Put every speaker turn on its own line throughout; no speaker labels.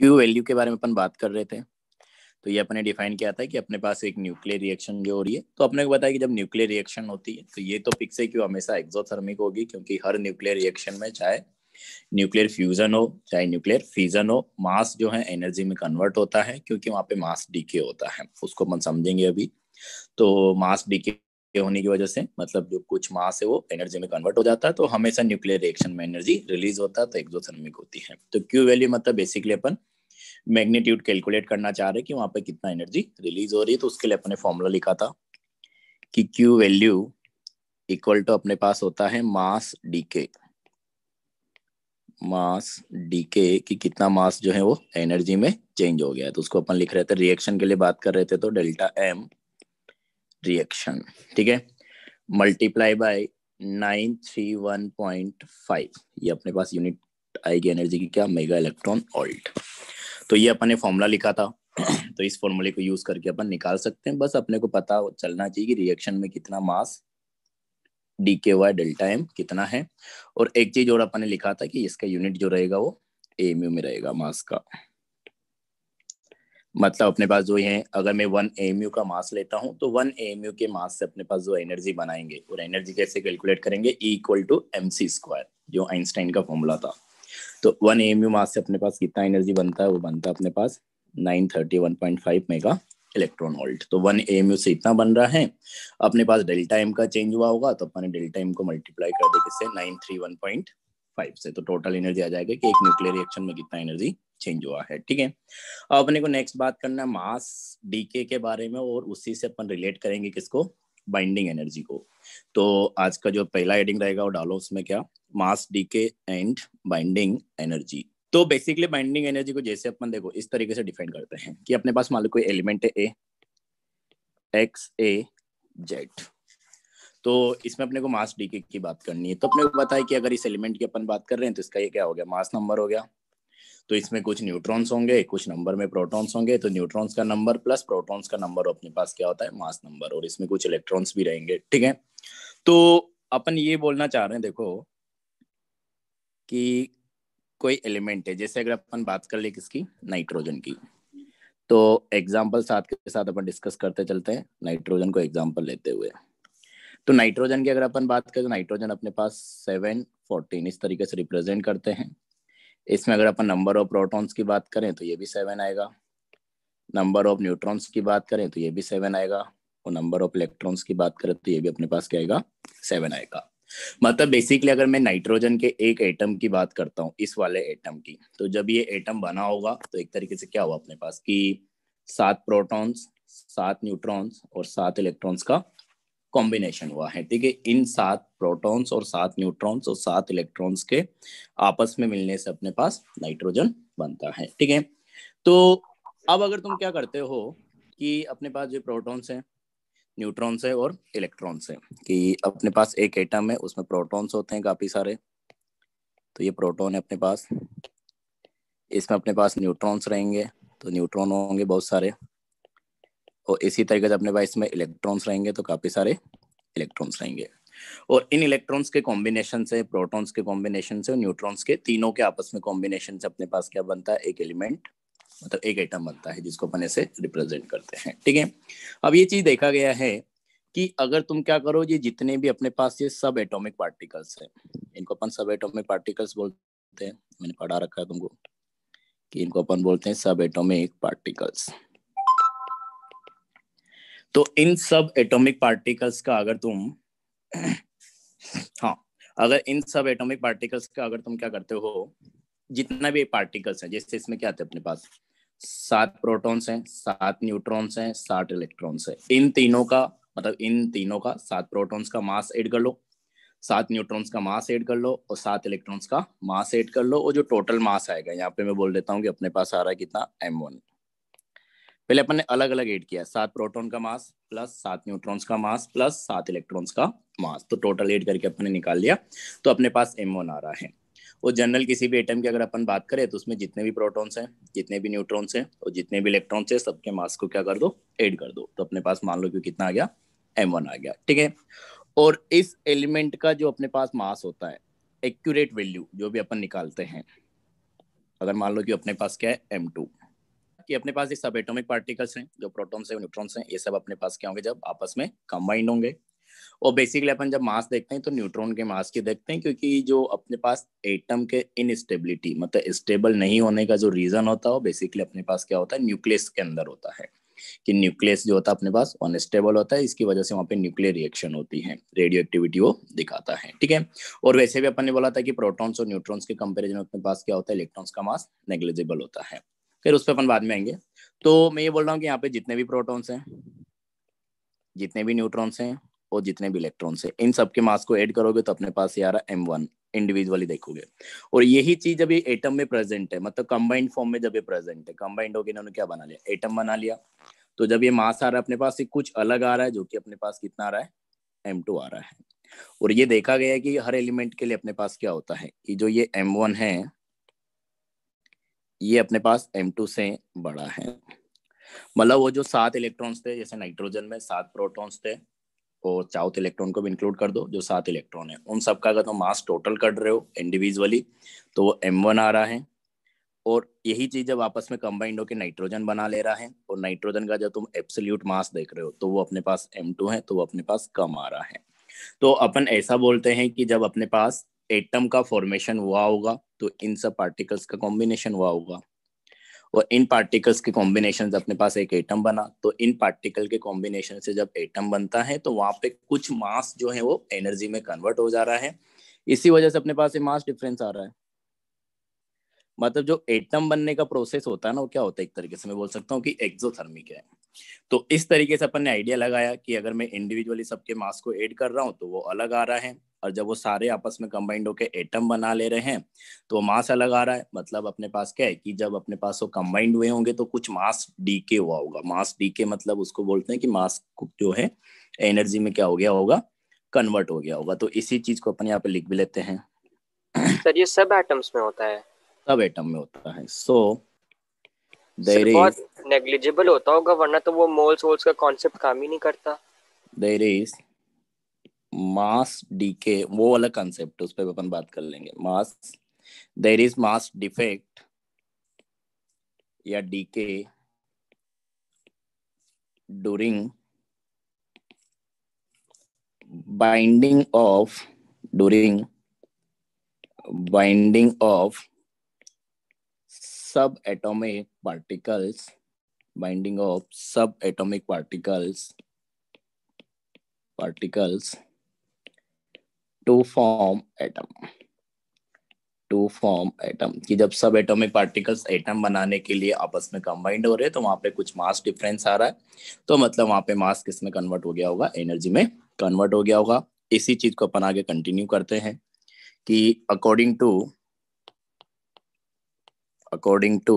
Q value के बारे में अपन बात कर रहे थे तो ये अपने डिफाइन किया था कि अपने पास एक न्यूक्लियर रिएक्शन जो हो रही है तो अपने को बताया कि जब न्यूक्लियर रिएक्शन होती है तो ये तो फिक्स है कि हमेशा एक्सोथर्मिक होगी, क्योंकि हर न्यूक्लियर रिएक्शन में चाहे न्यूक्लियर फ्यूजन हो, चाहे न्यूक्लियर फीजन हो मास जो है एनर्जी में कन्वर्ट होता है, क्योंकि वहाँ पे मास डीके होता है, उसको अपन समझेंगे अभी। तो मास डीके होने की वजह से मतलब जो कुछ मास है वो एनर्जी में कन्वर्ट हो जाता है तो हमेशा न्यूक्लियर रिएक्शन में एनर्जी रिलीज़ होता है तो एक्सोथर्मिक होती है। तो क्यू वैल्यू मतलब बेसिकली अपन मैग्नीट्यूड कैलकुलेट करना चाह रहे हैं कि वहाँ पे कितना एनर्जी रिलीज़ हो रही है तो उसके लिए अपने फॉर्मूला लिखा था कि क्यू वैल्यू इक्वल टू अपने पास होता है मास डीके मास डीके कि कितना मास जो है वो एनर्जी में चेंज हो गया है तो उसको अपन लिख रहे थे रिएक्शन के लिए बात कर रहे थे तो डेल्टा एम रिएक्शन ठीक है? Multiply by nine three one point five ये अपने पास यूनिट आएगी एनर्जी की क्या? मेगा इलेक्ट्रॉन ऑल्ट तो ये अपन फॉर्मूला लिखा था। तो इस फॉर्मूले को यूज़ करके अपन निकाल सकते हैं। बस अपने को पता चलना चाहिए कि रिएक्शन में कितना मास डी के वाई डेल्टा एम कितना है। और एक चीज़ और अपन लिखा था कि इसका यूनिट जो रहेगा वो एम में रहेगा मास का। मतलब अपने पास जो है, अगर मैं वन एम का मास लेता हूँ तो वन एम के मास से अपने पास जो एनर्जी बनाएँगे, और एनर्जी कैसे कैलकुलेट करेंगे? Equal to M C square जो आइंस्टाइन का फॉर्मूला था। तो वन एम मास से अपने पास कितना एनर्जी बनता है? वो बनता है अपने पास nine thirty one point five mega electron volt तो वन एम से इतना बन रहा है। अपने पास डेल्टा एम का चेंज हुआ होगा तो अपने डेल्टा एम को मल्टीप्लाई कर दे किससे? Nine three one point five से तो टोटल एनर्जी आ जाएगा कि एक न्यूक्लियर रिएक्शन में कितना एनर्जी चेंज हुआ है, ठीक है? अब अपने को नेक्स्ट बात करना है मास डीके के बारे में और उसी से अपन रिलेट करेंगे किसको? बाइंडिंग एनर्जी को। तो आज का जो पहला हेडिंग रहेगा वो डालो उसमें क्या? Mass decay and binding energy तो बेसिकली बाइंडिंग एनर्जी को जैसे अपन देखो, इस तरीके से डिफाइन करते हैं कि अपने पास मान लो कोई एलिमेंट है ए एक्स ए जेड तो इसमें अपने को मास डीके की बात करनी है। तो अपने को पता है कि अगर इस एलिमेंट की अपन बात कर रहे हैं तो इसका ये क्या हो गया? मास नंबर हो गया। तो इसमें कुछ न्यूट्रॉन्स होंगे, कुछ नंबर में प्रोटॉन्स होंगे। तो न्यूट्रॉन्स का नंबर प्लस प्रोटॉन्स का नंबर अपने पास क्या होता है? मास नंबर और इसमें कुछ इलेक्ट्रॉन्स भी रहेंगे, ठीक है? तो अपन ये बोलना चाह रहे हैं, देखो, कि कोई एलिमेंट है, जैसे अगर अपन बात कर ले किसकी? नाइट्रोजन की। तो एग्ज़ाम्पल साथ के साथ अपन डिस्कस करते चलते हैं नाइट्रोजन को एग्ज़ाम्पल लेते हुए। तो नाइट्रोजन की अगर अपन बात करें तो नाइट्रोजन अपने पास सेवन फोर्टीन इस तरीके से रिप्रेजेंट करते हैं। इसमें अगर अपन नंबर ऑफ़ प्रोटॉन्स की बात करें तो ये भी सेवन आएगा। नंबर ऑफ़ न्यूट्रॉन्स की बात करें तो ये भी सेवन आएगा। और नंबर ऑफ़ इलेक्ट्रॉन्स की बात करें तो ये भी अपने पास क्या आएगा? सेवन आएगा। मतलब बेसिकली अगर मैं नाइट्रोजन के एक एटम की बात करता हूँ, इस वाले एटम की तो जब ये एटम बना होगा तो एक तरीके से क्या हुआ अपने पास कि सात प्रोटॉन्स सात न्यूट्रॉन्स और सात इलेक्ट्रॉन्स का कॉम्बिनेशन हुआ है, ठीक है? इन सात प्रोटॉन्स और सात न्यूट्रॉन्स और सात इलेक्ट्रॉन्स के आपस में मिलने से अपने पास नाइट्रोजन बनता है, ठीक है? तो अब अगर तुम क्या करते हो कि अपने पास जो प्रोटॉन्स हैं न्यूट्रॉन्स है और इलेक्ट्रॉन्स है, कि अपने पास एक एटम है, उसमें प्रोटॉन्स होते हैं काफ़ी सारे तो ये प्रोटॉन है अपने पास, इसमें अपने पास न्यूट्रॉन्स रहेंगे तो न्यूट्रॉन होंगे बहुत सारे और इसी तरीके से अपने पास इसमें इलेक्ट्रॉन्स रहेंगे तो काफ़ी सारे इलेक्ट्रॉन्स रहेंगे। और इन इलेक्ट्रॉन्स के कॉम्बिनेशन से प्रोटॉन्स के कॉम्बिनेशन से न्यूट्रॉन्स के, तीनों के आपस में कॉम्बिनेशन से अपने पास क्या बनता है? एक एलिमेंट मतलब एक आइटम बनता है, जिसको अपन ऐसे रिप्रेजेंट करते हैं, ठीक है? अब ये चीज़ देखा गया है कि अगर तुम क्या करो, ये जितने भी अपने पास ये सब एटॉमिक पार्टिकल्स है, इनको अपन सब एटॉमिक पार्टिकल्स बोलते हैं। मैंने पढ़ा रखा है तुमको कि इनको अपन बोलते हैं सब एटॉमिक पार्टिकल्स तो इन सब एटॉमिक पार्टिकल्स का अगर तुम हाँ अगर इन सब एटॉमिक पार्टिकल्स का अगर तुम क्या करते हो, जितना भी पार्टिकल्स है, जैसे इसमें क्या आते हैं अपने पास? सात प्रोटॉन्स हैं, सात न्यूट्रॉन्स हैं, सात इलेक्ट्रॉन्स हैं। इन तीनों का मतलब इन तीनों का सात प्रोटॉन्स का मास ऐड कर लो, सात न्यूट्रॉन्स का मास ऐड कर लो और सात इलेक्ट्रॉन्स का मास ऐड कर लो, और जो टोटल मास आएगा, यहाँ पे मैं बोल देता हूँ कि अपने पास आ रहा है कितना? एम वन पहले अपन ने अलग अलग ऐड किया, सात प्रोटॉन का मास प्लस सात न्यूट्रॉन्स का मास प्लस सात इलेक्ट्रॉन्स का मास। तो टोटल ऐड करके अपन निकाल लिया। तो अपने पास एम आ रहा है। वो जनरल किसी भी एटम की अगर अपन बात करें तो उसमें जितने भी प्रोटॉन्स हैं, जितने भी न्यूट्रॉन्स हैं और जितने भी इलेक्ट्रॉन्स हैं, सबके मास को क्या कर दो? ऐड कर दो। तो अपने पास मान लो कि कितना आ गया? एम वन आ गया। ठीक है? और इस एलिमेंट का जो अपने पास मास होता है एक्यूरेट वैल्यू जो भी अपन निकालते हैं, अगर मान लो कि अपने पास क्या है? एम टू कि अपने पास ये सब एटॉमिक पार्टिकल्स हैं, जो प्रोटॉन्स हैं न्यूट्रॉन्स हैं, ये सब अपने पास क्या होंगे जब आपस में कंबाइंड होंगे। और बेसिकली अपन जब मास देखते हैं तो न्यूट्रॉन के मास की देखते हैं, क्योंकि जो अपने पास एटम के इनस्टेबिलिटी मतलब स्टेबल नहीं होने का जो रीजन होता है बेसिकली अपने पास क्या होता है न्यूक्लियस के अंदर होता है। कि न्यूक्लियस जो होता है अपने पास अनस्टेबल होता है, इसकी वजह से वहाँ पे न्यूक्लियर रिएक्शन होती है रेडियो एक्टिविटी वो दिखाता है, ठीक है? और वैसे भी अपन ने बोला था कि प्रोटॉन्स और न्यूट्रॉन्स के कंपेरिजन अपने पास क्या होता है इलेक्ट्रॉन्स का मास नेग्लिजिबल होता है। फिर उस पर अपन बाद में आएँगे। तो मैं ये बोल रहा हूँ कि यहाँ पे जितने भी प्रोटॉन्स हैं, जितने भी न्यूट्रॉन्स हैं और जितने भी इलेक्ट्रॉन्स हैं, इन सबके मास को ऐड करोगे तो अपने पास ये आ रहा है एम वन इंडिविजुअली देखोगे। और यही चीज़ अभी एटम में प्रेजेंट है मतलब कंबाइंड फॉर्म में जब ये प्रेजेंट है कंबाइंड होगी इन्होंने क्या बना लिया? एटम बना लिया। तो जब ये मास आ रहा है, अपने पास कुछ अलग आ रहा है, जो कि अपने पास कितना आ रहा है? एम टू आ रहा है। और ये देखा गया है कि हर एलिमेंट के लिए अपने पास क्या होता है? कि जो ये एम वन है ये अपने पास एम टू से बड़ा है। मतलब वो जो सात इलेक्ट्रॉन्स थे, जैसे नाइट्रोजन में सात प्रोटॉन्स थे और चाउथ इलेक्ट्रॉन को भी इंक्लूड कर दो, जो सात इलेक्ट्रॉन है। उन सबका अगर तुम मास टोटल कर रहे हो इंडिविजुअली तो वो एम वन आ रहा है। और यही चीज़ जब आपस में कंबाइंड होकर नाइट्रोजन बना ले रहा है, और नाइट्रोजन का जब तुम एब्सोल्यूट मास देख रहे हो तो वो अपने पास एम टू है तो वो अपने पास कम आ रहा है। तो अपन ऐसा बोलते हैं कि जब अपने पास एटम का फॉर्मेशन हुआ होगा तो इन सब पार्टिकल्स का कॉम्बिनेशन हुआ होगा। और इन पार्टिकल्स के कॉम्बिनेशन अपने पास एक एटम बना तो इन पार्टिकल के कॉम्बिनेशन से जब एटम बनता है तो वहाँ पे कुछ मास जो है वो एनर्जी में कन्वर्ट हो जा रहा है। इसी वजह से अपने पास ये मास डिफरेंस आ रहा है। मतलब जो एटम बनने का प्रोसेस होता है ना, वो क्या होता है? एक तरीके से मैं बोल सकता हूँ कि एक्सोथर्मिक है। तो इस तरीके से अपन ने आइडिया लगाया कि अगर मैं इंडिविजुअली सबके मास को ऐड कर रहा हूँ तो वो अलग आ रहा है। और जब वो सारे आपस में कंबाइंड होकर एटम बना ले रहे हैं तो मास अलग आ रहा है। मतलब अपने पास क्या है कि जब अपने पास वो कंबाइंड हुए होंगे तो कुछ मास डीके हुआ होगा। मास डीके मतलब उसको बोलते हैं कि मास जो है एनर्जी में क्या हो गया होगा? कन्वर्ट हो गया होगा। तो इसी चीज़ को अपन यहाँ पे लिख भी लेते हैं।
सर ये सब एटम्स में होता है।
सब एटम में होता है। सो
इज़ नेग्लिजिबल होता होगा वरना तो वो मोल्स वोल्स का कॉन्सेप्ट काम ही नहीं करता।
देयर इज़ मास डीके वो वाला कंसेप्ट उस पर अपन बात कर लेंगे। Mass there is mass defect या decay during binding of during binding of sub atomic particles binding of sub atomic particles particles to form atom to form atom कि जब सब एटॉमिक पार्टिकल्स एटम बनाने के लिए आपस में कंबाइंड हो रहे हैं तो वहाँ पे कुछ मास डिफरेंस आ रहा है। तो मतलब वहाँ पे मास किसमें कन्वर्ट हो गया होगा? एनर्जी में कन्वर्ट हो गया होगा। इसी चीज़ को अपन आगे कंटिन्यू करते हैं कि according to according to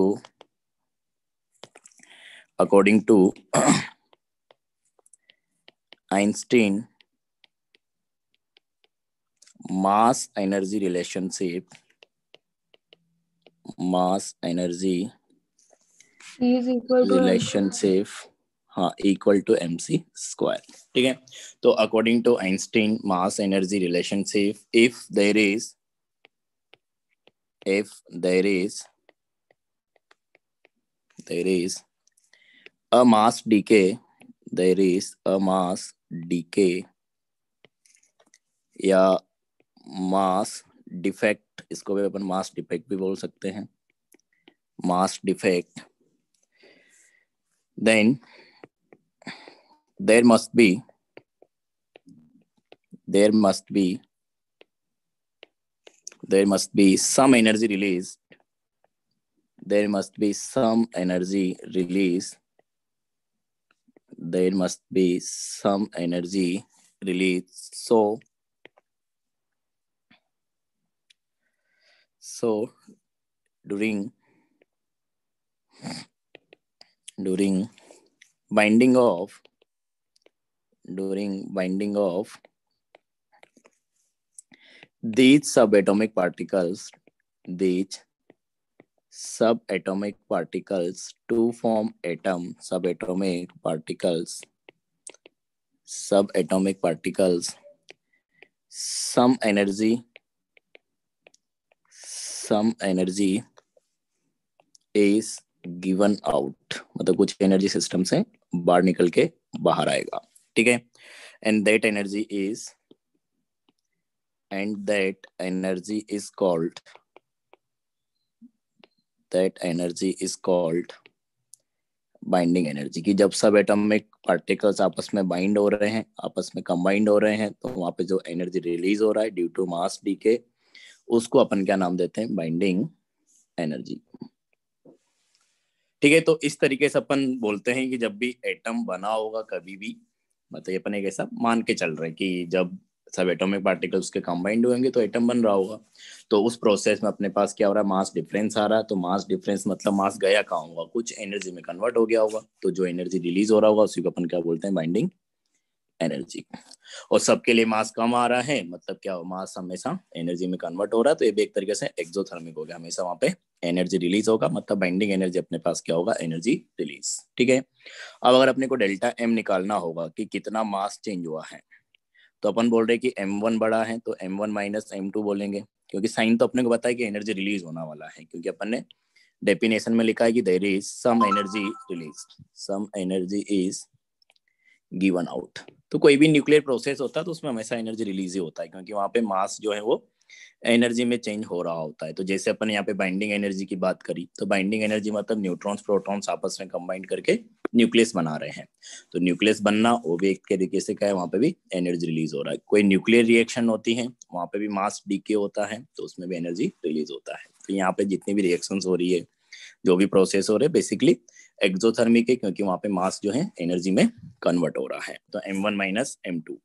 according to Einstein mass energy relationship mass energy
is equal to
relationship हाँ equal to M C square ठीक है? तो according to Einstein mass energy relationship if there is if there is there is a mass decay, there is a mass decay. या mass defect इसको भी अपन mass defect भी बोल सकते हैं। Mass defect then there must be there must be there must be some energy release there must be some energy release. There must be some energy release. So So during during binding of during binding of these subatomic particles these subatomic particles to form atom subatomic particles subatomic particles some energy some energy is given out मतलब कुछ energy system से बाहर निकल के बाहर आएगा ठीक है and that energy is and that energy is called that energy is called binding energy की जब सब एटॉमिक पार्टिकल्स आपस में बाइंड हो रहे हैं, आपस में कंबाइंड हो रहे हैं तो वहाँ पे जो एनर्जी रिलीज़ हो रहा है ड्यू टू मास डीके उसको अपन क्या नाम देते हैं? बाइंडिंग एनर्जी ठीक है तो इस तरीके से अपन बोलते हैं कि जब भी एटम बना होगा कभी भी मतलब अपन एक ऐसा मान के चल रहे हैं कि जब सब एटॉमिक पार्टिकल्स के कंबाइंड होंगे तो एटम बन रहा होगा। तो उस प्रोसेस में अपने पास क्या हो रहा है? मास डिफरेंस आ रहा है तो मास डिफरेंस मतलब मास गया कहाँ होगा? कुछ एनर्जी में कन्वर्ट हो गया होगा। तो जो एनर्जी रिलीज़ हो रहा होगा, उसी को अपन क्या बोलते हैं? बाइंडिंग एनर्जी और सबके लिए मास कम आ रहा है मतलब क्या हो? मास हमेशा एनर्जी में कन्वर्ट हो रहा है तो ये भी एक तरीके से एक्सोथर्मिक हो गया। हमेशा वहाँ पे एनर्जी रिलीज़ होगा मतलब बाइंडिंग एनर्जी अपने पास क्या होगा? एनर्जी रिलीज़ ठीक है? अब अगर अपने को डेल्टा एम निकालना होगा कि कितना मास चेंज हुआ है तो अपन बोल रहे कि एम वन बड़ा है तो M one minus M two बोलेंगे। क्योंकि साइन तो अपने को बताया कि एनर्जी रिलीज़ होना वाला है, क्योंकि अपन ने डेफिनेशन में लिखा है कि there is some energy release some energy is given out तो कोई भी न्यूक्लियर प्रोसेस होता है तो उसमें हमेशा एनर्जी रिलीज़ ही होता है, क्योंकि वहाँ पे मास जो है वो एनर्जी में चेंज हो रहा होता है। तो जैसे अपन यहाँ पे बाइंडिंग एनर्जी की बात करी तो बाइंडिंग एनर्जी मतलब न्यूट्रॉन्स प्रोटॉन्स आपस में कंबाइंड करके न्यूक्लियस बना रहे हैं। तो न्यूक्लियस बनना वो भी एक तरीके से क्या है, वहाँ पे भी एनर्जी रिलीज़ हो रहा है। कोई न्यूक्लियर रिएक्शन होती है, वहाँ पे भी मास डीके होता है तो उसमें भी एनर्जी रिलीज़ होता है। तो यहाँ पे जितनी भी रिएक्शन हो रही है, जो भी प्रोसेस हो रहे हैं बेसिकली एक्सोथर्मिक है, क्योंकि वहाँ पे मास जो है एनर्जी में कन्वर्ट हो रहा है। तो M one minus M two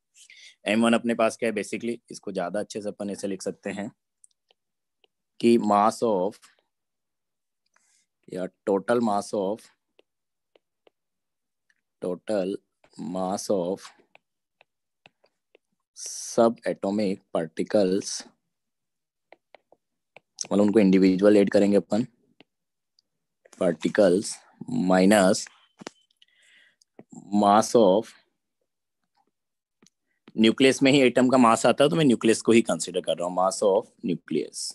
M one अपने पास क्या है? बेसिकली इसको ज़्यादा अच्छे से अपन ऐसे लिख सकते हैं कि मास ऑफ़ या total mass of total mass of sub atomic particles मतलब उनको इंडिविजुअल ऐड करेंगे अपन particles minus mass of nucleus में ही एटम का मास आता है तो मैं न्यूक्लियस को ही कंसीडर कर रहा हूँ मास ऑफ़ न्यूक्लियस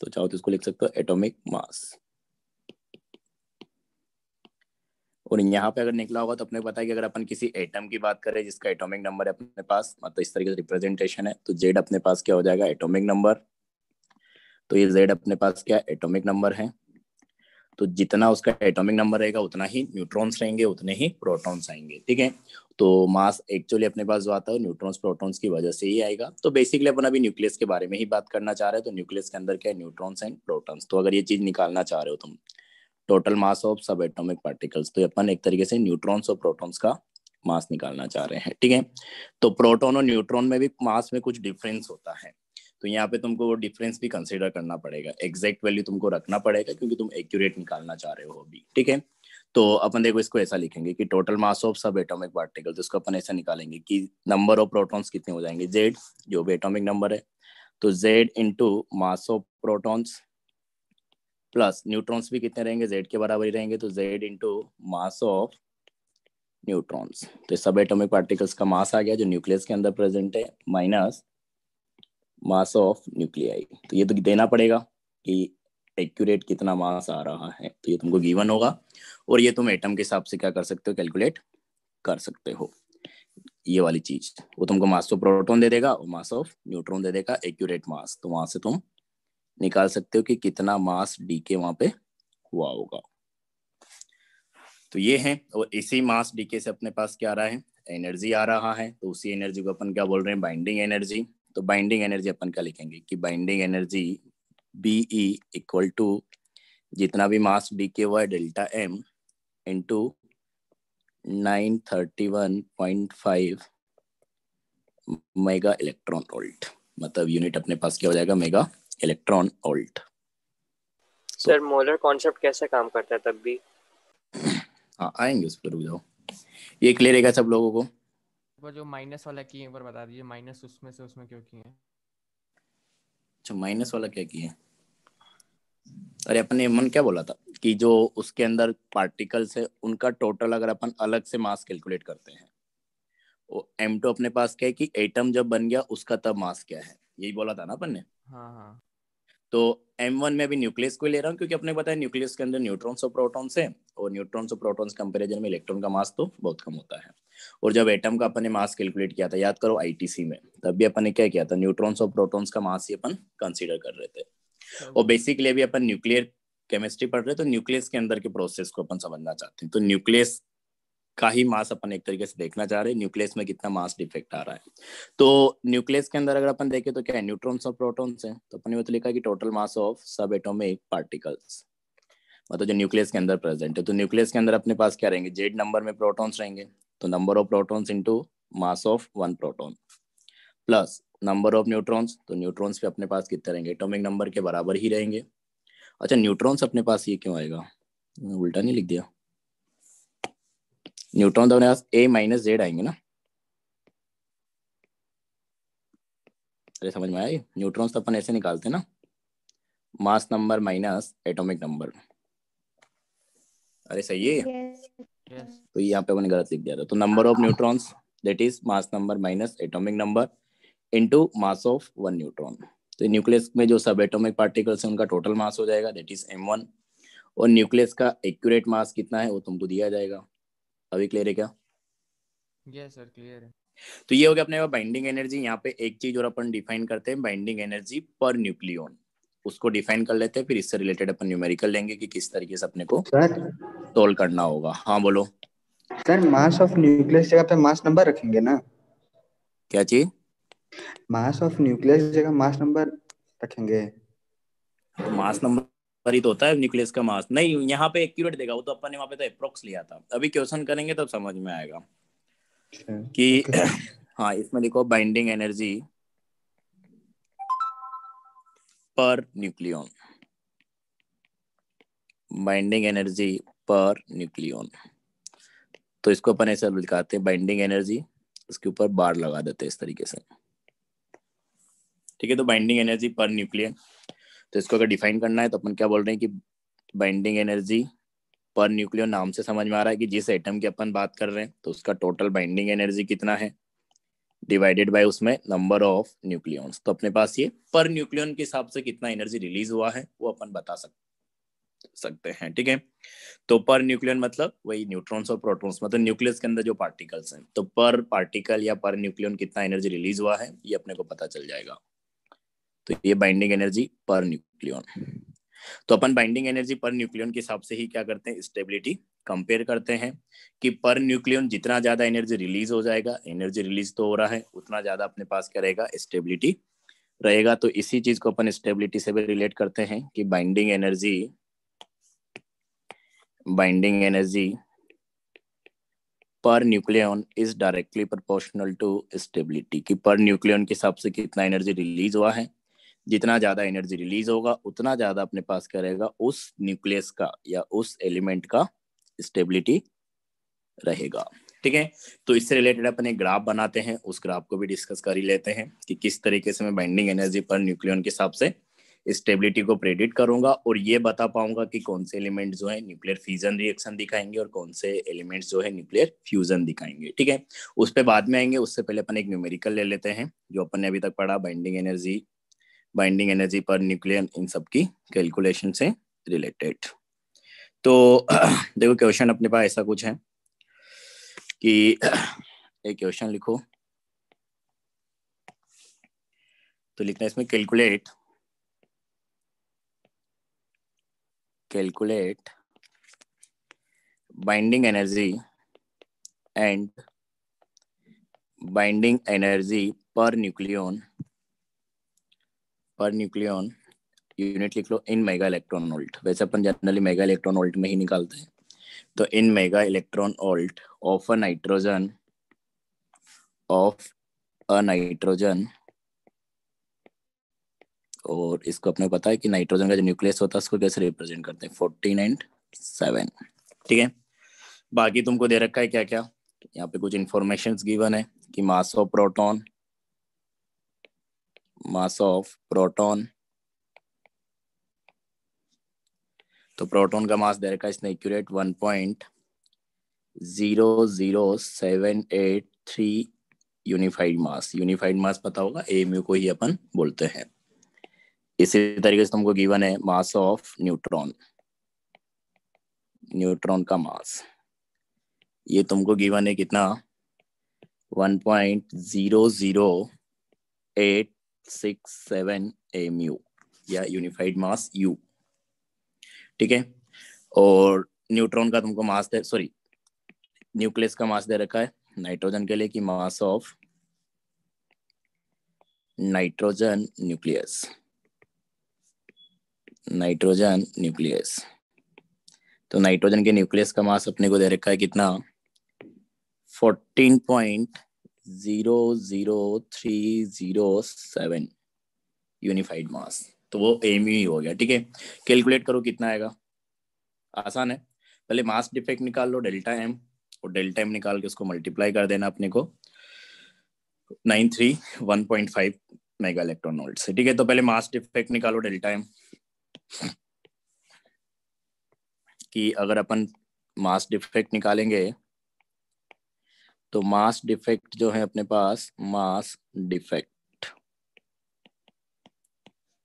तो चाहो तो इसको लिख सकते हो एटॉमिक मास और यहाँ पे अगर निकला होगा तो अपने पता है कि अगर अपन किसी एटम की बात करें, जिसका एटॉमिक नंबर है अपने पास मतलब इस तरीके से रिप्रेजेंटेशन है तो जेड अपने पास क्या हो जाएगा एटॉमिक नंबर तो ये जेड अपने पास क्या एटॉमिक नंबर है. तो जितना उसका एटॉमिक नंबर रहेगा, उतना ही न्यूट्रॉन्स रहेंगे, उतने ही प्रोटॉन्स आएँगे, ठीक है? तो मास एक्चुअली अपने पास जो आता है न्यूट्रॉन्स प्रोटॉन्स की वजह से ही आएगा। तो बेसिकली अपन अभी न्यूक्लियस के बारे में ही बात करना चाह रहे हैं तो न्यूक्लियस के अंदर क्या है? न्यूट्रॉन्स एंड प्रोटॉन्स तो अगर ये चीज़ निकालना चाह रहे हो तुम total mass of sub atomic particles तो अपन एक तरीके से न्यूट्रॉन्स और प्रोटॉन्स का मास निकालना चाह रहे हैं, ठीक है? तो प्रोटॉन और न्यूट्रॉन में भी मास में कुछ डिफरेंस होता है। तो यहाँ पे तुमको वो डिफरेंस भी कंसिडर करना पड़ेगा। एग्जैक्ट वैल्यू तुमको रखना पड़ेगा क्योंकि तुम एक्यूरेट निकालना चाह रहे हो अभी, ठीक है? तो अपन देखो इसको ऐसा लिखेंगे कि total mass of sub atomic particle जिसको अपन ऐसा निकालेंगे कि नंबर ऑफ़ प्रोटॉन्स कितने हो जाएँगे? जेड जो भी एटॉमिक नंबर है तो Z into mass of protons plus neutrons भी कितने रहेंगे? जेड के बराबर ही रहेंगे तो Z into mass of neutrons तो सब एटॉमिक पार्टिकल्स का मास आ गया जो न्यूक्लियस के अंदर प्रेजेंट है माइनस मास ऑफ़ न्यूक्लियाई तो ये तो देना पड़ेगा कि एक्यूरेट कितना मास आ रहा है। तो ये तुमको गिवन होगा। और ये तुम एटम के हिसाब से क्या कर सकते हो? कैलकुलेट कर सकते हो। ये वाली चीज़। वो तुमको मास ऑफ़ प्रोटोन दे देगा और मास ऑफ़ न्यूट्रॉन दे देगा एक्यूरेट मास तो वहाँ से तुम निकाल सकते हो कि कितना मास डी के वहाँ पे हुआ होगा। तो ये है। और इसी मास डी के से अपने पास क्या आ रहा है? एनर्जी आ रहा है। तो उसी एनर्जी को अपन क्या बोल रहे हैं? बाइंडिंग एनर्जी तो बाइंडिंग एनर्जी अपन क्या लिखेंगे कि binding energy B E equal to जितना भी मास डी के हुआ delta M into nine thirty one point five mega electron volt मतलब यूनिट अपने पास क्या हो जाएगा? Mega electron volt
sir molar concept कैसे काम करता है तब भी?
हाँ आएँगे उस पर रुक जाओ। ये क्लियर है सब लोगों को?
वो जो माइनस वाला की है एक बार बता दीजिए माइनस उसमें से उसमें क्यों किए
अच्छा माइनस वाला क्या किए अरे अपने मन क्या बोला था कि जो उसके अंदर पार्टिकल्स है उनका टोटल अगर अपन अलग से मास कैलकुलेट करते हैं वो एम टू अपने पास क्या है कि एटम जब बन गया उसका तब मास क्या है? यही बोला था ना अपन ने?
हाँ हाँ।
तो एम वन में अभी न्यूक्लियस को ले रहा हूँ, क्योंकि अपने है न्यूक्लियस के अंदर न्यूट्रॉन्स और प्रोटॉन्स है, और न्यूट्रॉन्स और प्रोटॉन्स कंपेरिजन में इलेक्ट्रॉन का मास तो बहुत कम होता है। और जब एटम का अपन ने मास कैलकुलेट किया था, याद करो आईटीसी में, तब भी अपन ने क्या किया था न्यूट्रॉन्स और प्रोटॉन्स का मास ही अपन कंसिडर कर रहे थे। और बेसिकली अभी अपन न्यूक्लियर केमिस्ट्री पढ़ रहे तो न्यूक्लियस के अंदर के प्रोसेस को अपन समझना चाहते हैं। तो न्यूक्लियस का ही मास अपन एक तरीके से देखना चाह रहे हैं न्यूक्लियस में कितना मास डिफेक्ट आ रहा है। तो न्यूक्लियस के अंदर अगर अपन देखें तो क्या है न्यूट्रॉन्स और प्रोटॉन्स हैं तो अपन तो लिखा कि total mass of sub atomic particles मतलब जो न्यूक्लियस के अंदर प्रेजेंट है। तो न्यूक्लियस के अंदर अपने पास क्या रहेंगे? जेड नंबर में प्रोटॉन्स रहेंगे तो number of protons into mass of one proton plus number of neutrons तो न्यूट्रॉन्स पे अपने पास कितने रहेंगे? एटॉमिक नंबर के बराबर ही रहेंगे। अच्छा न्यूट्रॉन्स अपने पास ये क्यों आएगा? उल्टा नहीं लिख दिया। न्यूट्रॉन तो अपने पास ए माइनस जेड आएँगे ना। अरे समझ में आया न्यूट्रॉन्स तो अपन ऐसे निकालते ना। Mass number minus atomic number अरे सही है
yes.
तो यहाँ पे मैंने गलत लिख दिया था। तो number of neutrons that is mass number minus atomic number into mass of one neutron तो न्यूक्लियस में जो सब एटॉमिक पार्टिकल्स है उनका टोटल मास हो जाएगा दैट इज़ एम वन और न्यूक्लियस का एक्यूरेट मास कितना है वो तुमको दिया जाएगा। अभी क्लियर है क्या?
यस सर क्लियर है।
तो ये हो गया अपने बाइंडिंग एनर्जी यहाँ पे एक चीज़ और अपन डिफाइन करते हैं बाइंडिंग एनर्जी पर न्यूक्लियन उसको डिफाइन कर लेते हैं फिर इससे रिलेटेड अपन न्यूमेरिकल लेंगे कि किस तरीके से अपने को तोल करना होगा। हाँ बोलो।
सर मास ऑफ़ न्यूक्लियस जगह पे मास नंबर रखेंगे ना?
क्या चीज़?
मास ऑफ़ न्यूक्लियस जगह मास नंबर रखेंगे।
तो मास नंबर ही तो होता है न्यूक्लियस का मास। नहीं यहाँ पे एक्यूरेट देगा वो तो अपन ने वहाँ पे तो अप्रोक्स लिया था। अभी क्वेश्चन करेंगे तब समझ में आएगा
अच्छा,
कि हाँ इसमें लिखो binding energy per nucleon binding energy per nucleon तो इसको अपन ऐसा लिखाते हैं बाइंडिंग एनर्जी उसके ऊपर बार लगा देते हैं इस तरीके से। ठीक है तो बाइंडिंग एनर्जी पर न्यूक्लियन तो इसको अगर डिफाइन करना है तो अपन क्या बोल रहे हैं कि बाइंडिंग एनर्जी पर न्यूक्लियन नाम से समझ में आ रहा है कि जिस एटम की अपन बात कर रहे हैं तो उसका टोटल बाइंडिंग एनर्जी कितना है? डिवाइडेड बाय उसमें नंबर ऑफ़ न्यूक्लियॉन्स तो अपने पास ये पर न्यूक्लियन के हिसाब से कितना एनर्जी रिलीज़ हुआ है वो अपन बता सक, सकते हैं ठीक है? तो पर न्यूक्लियन मतलब वही न्यूट्रॉन्स और प्रोटॉन्स मतलब न्यूक्लियस के अंदर जो पार्टिकल्स हैं। तो पर पार्टिकल या पर न्यूक्लियन कितना एनर्जी रिलीज़ हुआ है ये अपने को पता चल जाएगा। तो ये बाइंडिंग एनर्जी पर न्यूक्लियन तो अपन बाइंडिंग एनर्जी पर न्यूक्लियन के हिसाब से ही क्या करते हैं? स्टेबिलिटी कंपेयर करते हैं कि पर न्यूक्लियन जितना ज़्यादा एनर्जी रिलीज़ हो जाएगा एनर्जी रिलीज़ तो हो रहा है, उतना ज़्यादा अपने पास क्या रहेगा? स्टेबिलिटी रहेगा। तो इसी चीज़ को अपन स्टेबिलिटी से भी रिलेट करते हैं कि binding energy binding energy per nucleon is directly proportional to stability कि पर न्यूक्लियन के हिसाब से कितना एनर्जी रिलीज़ हुआ है? जितना ज़्यादा एनर्जी रिलीज़ होगा, उतना ज़्यादा अपने पास करेगा उस न्यूक्लियस का या उस एलिमेंट का स्टेबिलिटी रहेगा। ठीक है? तो इससे रिलेटेड अपन एक ग्राफ बनाते हैं, उस ग्राफ को भी डिस्कस कर ही लेते हैं कि किस तरीके से मैं बाइंडिंग एनर्जी पर न्यूक्लियन के हिसाब से स्टेबिलिटी को प्रेडिक्ट करूँगा और ये बता पाऊँगा कि कौन से एलिमेंट जो है न्यूक्लियर फ्यूजन रिएक्शन दिखाएँगे और कौन से एलिमेंट्स जो है न्यूक्लियर फ्यूजन दिखाएँगे। ठीक है? उस पर बाद में आएँगे, उससे पहले अपन एक न्यूमेरिकल ले लेते हैं, जो अपन ने अभी तक पढ़ा binding energy binding energy per nuclear इन सब की कैलकुलेशन से रिलेटेड तो देखो क्वेश्चन अपने पास ऐसा कुछ है कि, एक क्वेश्चन लिखो। तो लिखना इसमें calculate calculate binding energy and binding energy per nucleon per nucleon unit लिख लो इन मेगा इलेक्ट्रॉन वोल्ट वैसे अपन जनरली मेगा इलेक्ट्रॉन वोल्ट में ही निकालते हैं। तो in mega electron volt of a nitrogen of a nitrogen और इसको अपने पता है कि नाइट्रोजन का जो न्यूक्लियस होता है, उसको कैसे रिप्रेजेंट करते हैं? फोर्टीन एंड सेवन ठीक है? बाकी तुमको दे रखा है क्या क्या यहाँ पे कुछ इंफॉर्मेशन गिवन है कि mass of proton mass of proton तो प्रोटॉन का मास दे रखा है इसने accurate one point zero zero seven eight three unified mass unified mass पता होगा? एएमयू को ही अपन बोलते हैं। इसी तरीके से तुमको गिवन है मास ऑफ़ न्यूट्रॉन न्यूट्रॉन का मास ये तुमको गिवन है कितना? One point zero zero eight six seven M U या यूनिफाइड मास यू ठीक है? और न्यूट्रॉन का तुमको मास दे सॉरी न्यूक्लियस का मास दे रखा है नाइट्रोजन के लिए कि mass of nitrogen nucleus nitrogen nucleus तो नाइट्रोजन के न्यूक्लियस का मास अपने को दे रखा है कितना? Fourteen point zero zero three zero seven unified mass तो वो एम ही हो गया, ठीक है? कैलकुलेट करो कितना आएगा। आसान है। पहले मास डिफेक्ट निकाल लो डेल्टा एम और डेल्टा एम निकाल के उसको मल्टीप्लाई कर देना अपने को। Nine three one point five mega electron volt से, ठीक है? तो पहले मास डिफेक्ट निकालो डेल्टा एम कि अगर अपन मास डिफेक्ट निकालेंगे तो मास डिफेक्ट जो है अपने पास मास डिफेक्ट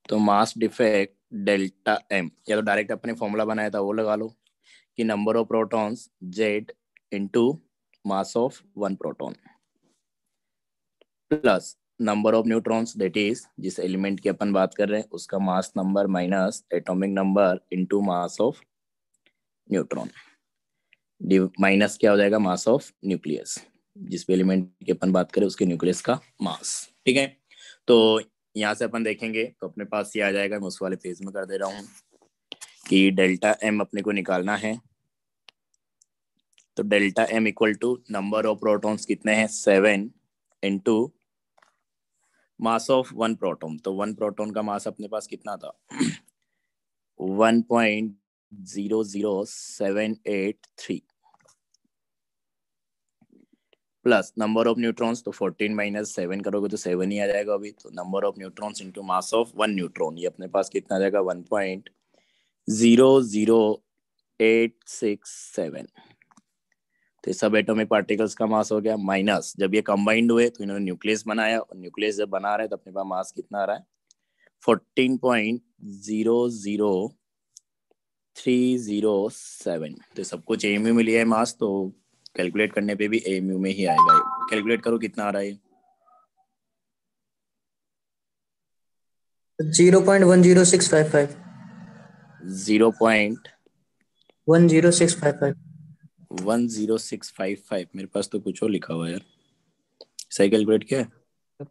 तो मास डिफेक्ट डेल्टा एम या तो डायरेक्ट अपने फॉर्मूला बनाया था, वो लगा लो कि number of protons Z into mass of one proton plus number of neutrons that is जिस एलिमेंट की अपन बात कर रहे हैं, उसका mass number minus atomic number into mass of neutron minus क्या हो जाएगा? मास ऑफ़ न्यूक्लियस जिस भी एलिमेंट की अपन बात करें, उसके न्यूक्लियस का मास ठीक है? तो यहाँ से अपन देखेंगे तो अपने पास ये आ जाएगा, मैं उस वाले पेज में कर दे रहा हूँ कि डेल्टा एम अपने को निकालना है। तो delta M equal to number of protons कितने हैं? Seven into mass of one proton तो वन प्रोटॉन का मास अपने पास कितना था? One point zero zero seven eight three plus number of neutrons तो 14 माइनस सेवन करोगे तो सेवन ही आ जाएगा अभी। तो number of neutrons into mass of one neutron ये अपने पास कितना आ जाएगा? One point zero zero eight six seven तो सब एटॉमिक पार्टिकल्स का मास हो गया माइनस जब ये कंबाइंड हुए तो इन्होंने न्यूक्लियस बनाया, और न्यूक्लियस जब बना रहे तो अपने पास मास कितना आ रहा है? Fourteen point zero zero three zero seven तो सब कुछ एम में लिया है मास तो कैलकुलेट करने पे भी एम में ही आएगा कैलकुलेट करो कितना आ रहा है
zero point one zero six five five
zero point
one zero six five five
one zero six five five मेरे पास तो कुछ और लिखा हुआ है यार। सही कैलकुलेट किया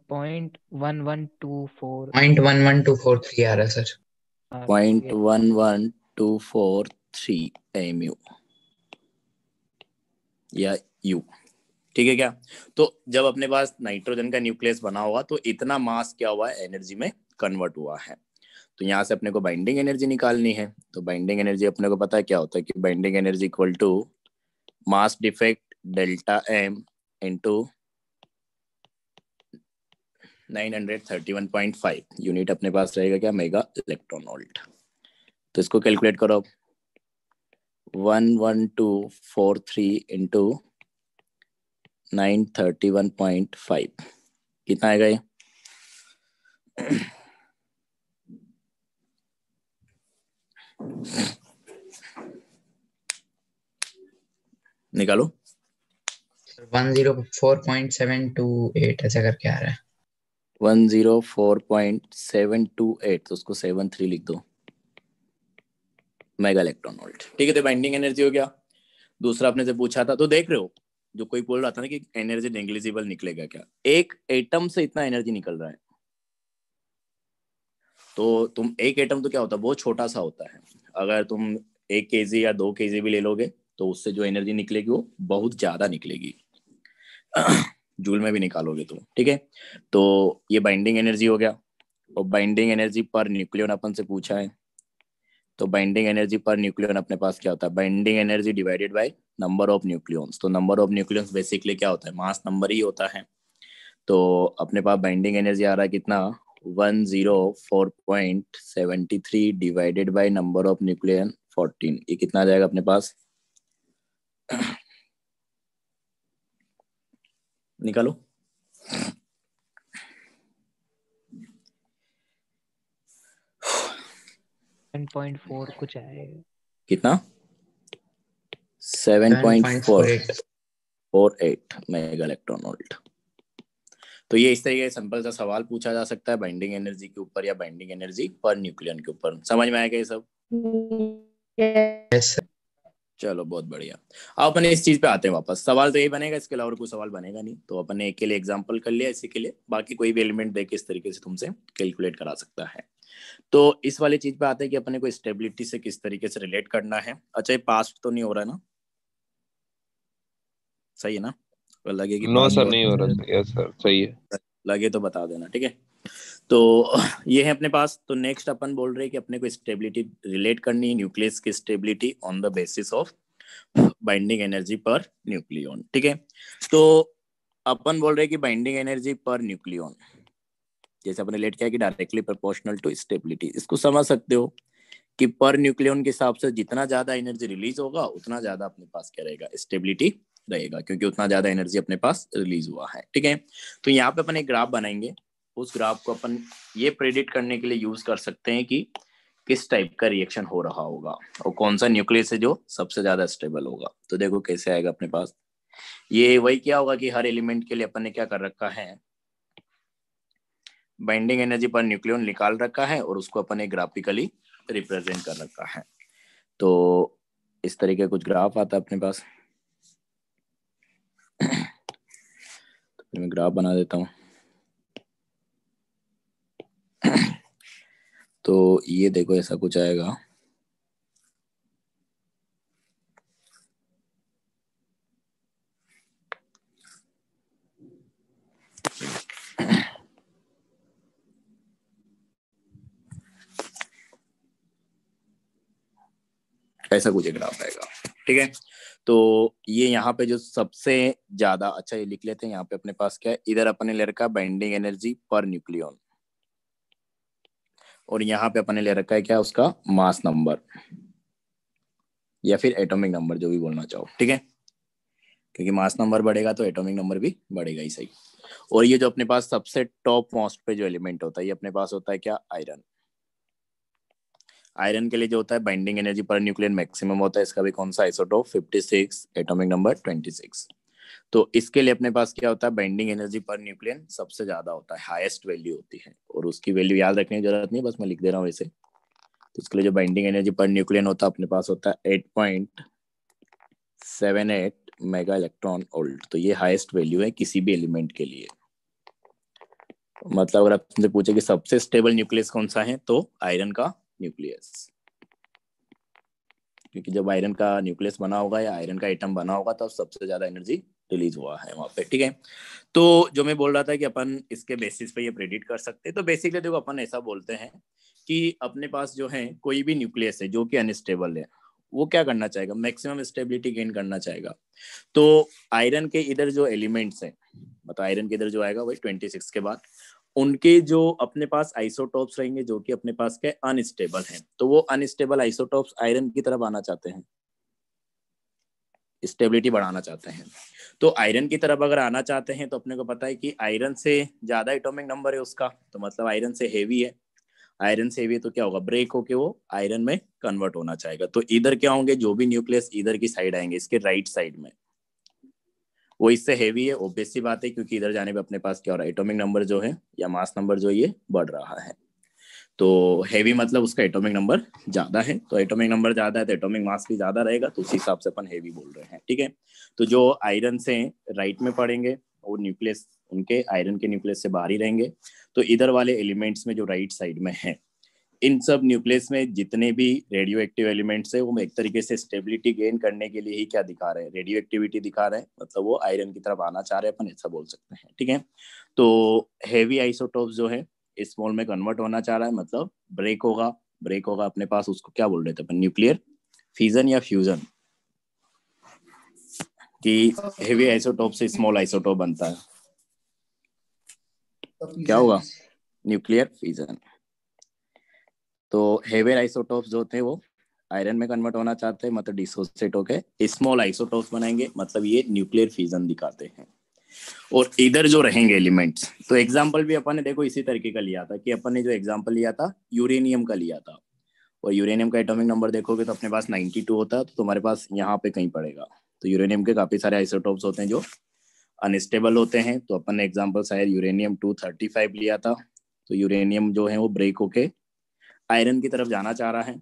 point one one two four
point one one two four three आ रहा है sir
point one one two four three M U या यू ठीक है क्या? तो जब अपने पास नाइट्रोजन का न्यूक्लियस बना हुआ तो इतना मास क्या हुआ है? एनर्जी में कन्वर्ट हुआ है। तो यहाँ से अपने को बाइंडिंग एनर्जी निकालनी है। तो बाइंडिंग एनर्जी अपने को पता है क्या होता है कि binding energy equal to mass defect delta M into 931.5 unit अपने पास रहेगा क्या? मेगा इलेक्ट्रॉन वोल्ट तो इसको कैलकुलेट करो आप। 11243 इंटू 931.5 कितना आएगा ये? निकालो।
104.728 ऐसा करके आ रहा है।
104.728 तो उसको 73 लिख दो। Mega electron volt. ठीक है तो बाइंडिंग एनर्जी हो गया। दूसरा आपने से पूछा था तो देख रहे हो, जो कोई बोल रहा था ना कि एनर्जी नेग्लिजिबल निकलेगा क्या? एक एटम से इतना एनर्जी निकल रहा है। तो तुम एक एटम तो क्या होता है? बहुत छोटा सा होता है। अगर तुम एक के या दो के भी ले लोगे तो उससे जो एनर्जी निकलेगी वो बहुत ज़्यादा निकलेगी। जूल में भी निकालोगे तुम, ठीक है? तो ये बाइंडिंग एनर्जी हो गया। और बाइंडिंग एनर्जी पर न्यूक्लियन अपन से पूछा है तो बाइंडिंग एनर्जी पर न्यूक्लियन अपने पास क्या होता है? Binding energy divided by number of nucleons तो नंबर ऑफ़ न्यूक्लियंस बेसिकली क्या होता है? मास नंबर ही होता है। तो अपने पास बाइंडिंग एनर्जी आ रहा है कितना? One zero four point seventy three divided by number of nucleon fourteen ये कितना आ जाएगा अपने पास? निकालो।
7.4 कुछ आएगा
कितना? Seven point four four eight mega electron volt तो ये इस तरीके का सिंपल सा सवाल पूछा जा सकता है बाइंडिंग एनर्जी के ऊपर या बाइंडिंग एनर्जी पर न्यूक्लियन के ऊपर। समझ में आएगा ये सब?
Yes,
चलो बहुत बढ़िया। अब अपन इस चीज़ पे आते हैं वापस। सवाल तो यही बनेगा इसके अलावा कोई सवाल बनेगा नहीं। तो अपन ने एक के लिए एग्जांपल कर लिया इसी के लिए। बाकी कोई भी एलिमेंट देके इस तरीके से तुमसे कैलकुलेट करा सकता है। तो इस वाली चीज़ पे आते हैं कि अपने को स्टेबिलिटी से किस तरीके से रिलेट करना है। अच्छा ये पास्ट तो नहीं हो रहा है ना? सही है ना? लगे कि
नो सर नहीं हो रहा। यस सर सही है।
लगे तो बता देना ठीक है? तो ये है अपने पास। तो नेक्स्ट अपन बोल रहे हैं कि अपने को स्टेबिलिटी रिलेट करनी है न्यूक्लियस की stability on the basis of binding energy per nucleon ठीक है? तो अपन बोल रहे हैं कि बाइंडिंग एनर्जी पर न्यूक्लियन जैसे अपने लेट किया कि डायरेक्टली प्रोपोर्शनल टू स्टेबिलिटी इसको समझ सकते हो कि पर न्यूक्लियन के हिसाब से जितना ज़्यादा एनर्जी रिलीज़ होगा, उतना ज़्यादा अपने पास क्या रहेगा? स्टेबिलिटी रहेगा, क्योंकि उतना ज़्यादा एनर्जी अपने पास रिलीज़ हुआ है, ठीक है? तो यहाँ पे अपन एक ग्राफ बनाएँगे। उस ग्राफ को अपन ये प्रेडिक्ट करने के लिए यूज़ कर सकते हैं कि किस टाइप का रिएक्शन हो रहा होगा और कौन सा न्यूक्लियस है जो सबसे ज़्यादा स्टेबल होगा। तो देखो कैसे आएगा अपने पास। ये वही क्या होगा कि हर एलिमेंट के लिए अपन ने क्या कर रखा है? बाइंडिंग एनर्जी पर न्यूक्लियन निकाल रखा है और उसको अपने ग्राफिकली रिप्रेजेंट कर रखा है। तो इस तरीके कुछ ग्राफ आता है अपने पास। तो फिर मैं ग्राफ बना देता हूँ। तो ये देखो ऐसा कुछ आएगा। ऐसा कुछ ग्राफ आएगा ठीक है? तो ये यहाँ पे जो सबसे ज़्यादा अच्छा ये लिख लेते हैं, यहाँ पे अपने पास क्या है? इधर अपने ले रखा बाइंडिंग एनर्जी पर न्यूक्लियन और यहाँ पे अपने ले रखा है क्या उसका? मास नंबर या फिर एटॉमिक नंबर जो भी बोलना चाहो। ठीक है? क्योंकि मास नंबर बढ़ेगा तो एटॉमिक नंबर भी बढ़ेगा ही सही। और ये जो अपने पास सबसे टॉप मोस्ट पे जो एलिमेंट होता है, ये अपने पास होता है क्या? आयरन आयरन के लिए जो होता है binding energy per nucleon maximum होता है, इसका भी कौन सा? आइसोटोप 56 एटॉमिक नंबर 26 तो इसके लिए अपने पास क्या होता है? बाइंडिंग एनर्जी पर न्यूक्लियन सबसे ज़्यादा होता है हाईएस्ट वैल्यू होती है। और उसकी वैल्यू याद रखने की ज़रूरत नहीं, बस मैं लिख दे रहा हूँ वैसे तो इसके लिए जो बाइंडिंग एनर्जी पर न्यूक्लियन होता है, अपने पास होता है eight point seven eight mega electron volt तो ये हाईएस्ट वैल्यू है किसी भी एलिमेंट के लिए। मतलब अगर आपसे पूछे कि सबसे स्टेबल न्यूक्लियस कौन सा है तो आयरन का न्यूक्लियस। क्योंकि जब आयरन का न्यूक्लियस बना होगा या आयरन का एटम बना होगा, तब सबसे ज़्यादा एनर्जी रिलीज़ हुआ है वहाँ पे, ठीक है? तो जो मैं बोल रहा था कि अपन इसके बेसिस पे ये प्रेडिक्ट कर सकते हैं तो बेसिकली देखो अपन ऐसा बोलते हैं कि अपने पास जो है कोई भी न्यूक्लियस है जो कि अनस्टेबल है, वो क्या करना चाहेगा? मैक्सिमम स्टेबिलिटी गेन करना चाहेगा। तो आयरन के इधर जो एलिमेंट्स हैं मतलब आयरन के इधर जो आएगा वही ट्वेंटी सिक्स के बाद उनके जो अपने पास आइसोटॉप्स रहेंगे, जो कि अपने पास के अनस्टेबल हैं तो वो अनस्टेबल आइसोटॉप्स आयरन की तरफ़ आना चाहते हैं। स्टेबिलिटी बढ़ाना चाहते हैं। तो आयरन की तरफ़ अगर आना चाहते हैं तो अपने को पता है कि आयरन से ज़्यादा एटॉमिक नंबर है उसका तो मतलब आयरन से हेवी है। आयरन से हेवी है तो क्या होगा? ब्रेक होके वो आयरन में कन्वर्ट होना चाहेगा। तो इधर क्या होंगे? जो भी न्यूक्लियस इधर की साइड आएँगे, इसके राइट साइड में। वो इससे हेवी है ओबियस सी बात है, क्योंकि इधर जाने पे अपने पास क्या हो रहा है एटॉमिक नंबर जो है, या मास नंबर जो ये बढ़ रहा है। तो हेवी मतलब उसका एटॉमिक नंबर ज़्यादा है तो एटॉमिक नंबर ज़्यादा है तो एटॉमिक मास भी ज़्यादा रहेगा तो उस हिसाब से अपन हेवी बोल रहे हैं, ठीक है? तो जो आयरन से राइट में पड़ेंगे, वो न्यूक्लियस उनके आयरन के न्यूक्लियस से बाहर ही रहेंगे। तो इधर वाले एलिमेंट्स में जो राइट साइड में है इन सब न्यूक्लियस में जितने भी रेडियो एक्टिव एलिमेंट्स है वो एक तरीके से स्टेबिलिटी गेन करने के लिए ही क्या दिखा रहे हैं? रेडियो एक्टिविटी दिखा रहे हैं। मतलब वो आयरन की तरफ़ आना चाह रहे हैं अपन ऐसा बोल सकते हैं ठीक है? तो हेवी आइसोटोप जो है स्मॉल में कन्वर्ट होना चाह रहा है मतलब ब्रेक होगा ब्रेक होगा अपने पास उसको क्या बोल रहे थे अपन? न्यूक्लियर फ्यूजन या फ्यूजन कि हेवी आइसोटोप से स्मॉल आइसोटोप बनता है। क्या होगा? न्यूक्लियर फ्यूजन तो हेवी आइसोटोप्स जो थे वो आयरन में कन्वर्ट होना चाहते हैं मतलब डिसोसिएट होके स्मॉल आइसोटोप्स बनाएँगे मतलब ये न्यूक्लियर फ्यूजन दिखाते हैं। और इधर जो रहेंगे एलिमेंट्स तो एग्जांपल भी अपन ने देखो इसी तरीके का लिया था कि अपन ने जो एग्जांपल लिया था यूरेनियम का लिया था। और यूरेनियम का एटॉमिक नंबर देखोगे तो अपने पास 92 होता है तो तुम्हारे पास यहाँ पे कहीं पड़ेगा। तो यूरेनियम के काफ़ी सारे आइसोटोप्स होते हैं जो अनस्टेबल होते हैं तो अपन ने एग्ज़ाम्पल शायद यूरेनियम 235 लिया था। तो यूरेनियम जो है वो ब्रेक होके आयरन की तरफ़ जाना चाह रहा है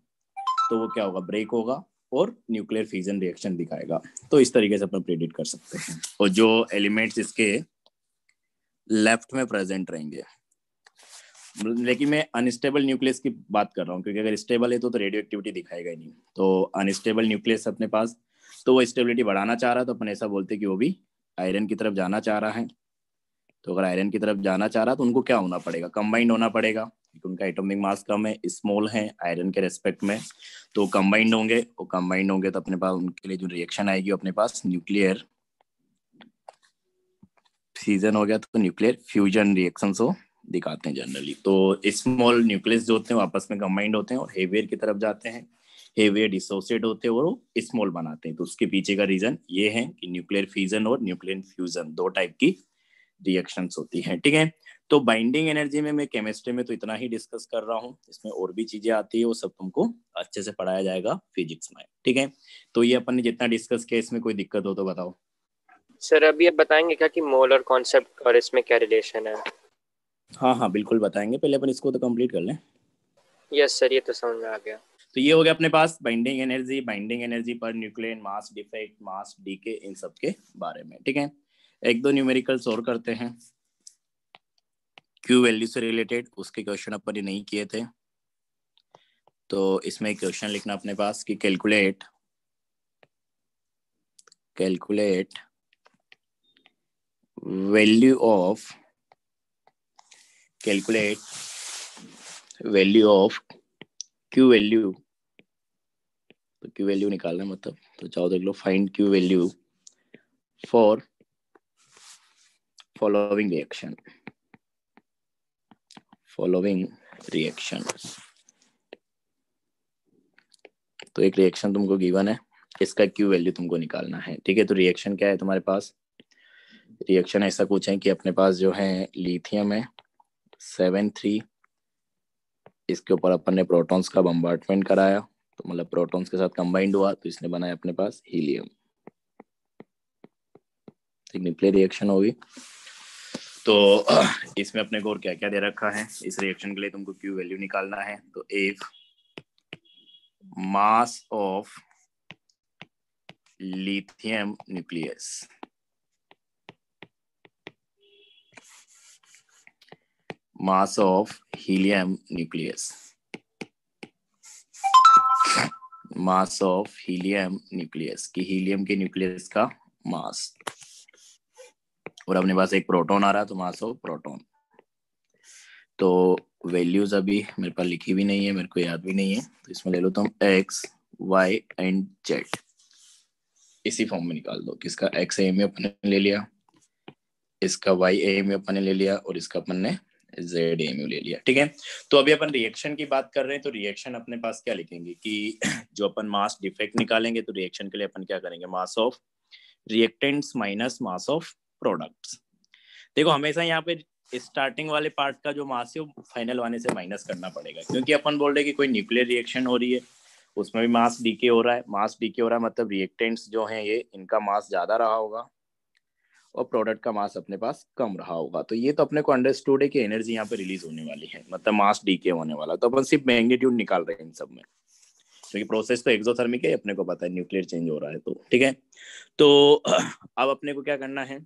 तो वो क्या होगा ब्रेक होगा और न्यूक्लियर फ्यूजन रिएक्शन दिखाएगा। तो इस तरीके से अपन प्रेडिक्ट कर सकते हैं। और जो एलिमेंट्स इसके लेफ़्ट में प्रेजेंट रहेंगे। लेकिन मैं अनस्टेबल न्यूक्लियस की बात कर रहा हूँ क्योंकि अगर स्टेबल है तो, तो रेडियो एक्टिविटी दिखाएगा ही नहीं। तो अनस्टेबल न्यूक्लियस अपने पास तो वो स्टेबिलिटी बढ़ाना चाह रहा है तो अपन ऐसा बोलते कि वो भी आयरन की तरफ़ जाना चाह रहा है। तो अगर आयरन की तरफ़ जाना चाह रहा है तो उनको क्या होना पड़ेगा? कंबाइंड होना पड़ेगा। उनका एटॉमिक मास कम है स्मॉल है आयरन के रेस्पेक्ट में तो कंबाइंड होंगे, वो कंबाइंड होंगे तो अपने पास उनके लिए जो रिएक्शन आएगी अपने पास न्यूक्लियर सीज़न हो गया तो न्यूक्लियर फ्यूजन रिएक्शन हो दिखाते हैं जनरली तो स्मॉल न्यूक्लियस जो होते हैं आपस में कंबाइंड होते हैं और हेवियर की तरफ़ जाते हैं हेवियर डिसोसिएट होते हैं और स्मॉल बनाते हैं। तो उसके पीछे का रीजन ये है कि न्यूक्लियर फ्यूजन और न्यूक्लियर फ्यूजन दो टाइप की रिएक्शंस होती हैं, ठीक है? तो बाइंडिंग एनर्जी में मैं केमिस्ट्री में तो इतना ही डिस्कस कर रहा हूँ। इसमें और भी चीज़ें आती है वो सब तुमको अच्छे से पढ़ाया जाएगा फिजिक्स में ठीक है? तो ये अपन ने जितना डिस्कस किया इसमें कोई दिक्कत हो तो बताओ।
सर अभी आप बताएँगे क्या कि मोलर कॉन्सेप्ट और इसमें क्या रिलेशन है?
हाँ हाँ बिल्कुल बताएँगे। पहले अपन इसको तो कंप्लीट कर लें।
यस सर ये तो समझ में आ गया।
तो ये हो गया अपने पास binding energy binding energy per nucleon mass defect mass DK इन सब के बारे में ठीक है? एक दो न्यूमेरिकल्स और करते हैं। क्यू वैल्यू से रिलेटेड उसके क्वेश्चन अपन ने नहीं किए थे। तो इसमें क्वेश्चन लिखना अपने पास कि calculate calculate value of calculate value of Q value. तो क्यू वैल्यू निकालना मतलब तो चाहो देख लो find Q value for following reaction following reaction तो एक रिएक्शन तुमको गिवन है, इसका क्यू वैल्यू तुमको निकालना है, ठीक है? तो रिएक्शन क्या है तुम्हारे पास? रिएक्शन ऐसा कुछ है कि अपने पास जो है लिथियम है सेवन थ्री इसके ऊपर अपन ने प्रोटॉन्स का बम्बार्टमेंट कराया तो मतलब प्रोटॉन्स के साथ कंबाइंड हुआ तो इसने बनाया अपने पास हीलियम न्यूक्लियर रिएक्शन होगी। तो इसमें अपने को और क्या क्या दे रखा है? इस रिएक्शन के लिए तुमको क्यू वैल्यू निकालना है। तो if mass of lithium nucleus mass of helium nucleus. Mass of helium nucleus. की हीलियम के न्यूक्लियस का मास और अपने पास एक प्रोटॉन आ रहा है तो मास ऑफ़ प्रोटॉन तो वैल्यूज़ अभी मेरे पास लिखी भी नहीं है, मेरे को याद भी नहीं है तो इसमें ले लो तुम एक्स वाई एंड जेड इसी फॉर्म में निकाल दो, किसका एक्स ए में अपन ने ले लिया, इसका वाई ए में अपन ने ले लिया, और इसका अपन ने जेड एम ले लिया, ठीक है? तो अभी अपन रिएक्शन की बात कर रहे हैं तो रिएक्शन अपने पास क्या लिखेंगे कि जो अपन मास डिफेक्ट निकालेंगे तो रिएक्शन के लिए अपन क्या करेंगे? Mass of reactants minus mass of products देखो, हमेशा यहाँ पे स्टार्टिंग वाले पार्ट का जो मास है, वो फाइनल वाले से माइनस करना पड़ेगा। क्योंकि अपन बोल रहे कि कोई न्यूक्लियर रिएक्शन हो रही है, उसमें भी मास डीके हो रहा है। मास डीके हो रहा है मतलब रिएक्टेंट्स जो हैं, ये, इनका मास ज़्यादा रहा होगा और प्रोडक्ट का मास अपने पास कम रहा होगा। तो ये तो अपने को अंडरस्टूड है कि एनर्जी यहाँ पे रिलीज़ होने वाली है मतलब मास डीके होने वाला। तो अपन सिर्फ़ मैग्नीट्यूड निकाल रहे हैं इन सब में। क्योंकि तो प्रोसेस तो एक्सोथर्मिक है अपने को पता है न्यूक्लियर चेंज हो रहा है तो ठीक है? तो अब अपने को क्या करना है?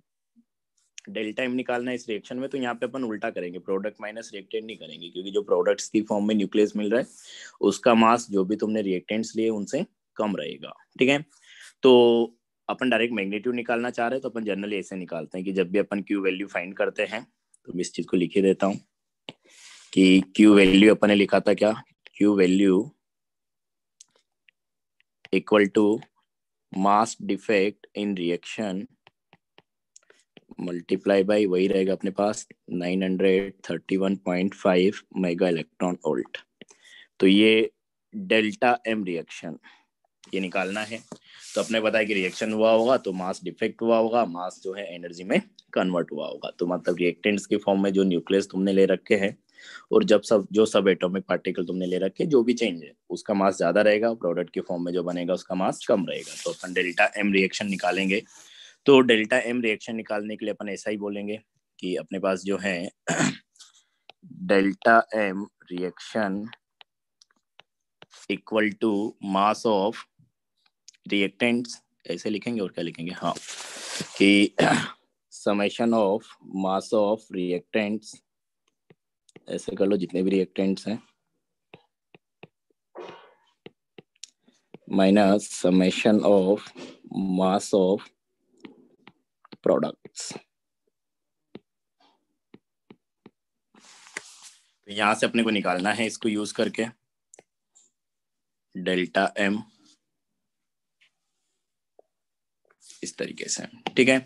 डेल्टा एम निकालना है इस रिएक्शन में तो यहाँ पे अपन उल्टा करेंगे प्रोडक्ट माइनस रिएक्टेंट नहीं करेंगे, क्योंकि जो प्रोडक्ट्स की फॉर्म में न्यूक्लियस मिल रहा है, उसका मास जो भी तुमने रिएक्टेंट्स लिए, उनसे कम रहेगा, ठीक है? तो अपन डायरेक्ट मैग्नीट्यूड निकालना चाह रहे हैं तो अपन जनरली ऐसे निकालते हैं कि जब भी अपन क्यू वैल्यू फाइंड करते हैं तो मैं इस चीज़ को लिखे देता हूँ कि क्यू वैल्यू अपन ने लिखा था क्या? Q value equal to mass defect in reaction multiply by वही रहेगा अपने पास 931.5 मेगा इलेक्ट्रॉन वोल्ट तो ये डेल्टा एम रिएक्शन ये निकालना है। तो अपने बताया कि रिएक्शन हुआ होगा तो मास डिफेक्ट हुआ होगा मास जो है एनर्जी में कन्वर्ट हुआ होगा। तो मतलब रिएक्टेंट्स के फॉर्म में जो न्यूक्लियस तुमने ले रखे हैं, और जब सब, जो सब एटॉमिक पार्टिकल तुमने ले रखे जो भी चेंज है, उसका मास ज़्यादा रहेगा प्रोडक्ट के फॉर्म में जो बनेगा, उसका मास कम रहेगा। तो अपन डेल्टा एम रिएक्शन निकालेंगे। तो डेल्टा एम रिएक्शन निकालने के लिए अपन ऐसा ही बोलेंगे कि अपने पास जो है, delta M reaction equal to mass of reactants ऐसे लिखेंगे और क्या लिखेंगे? हाँ कि summation of mass of reactants ऐसे कर लो, जितने भी रिएक्टेंट्स हैं minus summation of mass of products तो यहाँ से अपने को निकालना है इसको यूज़ करके। डेल्टा एम इस तरीके से, ठीक है?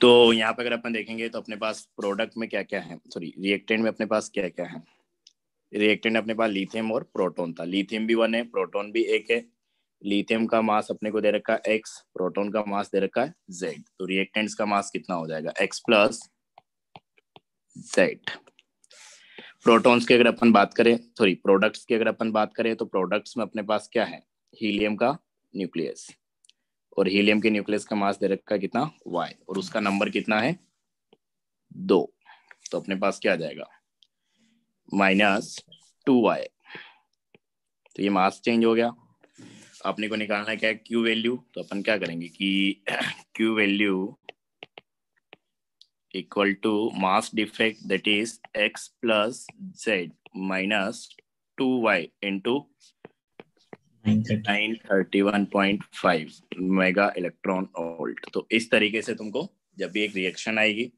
तो यहाँ पे अगर अपन देखेंगे तो अपने पास प्रोडक्ट में क्या क्या है? सॉरी रिएक्टेंट में अपने पास क्या क्या है? रिएक्टेंट अपने पास लिथियम और प्रोटोन था। लिथियम भी वन है प्रोटोन भी एक है। लिथियम का मास अपने को दे रखा है एक्स प्रोटोन का मास दे रखा है जेड तो रिएक्टेंट्स का मास कितना हो जाएगा? एक्स प्लस जेड प्रोटॉन्स की अगर अपन बात करें सॉरी प्रोडक्ट्स की अगर अपन बात करें तो प्रोडक्ट्स में अपने पास क्या है? हीलियम का न्यूक्लियस और हीलियम के न्यूक्लियस का मास दे रखा है कितना? वाई और उसका नंबर कितना है? दो. तो अपने पास क्या आ जाएगा? माइनस टू वाई तो ये मास चेंज हो गया। अपने को निकालना है क्या क्यू वैल्यू तो अपन क्या करेंगे कि Q value equal to mass defect that is x plus z minus 2y into 931.5 mega electron volt तो इस तरीके से तुमको जब भी एक रिएक्शन आएगी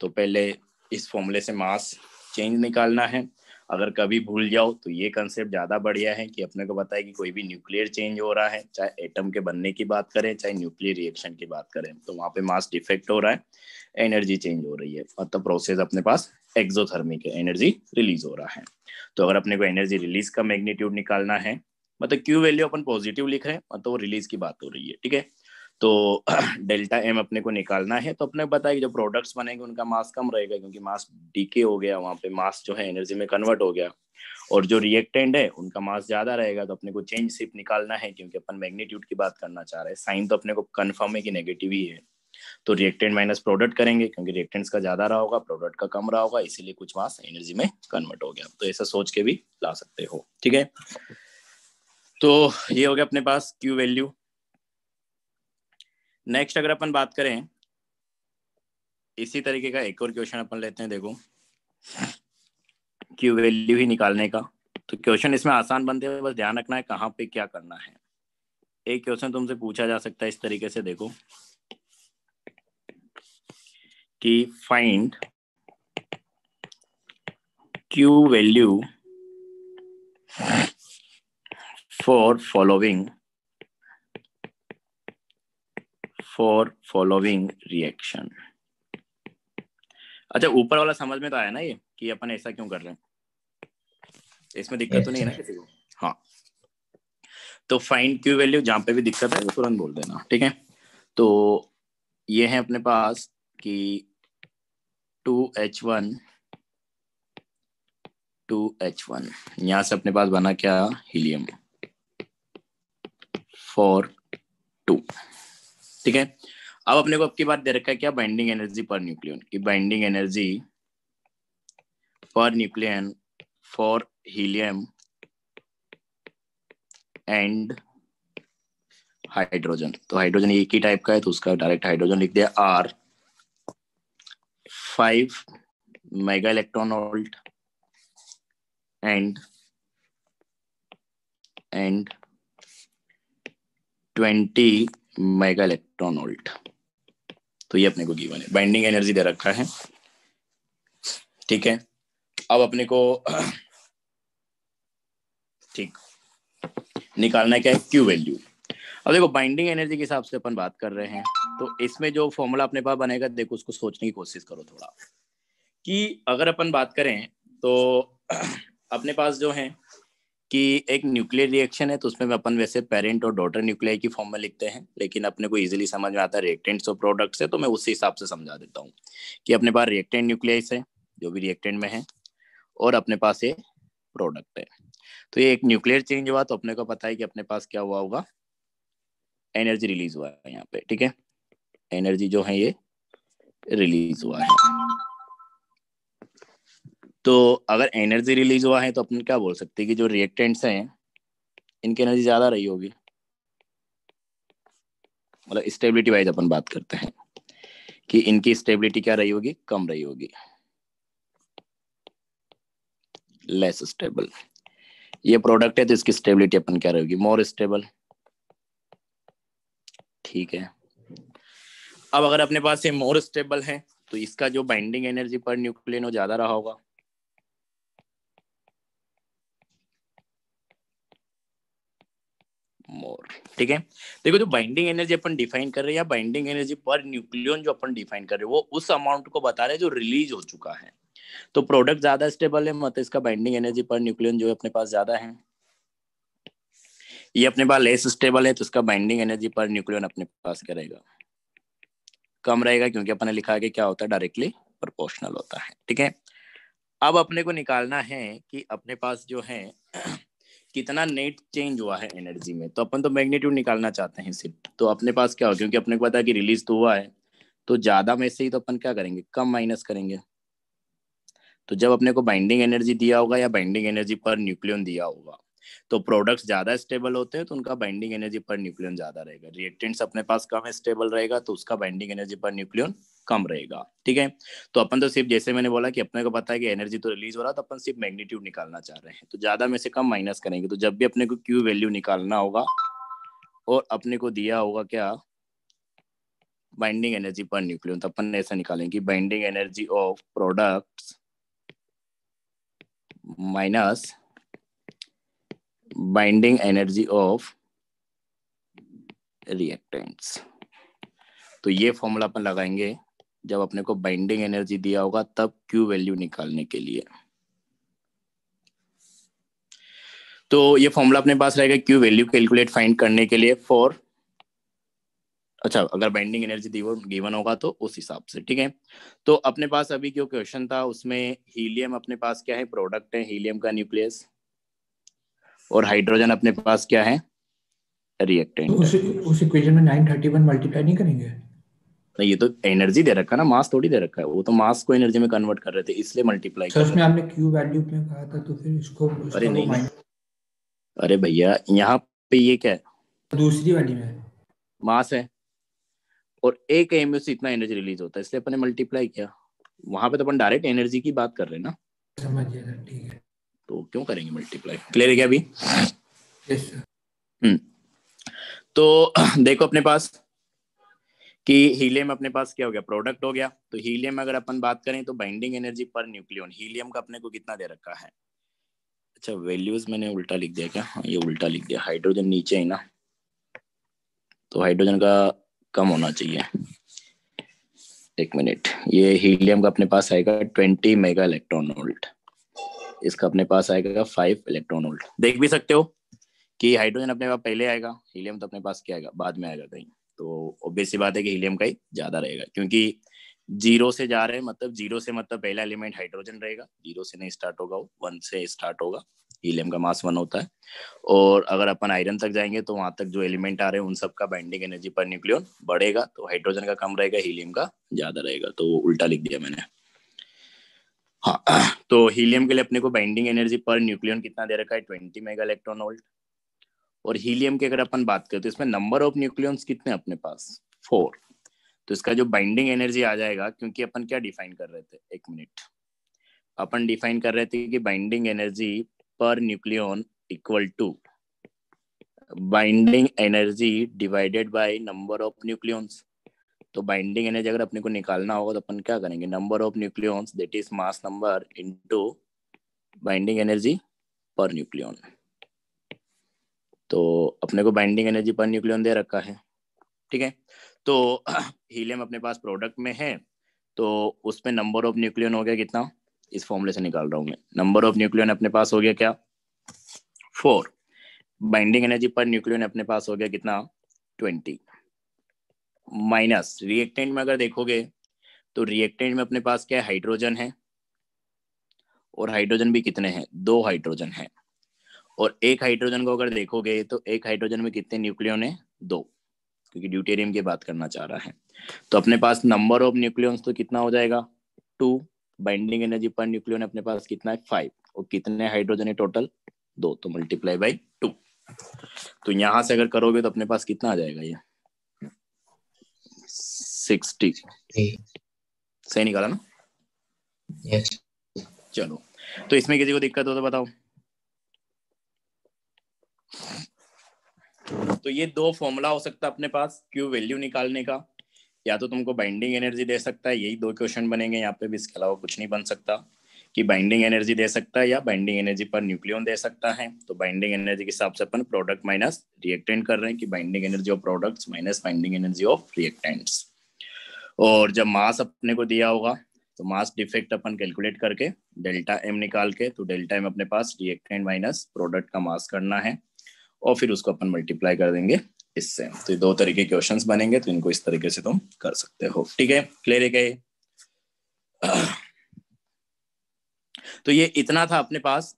तो पहले इस फॉर्मूले से मास चेंज निकालना है। अगर कभी भूल जाओ तो ये कंसेप्ट ज़्यादा बढ़िया है कि अपने को बताए कि कोई भी न्यूक्लियर चेंज हो रहा है, चाहे एटम के बनने की बात करें, चाहे न्यूक्लियर रिएक्शन की बात करें तो वहाँ पे मास डिफेक्ट हो रहा है एनर्जी चेंज हो रही है। मतलब प्रोसेस अपने पास एक्सोथर्मिक है एनर्जी रिलीज़ हो रहा है। तो अगर अपने को एनर्जी रिलीज़ का मैग्नीट्यूड निकालना है मतलब क्यू वैल्यू अपन पॉजिटिव लिख रहे हैं मतलब वो रिलीज़ की बात हो रही है, ठीक है? तो डेल्टा एम अपने को निकालना है तो अपने बताया कि जो प्रोडक्ट्स बनेंगे, उनका मास कम रहेगा, क्योंकि मास डीके हो गया, वहाँ पे मास जो है एनर्जी में कन्वर्ट हो गया। और जो रिएक्टेंट है, उनका मास ज़्यादा रहेगा तो अपने को चेंज सिर्फ़ निकालना है, क्योंकि अपन मैग्नीट्यूड की बात करना चाह रहे हैं। साइन तो अपने को कन्फर्म है कि नेगेटिव ही है। तो रिएक्टेंट माइनस प्रोडक्ट करेंगे, क्योंकि रिएक्टेंट्स का ज़्यादा रहा होगा प्रोडक्ट का कम रहा होगा, इसीलिए कुछ मास एनर्जी में कन्वर्ट हो गया। तो ऐसा सोच के भी ला सकते हो, ठीक है? तो ये हो गया अपने पास क्यू वैल्यू नेक्स्ट अगर अपन बात करें, इसी तरीके का एक और क्वेश्चन अपन लेते हैं, देखो। क्यू वैल्यू ही निकालने का। तो क्वेश्चन इसमें आसान बनते हैं, बस ध्यान रखना है कहाँ पे क्या करना है। एक क्वेश्चन तुमसे पूछा जा सकता है इस तरीके से, देखो। कि find Q value for following for following reaction अच्छा ऊपर वाला समझ में तो आया ना ये कि अपन ऐसा क्यों कर रहे हैं? इसमें दिक्कत तो नहीं है ना किसी को? हाँ। तो फाइंड क्यू वैल्यू जहाँ पे भी दिक्कत है तो तुरंत बोल देना ठीक है? तो ये है अपने पास कि two H one two H one यहाँ से अपने पास बना क्या? हीलियम। Four two. ठीक है? अब अपने को अब की बात दे रखा है क्या? बाइंडिंग एनर्जी पर न्यूक्लियन की बाइंडिंग एनर्जी पर nucleon for helium and hydrogen तो हाइड्रोजन एक ही टाइप का है तो उसका डायरेक्ट हाइड्रोजन लिख दिया are five mega electron volt and and twenty mega electron volt. तो ये अपने को गिवन है। बाइंडिंग एनर्जी दे रखा है। ठीक है? अब अपने को, ठीक। निकालना क्या है? क्यू वैल्यू अब देखो बाइंडिंग एनर्जी के हिसाब से अपन बात कर रहे हैं। तो इसमें जो फॉर्मूला अपने पास बनेगा, देखो, उसको सोचने की कोशिश करो थोड़ा। कि अगर अपन बात करें तो अपने पास जो है कि एक न्यूक्लियर रिएक्शन है तो उसमें अपन वैसे पेरेंट और डॉटर न्यूक्लियर की फॉर्म में लिखते हैं, लेकिन अपने को इजीली समझ में आता है रिएक्टेंट्स और प्रोडक्ट्स है तो मैं उसी हिसाब से समझा देता हूँ कि अपने पास रिएक्टेंट न्यूक्लियस है, जो भी रिएक्टेंट में है, और अपने पास ये प्रोडक्ट है। तो ये एक न्यूक्लियर चेंज हुआ तो अपने को पता है कि अपने पास क्या हुआ होगा। एनर्जी रिलीज़ हुआ है यहाँ पे, ठीक है? एनर्जी जो है ये रिलीज़ हुआ है। तो अगर एनर्जी रिलीज़ हुआ है तो अपन क्या बोल सकते हैं कि जो रिएक्टेंट्स हैं, इनकी एनर्जी ज़्यादा रही होगी। मतलब स्टेबिलिटी वाइज अपन बात करते हैं कि इनकी स्टेबिलिटी क्या रही होगी, कम रही होगी। लेस स्टेबल ये प्रोडक्ट है तो इसकी स्टेबिलिटी अपन क्या रहेगी मोर स्टेबल ठीक है। अब अगर अपने पास ये मोर स्टेबल है तो इसका जो बाइंडिंग एनर्जी पर न्यूक्लियन वो ज़्यादा रहा होगा। मोर ठीक है? देखो, जो बाइंडिंग एनर्जी अपन डिफाइन कर रहे हैं या बाइंडिंग एनर्जी पर न्यूक्लियन जो अपन डिफाइन कर रहे हैं, वो उस अमाउंट को बता रहे हैं जो रिलीज़ हो चुका है। तो प्रोडक्ट ज़्यादा स्टेबल है मतलब इसका बाइंडिंग एनर्जी पर न्यूक्लियन जो है अपने पास ज़्यादा है। ये अपने पास लेस स्टेबल है तो इसका बाइंडिंग एनर्जी पर न्यूक्लियन अपने पास क्या रहेगा कम रहेगा क्योंकि अपने लिखा है कि क्या होता है? डायरेक्टली प्रोपोर्शनल होता है, ठीक है? अब अपने को निकालना है कि अपने पास जो है कितना नेट चेंज हुआ है एनर्जी में? तो अपन तो मैग्नीट्यूड निकालना चाहते हैं सिर्फ़। तो अपने पास क्या हो? क्योंकि अपने को पता है कि रिलीज़ तो हुआ है। तो ज़्यादा में से ही तो अपन क्या करेंगे? कम माइनस करेंगे। तो जब अपने को बाइंडिंग एनर्जी दिया होगा या बाइंडिंग एनर्जी पर न्यूक्लियन दिया होगा तो प्रोडक्ट्स ज़्यादा स्टेबल होते हैं तो उनका बाइंडिंग एनर्जी पर न्यूक्लियन ज़्यादा रहेगा। रिएक्टेंट्स अपने पास कम स्टेबल रहेगा तो उसका बाइंडिंग एनर्जी पर न्यूक्लियन कम रहेगा, ठीक है? तो अपन तो सिर्फ़ जैसे मैंने बोला कि अपने को पता है कि एनर्जी तो रिलीज़ हो रहा तो अपन सिर्फ़ मैग्नीट्यूड निकालना चाह रहे हैं। तो ज़्यादा में से कम माइनस करेंगे तो जब भी अपने को क्यू वैल्यू निकालना होगा, और अपने को दिया होगा क्या? बाइंडिंग एनर्जी पर न्यूक्लियन तो अपन ऐसा निकालेंगे binding energy of products minus binding energy of reactants तो ये फॉर्मूला अपन लगाएँगे, जब अपने को बाइंडिंग एनर्जी दिया होगा, तब क्यू वैल्यू निकालने के लिए। तो ये फॉर्मूला अपने पास रहेगा क्यू वैल्यू कैलकुलेट फाइंड करने के लिए फॉर अच्छा अगर बाइंडिंग एनर्जी गिवन होगा तो उस हिसाब से, ठीक है? तो अपने पास अभी जो क्वेश्चन था, उसमें हीलियम अपने पास क्या है? प्रोडक्ट है हीलियम का न्यूक्लियस और हाइड्रोजन अपने पास क्या है? रिएक्टेंट
तो उस उस इक्वेशन में 931 मल्टीप्लाई नहीं करेंगे?
नहीं ये तो एनर्जी दे रखा ना मास थोड़ी दे रखा है। वो तो मास को एनर्जी में कन्वर्ट कर रहे थे इसलिए मल्टीप्लाई
सर उसमें आपने क्यू वैल्यू में कहा था तो फिर इसको,
इसको अरे नहीं। अरे भैया यहाँ पे ये क्या है?
दूसरी वाली में।
मास है। और एक एम से इतना एनर्जी रिलीज़ होता है इसलिए अपने मल्टीप्लाई किया। वहाँ पे तो अपन डायरेक्ट एनर्जी की बात कर रहे हैं ना।
समझ गया ठीक है।
तो क्यों करेंगे मल्टीप्लाई क्लियर है क्या अभी?
Yes,
हम्म। तो देखो अपने पास कि हीलियम अपने पास क्या हो गया? प्रोडक्ट हो गया। तो हीलियम अगर अपन बात करें तो binding energy per nucleon helium का अपने को कितना दे रखा है? अच्छा वैल्यूज़ मैंने उल्टा लिख दिया क्या? हाँ ये उल्टा लिख दिया। हाइड्रोजन नीचे है ना? तो हाइड्रोजन का कम होना चाहिए। एक मिनट ये हीलियम का अपने पास आएगा ट्वेंटी मेगा इलेक्ट्रॉन वोल्ट इसका अपने पास आएगा फाइव इलेक्ट्रॉन वोल्ट देख भी सकते हो कि हाइड्रोजन अपने पास पहले आएगा हीलियम तो अपने पास क्या आएगा? बाद में आएगा कहीं। तो ऑब्वियस बात है कि हीलियम का ही ज़्यादा रहेगा, क्योंकि ज़ीरो से जा रहे हैं मतलब ज़ीरो से मतलब पहला एलिमेंट हाइड्रोजन रहेगा। ज़ीरो से नहीं स्टार्ट होगा वो वन से स्टार्ट होगा। हीलियम का मास वन होता है। और अगर अपन आयरन तक जाएँगे तो वहाँ तक जो एलिमेंट आ रहे हैं, उन सब का बाइंडिंग एनर्जी पर न्यूक्लियन बढ़ेगा। तो हाइड्रोजन का कम रहेगा हीलियम का ज़्यादा रहेगा। तो उल्टा लिख दिया मैंने। हाँ। तो हीलियम के लिए अपने को बाइंडिंग एनर्जी पर न्यूक्लियन कितना दे रखा है? ट्वेंटी मेगा इलेक्ट्रॉन वोल्ट और हीलियम की अगर अपन बात करें तो इसमें नंबर ऑफ़ न्यूक्लियंस कितने अपने पास? फोर तो इसका जो बाइंडिंग एनर्जी आ जाएगा, क्योंकि अपन क्या डिफाइन कर रहे थे? एक मिनट अपन डिफाइन कर रहे थे कि बाइंडिंग एनर्जी पर nucleon equal to binding energy divided by number of nucleons तो बाइंडिंग एनर्जी अगर अपने को निकालना होगा तो अपन क्या करेंगे? Number of nucleons that is mass number into binding energy पर न्यूक्लियन तो अपने को बाइंडिंग एनर्जी पर न्यूक्लियन दे रखा है। ठीक है? तो हीलियम अपने पास प्रोडक्ट में है तो उसमें नंबर ऑफ़ न्यूक्लियन हो गया कितना? इस फॉर्मूले से निकाल रहा हूँ मैं। नंबर ऑफ़ न्यूक्लियन अपने पास हो गया क्या? Four binding energy per nucleon अपने पास हो गया कितना? ट्वेंटी माइनस रिएक्टेंट में अगर देखोगे तो रिएक्टेंट में अपने पास क्या है? हाइड्रोजन है। और हाइड्रोजन भी कितने हैं? दो हाइड्रोजन है। और एक हाइड्रोजन को अगर देखोगे तो एक हाइड्रोजन में कितने न्यूक्लियन है दो। क्योंकि ड्यूटेरियम की बात करना चाह रहा है। तो अपने पास नंबर ऑफ़ न्यूक्लियंस तो कितना हो जाएगा? Two binding energy per nucleon अपने पास कितना है? फाइव और कितने हाइड्रोजन है टोटल दो। तो मल्टीप्लाई बाई टू तो यहाँ से अगर करोगे तो अपने पास कितना आ जाएगा ये? सिक्सटी। सही निकाला ना?
यस
चलो। तो इसमें किसी को दिक्कत हो तो बताओ। तो ये दो फॉर्मूला हो सकता है अपने पास क्यू वैल्यू निकालने का। या तो तुमको बाइंडिंग एनर्जी दे सकता है यही दो क्वेश्चन बनेंगे यहाँ पे भी इसके अलावा कुछ नहीं बन सकता। कि बाइंडिंग एनर्जी दे सकता है या बाइंडिंग एनर्जी पर न्यूक्लियन दे सकता है। तो बाइंडिंग एनर्जी के हिसाब से अपन प्रोडक्ट माइनस रिएक्टेंट कर रहे हैं कि binding energy of products minus binding energy of reactants और जब मास अपने को दिया होगा तो मास डिफेक्ट अपन कैलकुलेट करके डेल्टा एम निकाल के तो डेल्टा एम अपने पास रिएक्टेंट माइनस प्रोडक्ट का मास करना है। और फिर उसको अपन मल्टीप्लाई कर देंगे इससे। तो ये दो तरीके के क्वेश्चंस बनेंगे तो इनको इस तरीके से तुम कर सकते हो। ठीक है? क्लियर है क्या तो ये इतना था अपने पास।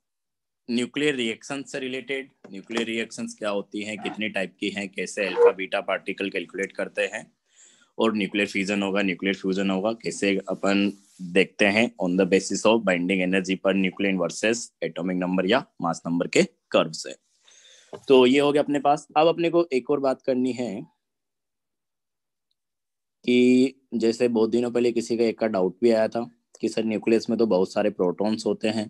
न्यूक्लियर रिएक्शन से रिलेटेड न्यूक्लियर रिएक्शन क्या होती हैं, कितने टाइप की हैं, कैसे अल्फ़ा बीटा पार्टिकल कैलकुलेट करते हैं, और न्यूक्लियर फ्यूजन होगा न्यूक्लियर फ्यूजन होगा, कैसे अपन देखते हैं on the basis of binding energy पर न्यूक्लियन वर्सेस एटॉमिक नंबर या मास नंबर के कर्व से। तो ये हो गया अपने पास। अब अपने को एक और बात करनी है कि जैसे बहुत दिनों पहले किसी का एक का डाउट भी आया था कि सर न्यूक्लियस में तो बहुत सारे प्रोटॉन्स होते हैं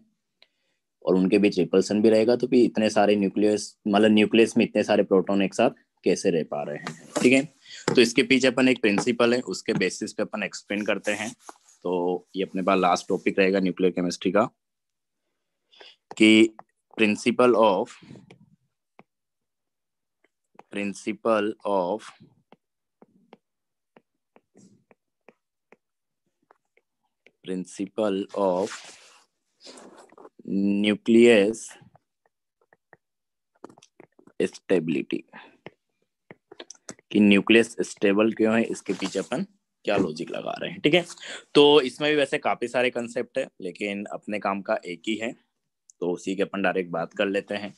और उनके बीच रिपल्सन भी रहेगा तो भी इतने सारे न्यूक्लियस मतलब न्यूक्लियस में इतने सारे प्रोटॉन एक साथ कैसे रह पा रहे हैं, ठीक है? तो इसके पीछे अपन एक प्रिंसिपल है, उसके बेसिस पे अपन एक्सप्लेन करते हैं। तो ये अपने पास लास्ट टॉपिक रहेगा न्यूक्लियर केमिस्ट्री का, कि principle of principle of principle of nucleus stability कि न्यूक्लियस स्टेबल क्यों है? इसके पीछे अपन क्या लॉजिक लगा रहे हैं, ठीक है? तो इसमें भी वैसे काफ़ी सारे कंसेप्ट है, लेकिन अपने काम का एक ही है तो उसी के अपन डायरेक्ट बात कर लेते हैं।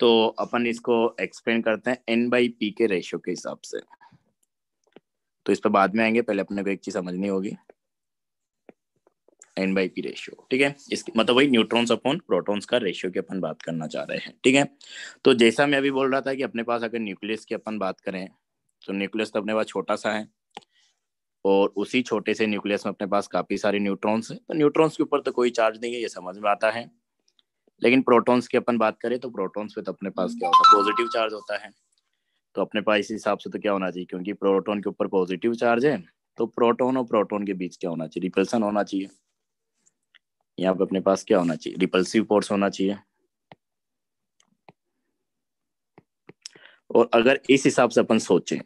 तो अपन इसको एक्सप्लेन करते हैं एन बाई पी के रेशियो के हिसाब से। तो इस पर बाद में आएँगे, पहले अपने को एक चीज़ समझनी होगी। एन बाई पी रेशियो, ठीक है? इसकी मतलब वही न्यूट्रॉन्स अपॉन प्रोटॉन्स का रेशियो की अपन बात करना चाह रहे हैं, ठीक है? तो जैसा मैं अभी बोल रहा था कि अपने पास अगर न्यूक्लियस की अपन बात करें तो न्यूक्लियस तो अपने पास छोटा सा है, और उसी छोटे से न्यूक्लियस में अपने पास काफ़ी सारे न्यूट्रॉन्स हैं तो न्यूट्रॉन्स के ऊपर तो कोई चार्ज नहीं है, ये समझ में आता है। लेकिन प्रोटॉन्स की अपन बात करें तो प्रोटॉन्स पे तो अपने पास क्या होता है? पॉजिटिव चार्ज होता है। तो अपने पास इस हिसाब से तो क्या होना चाहिए? क्योंकि प्रोटॉन के ऊपर पॉजिटिव चार्ज है तो प्रोटॉन और प्रोटॉन के बीच क्या होना चाहिए? रिपल्सन होना चाहिए। यहाँ पे अपने पास क्या होना चाहिए? रिपल्सिव फोर्स होना चाहिए। और अगर इस हिसाब से अपन सोचें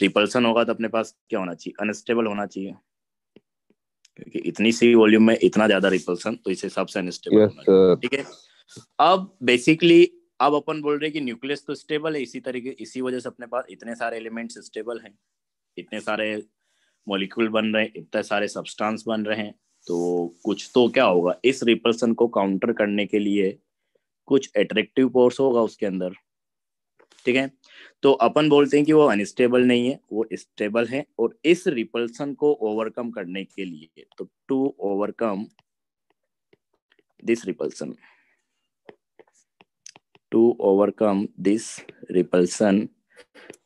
रिपल्सन होगा तो अपने पास क्या होना चाहिए? अनस्टेबल होना चाहिए। क्योंकि इतनी सी वॉल्यूम में इतना ज़्यादा रिपल्सन तो इस हिसाब से अनस्टेबल
यस
होना ठीक है? अब बेसिकली अब अपन बोल रहे हैं कि न्यूक्लियस तो स्टेबल है इसी तरीके इसी वजह से अपने पास इतने सारे एलिमेंट्स स्टेबल हैं। इतने सारे मॉलिक्यूल बन रहे हैं इतने सारे सब्सटेंस बन रहे हैं। तो कुछ तो क्या होगा, इस रिपल्सन को काउंटर करने के लिए कुछ अट्रैक्टिव फोर्स होगा उसके अंदर। ठीक है? तो अपन बोलते हैं कि वो अनस्टेबल नहीं है, वो स्टेबल है और इस रिपल्सन को ओवरकम करने के लिए तो to overcome this repulsion to overcome this repulsion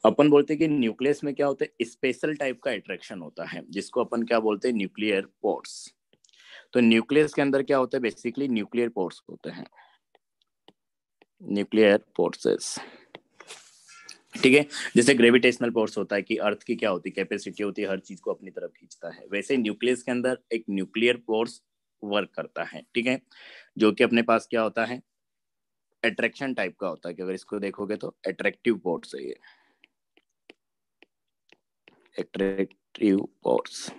अपन बोलते हैं कि न्यूक्लियस में क्या होता है स्पेशल टाइप का अट्रैक्शन होता है, जिसको अपन क्या बोलते हैं न्यूक्लियर पोर्ट्स तो न्यूक्लियस के अंदर क्या होता है? बेसिकली न्यूक्लियर पोर्स होते हैं। न्यूक्लियर पोर्सेस ठीक है? जैसे ग्रेविटेशनल फोर्स होता है कि अर्थ की क्या होती है? कैपेसिटी होती है, हर चीज़ को अपनी तरफ़ खींचता है। वैसे न्यूक्लियस के अंदर एक न्यूक्लियर फोर्स वर्क करता है। ठीक है? जो कि अपने पास क्या होता है? अट्रैक्शन टाइप का होता है कि अगर इसको देखोगे तो अट्रैक्टिव फोर्स है ये। अट्रैक्टिव फोर्स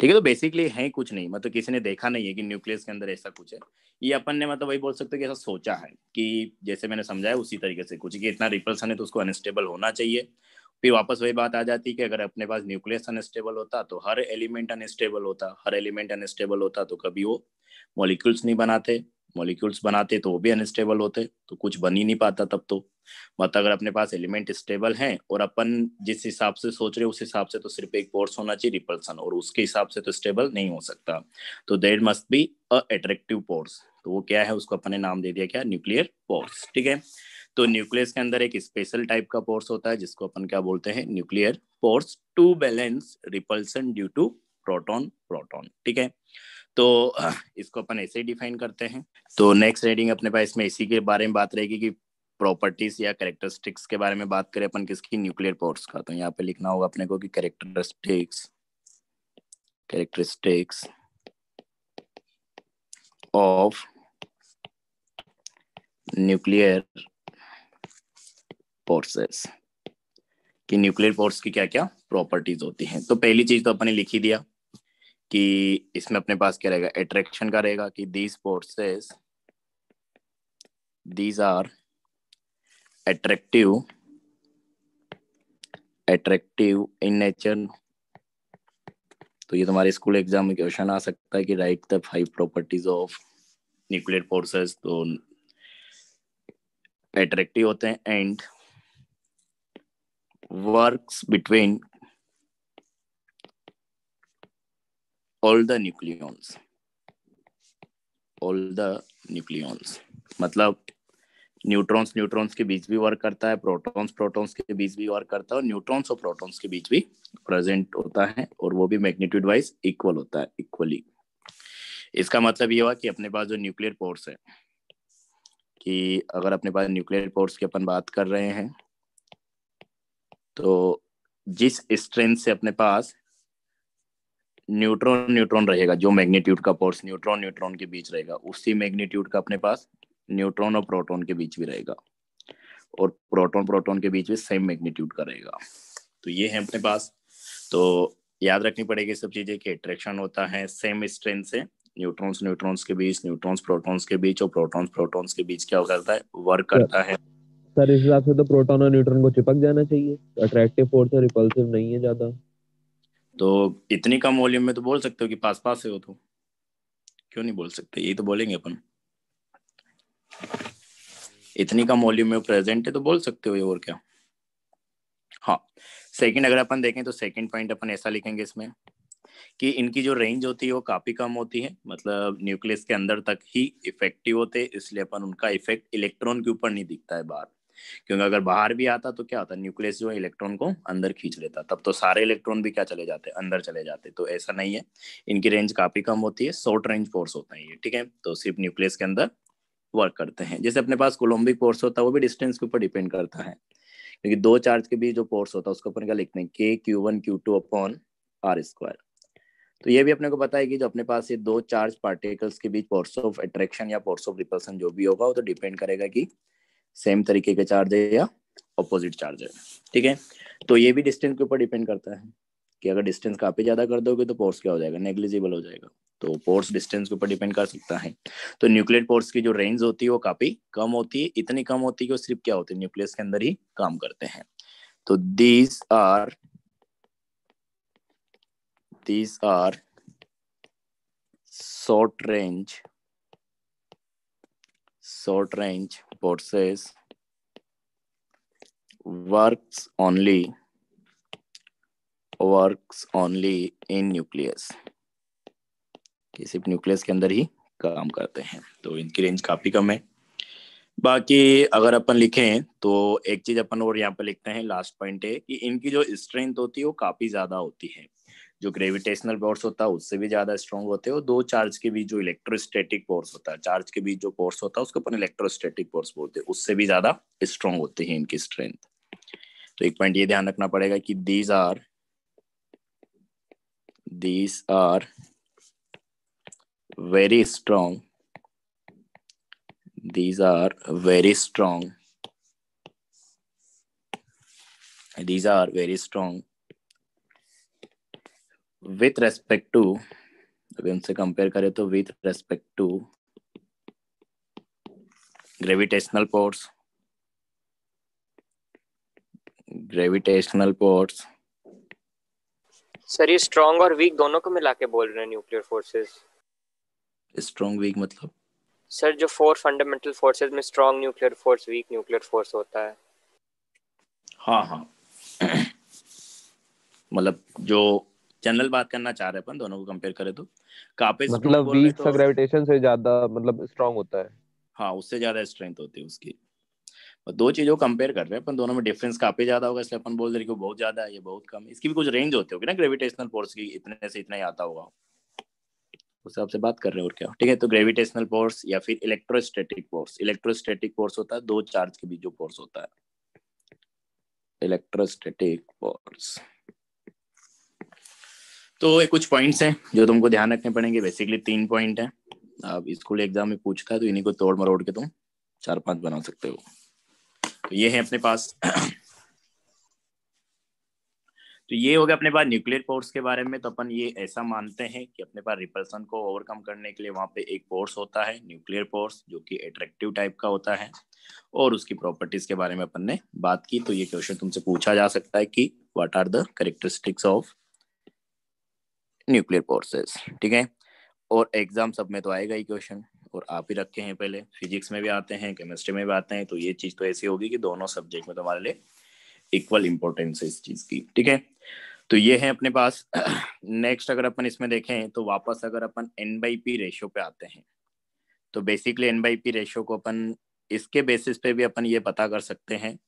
ठीक है तो बेसिकली है कुछ नहीं मतलब किसी ने देखा नहीं है कि न्यूक्लियस के अंदर ऐसा कुछ है। ये अपन ने मतलब वही बोल सकते कि ऐसा सोचा है कि जैसे मैंने समझाया उसी तरीके से कुछ कि इतना रिपल्सन है तो उसको अनस्टेबल होना चाहिए। फिर वापस वही बात आ जाती है कि अगर अपने पास न्यूक्लियस अनस्टेबल होता तो हर एलिमेंट अनस्टेबल होता, हर एलिमेंट अनस्टेबल होता तो कभी वो मॉलिक्यूल्स नहीं बनाते। मॉलिक्यूल्स बनाते तो वो भी अनस्टेबल होते तो कुछ बन ही नहीं पाता तब तो। मतलब अगर अपने पास एलिमेंट स्टेबल हैं और अपन जिस हिसाब से सोच रहे उस हिसाब से तो सिर्फ़ एक फोर्स होना चाहिए रिपल्सन और उसके हिसाब से तो स्टेबल नहीं हो सकता। तो there must be attractive force तो वो क्या है, उसको अपने नाम दे दिया क्या? न्यूक्लियर फोर्स ठीक है? तो न्यूक्लियस के अंदर एक स्पेशल टाइप का फोर्स होता है, जिसको अपन क्या बोलते हैं? Nuclear force to balance repulsion due to proton proton ठीक है? तो इसको अपन ऐसे ही डिफाइन करते हैं। तो नेक्स्ट रीडिंग अपने पास इसमें इसी के बारे में बात रहेगी कि प्रॉपर्टीज़ या कैरेक्टरिस्टिक्स के बारे में बात करें अपन किसकी न्यूक्लियर पोर्ट्स का। तो यहाँ पे लिखना होगा अपने को कि characteristics characteristics of nuclear forces कि न्यूक्लियर फोर्स की क्या क्या प्रॉपर्टीज़ होती हैं। तो पहली चीज़ तो अपन ने लिख ही दिया। कि इसमें अपने पास क्या रहेगा? एट्रैक्शन का रहेगा कि these forces these are attractive attractive in nature तो ये तुम्हारे स्कूल एग्ज़ाम में क्वेश्चन आ सकता है कि write the five properties of nuclear forces तो एट्रैक्टिव होते हैं and works between all the nucleons. All the nucleons. मतलब न्यूट्रॉन्स न्यूट्रॉन्स के बीच भी वर्क करता है प्रोटॉन्स प्रोटॉन्स के बीच भी वर्क करता है और न्यूट्रॉन्स और प्रोटॉन्स के बीच भी प्रेजेंट होता है और वो भी मैग्नीट्यूड वाइज इक्वल होता है इक्वली इसका मतलब ये हुआ कि अपने पास जो न्यूक्लियर पोर्स है, कि अगर अपने पास न्यूक्लियर पोर्स की अपन बात कर रहे हैं तो जिस स्ट्रेंथ से अपने पास न्यूट्रॉन न्यूट्रॉन रहेगा जो मैग्नीट्यूड का फोर्स न्यूट्रॉन न्यूट्रॉन के बीच रहेगा उसी मैग्नीट्यूड का अपने पास न्यूट्रॉन और प्रोटॉन के बीच भी रहेगा और प्रोटॉन प्रोटॉन के बीच भी सेम मैग्नीट्यूड का रहेगा। तो ये है अपने पास। तो याद रखनी पड़ेगी सब चीज़ें कि अट्रैक्शन होता है सेम स्ट्रेंथ से न्यूट्रॉन्स न्यूट्रॉन्स के बीच न्यूट्रॉन्स प्रोटॉन्स के बीच और प्रोटॉन्स प्रोटॉन्स के बीच क्या करता है? वर्क करता है।
सर इस हिसाब से तो प्रोटॉन और न्यूट्रॉन को चिपक जाना चाहिए अट्रैक्टिव फोर्स और रिपल्सिव नहीं है ज़्यादा।
तो इतनी कम वॉल्यूम में तो बोल सकते हो कि पास पास से हो तो। क्यों नहीं बोल सकते? यही तो बोलेंगे अपन। इतनी कम वॉल्यूम में प्रेजेंट है तो बोल सकते हो ये और क्या। हाँ सेकंड अगर अपन देखें तो सेकंड पॉइंट अपन ऐसा लिखेंगे इसमें कि इनकी जो रेंज होती है वो काफ़ी कम होती है। मतलब न्यूक्लियस के अंदर तक ही इफ़ेक्टिव होते, इसलिए अपन उनका इफ़ेक्ट इलेक्ट्रॉन के ऊपर नहीं दिखता है बाहर क्योंकि अगर बाहर भी आता तो क्या होता, न्यूक्लियस जो है, इलेक्ट्रॉन को अंदर खींच लेता। तब तो सारे इलेक्ट्रॉन भी क्या चले जाते, अंदर चले जाते। तो ऐसा नहीं है। इनकी रेंज काफ़ी कम होती है शॉर्ट रेंज फोर्स होता है ये, ठीक है? तो सिर्फ़ न्यूक्लियस के अंदर वर्क करते हैं। जैसे अपने पास कोलम्बिक फोर्स होता है, वो भी डिस्टेंस के ऊपर डिपेंड करता है। क्योंकि दो चार्ज के बीच जो फोर्स होता है, उसको अपन क्या लिखते हैं K Q one Q two upon R square तो ये भी अपने को पता है कि जो अपने पास ये दो चार्ज पार्टिकल्स के बीच फोर्स ऑफ़ अट्रैक्शन या फोर्स ऑफ़ रिपल्सन जो भी होगा, वो तो डिपेंड करेगा कि सेम तरीके के चार्ज है या अपोजिट चार्ज है। ठीक है? तो ये भी डिस्टेंस के ऊपर डिपेंड करता है कि अगर डिस्टेंस काफ़ी ज़्यादा कर दोगे तो पोर्स क्या हो जाएगा? नेग्लिजिबल हो जाएगा। तो पोर्स डिस्टेंस के ऊपर डिपेंड कर सकता है। तो न्यूक्लियर पोर्स की जो रेंज होती है वो काफ़ी कम होती है। इतनी कम होती है कि वो सिर्फ़ क्या होती है? न्यूक्लियस के अंदर ही काम करते हैं। तो these are these are short range short range forces works only works only in nucleus. कि सिर्फ़ न्यूक्लियस के अंदर ही काम करते हैं तो इनकी रेंज काफ़ी कम है। बाकी अगर अपन लिखें तो एक चीज़ अपन और यहाँ पर लिखते हैं लास्ट पॉइंट है कि इनकी जो स्ट्रेंथ होती है, वो काफ़ी ज़्यादा होती है। जो ग्रेविटेशनल फोर्स होता है, उससे भी ज़्यादा स्ट्रॉन्ग होते हैं और दो चार्ज के बीच जो इलेक्ट्रोस्टैटिक फोर्स होता है चार्ज के बीच जो फोर्स होता है, उसको अपन इलेक्ट्रोस्टैटिक फोर्स बोलते हैं, उससे भी ज़्यादा स्ट्रॉन्ग होते हैं इनकी स्ट्रेंथ तो एक पॉइंट ये ध्यान रखना पड़ेगा कि these are these are very strong these are very strong, these are very strong. With respect to अभी उनसे कंपेयर करें तो with respect to gravitational forces gravitational forces
sir ये स्ट्रॉन्ग और वीक दोनों को मिला के बोल रहे हैं न्यूक्लियर फोर्सेस
स्ट्रॉन्ग वीक मतलब?
सर जो फोर फंडामेंटल फोर्सेस में strong nuclear force weak nuclear force होता है।
हाँ हाँ। मतलब जो जनरल बात करना चाह रहे हैं अपन दोनों को कंपेयर करें तो। कापे
मतलब वीक सा ग्रेविटेशन से ज़्यादा मतलब स्ट्रांग होता है।
हाँ उससे ज़्यादा स्ट्रेंथ होती है उसकी। और दो चीज़ों को कंपेयर कर रहे हैं अपन दोनों में डिफरेंस काफ़ी ज़्यादा होगा इसलिए अपन बोल रहे कि बहुत ज़्यादा है ये बहुत कम है। इसकी भी कुछ रेंज होती होगी ना ग्रेविटेशनल फोर्स की इतने से इतना ही आता होगा। उस हिसाब से बात कर रहे हैं और क्या। ठीक है तो ग्रेविटेशनल फोर्स या फिर इलेक्ट्रोस्टैटिक फोर्स इलेक्ट्रोस्टैटिक फोर्स होता है दो चार्ज के बीच जो फोर्स होता है। इलेक्ट्रोस्टैटिक फोर्स तो ये कुछ पॉइंट्स हैं जो तुमको ध्यान रखने पड़ेंगे। बेसिकली तीन पॉइंट है। आप स्कूल एग्ज़ाम में पूछता है तो इन्हीं को तोड़ मरोड़ के तुम चार पाँच बना सकते हो। तो ये है अपने पास। तो ये हो गया अपने पास न्यूक्लियर फोर्स के बारे में। तो अपन ये ऐसा मानते हैं कि अपने पास रिपल्सन को ओवरकम करने के लिए वहाँ पे एक फोर्स होता है न्यूक्लियर फोर्स जो कि अट्रैक्टिव टाइप का होता है। और उसकी प्रॉपर्टीज़ के बारे में अपन ने बात की। तो ये क्वेश्चन तुमसे पूछा जा सकता है कि what are the characteristics of nuclear forces ठीक है? और एग्ज़ाम सब में तो आएगा ही क्वेश्चन और आप ही रखे हैं पहले। फिजिक्स में भी आते हैं केमिस्ट्री में भी आते हैं तो ये चीज़ तो ऐसी होगी कि दोनों सब्जेक्ट में तुम्हारे लिए इक्वल इंपॉर्टेंस है इस चीज़ की, ठीक है? तो ये है अपने पास। नेक्स्ट अगर अपन इसमें देखें तो वापस अगर अपन एन बाई पी रेशियो पे आते हैं तो basically N by P ratio को अपन, इसके बेसिस पे भी अपन ये पता कर सकते हैं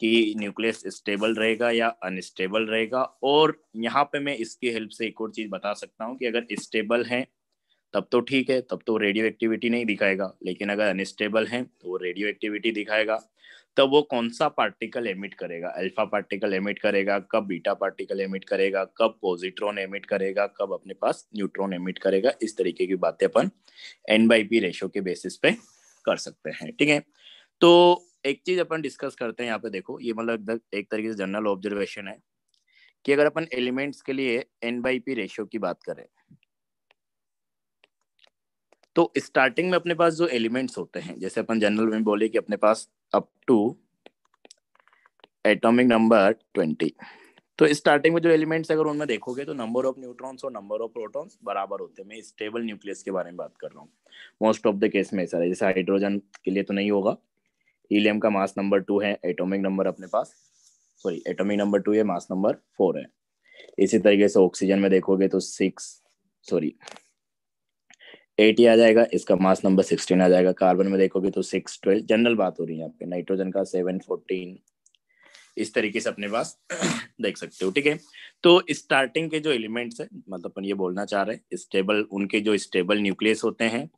कि न्यूक्लियस स्टेबल रहेगा या अनस्टेबल रहेगा। और यहाँ पे मैं इसकी हेल्प से एक और चीज़ बता सकता हूँ कि अगर स्टेबल है, तब तो ठीक है, तब तो रेडियो एक्टिविटी नहीं दिखाएगा। लेकिन अगर अनस्टेबल है तो वो रेडियो एक्टिविटी दिखाएगा। तब वो कौन सा पार्टिकल एमिट करेगा? अल्फ़ा पार्टिकल एमिट करेगा, कब बीटा पार्टिकल एमिट करेगा, कब पॉजिट्रॉन एमिट करेगा, कब अपने पास न्यूट्रॉन एमिट करेगा। इस तरीके की बातें अपन एन बाई पी रेशो के बेसिस पे कर सकते हैं, ठीक है? तो एक चीज़ अपन डिस्कस करते हैं यहाँ पे देखो, ये मतलब एक तरीके से जनरल ऑब्जर्वेशन है कि अगर अपन एलिमेंट्स के लिए एन बाई पी रेशियो की बात करें तो स्टार्टिंग में अपने पास जो एलिमेंट्स होते हैं, जैसे अपन जनरल में बोले कि अपने पास up to atomic number twenty तो स्टार्टिंग में जो एलिमेंट्स अगर उनमें देखोगे तो नंबर ऑफ़ न्यूट्रॉन्स और नंबर ऑफ़ प्रोटॉन्स बराबर होते हैं। मैं स्टेबल न्यूक्लियस के बारे में बात कर रहा हूँ। मोस्ट ऑफ़ द केस में ऐसा है, जैसे हाइड्रोजन के लिए तो नहीं होगा हीलियम का मास नंबर टू है, एटॉमिक नंबर अपने पास सॉरी एटॉमिक नंबर टू है मास नंबर फोर है। इसी तरीके से ऑक्सीजन में देखोगे तो सिक्स सॉरी एट ही आ जाएगा, इसका मास नंबर सिक्सटीन आ जाएगा। कार्बन में देखोगे तो सिक्स ट्वेल्व जनरल बात हो रही है आपके नाइट्रोजन का सेवन फोर्टीन इस तरीके से अपने पास देख सकते हो, ठीक है? तो स्टार्टिंग के जो एलिमेंट्स है मतलब अपन ये बोलना चाह रहे हैं स्टेबल उनके जो स्टेबल न्यूक्लियस होते हैं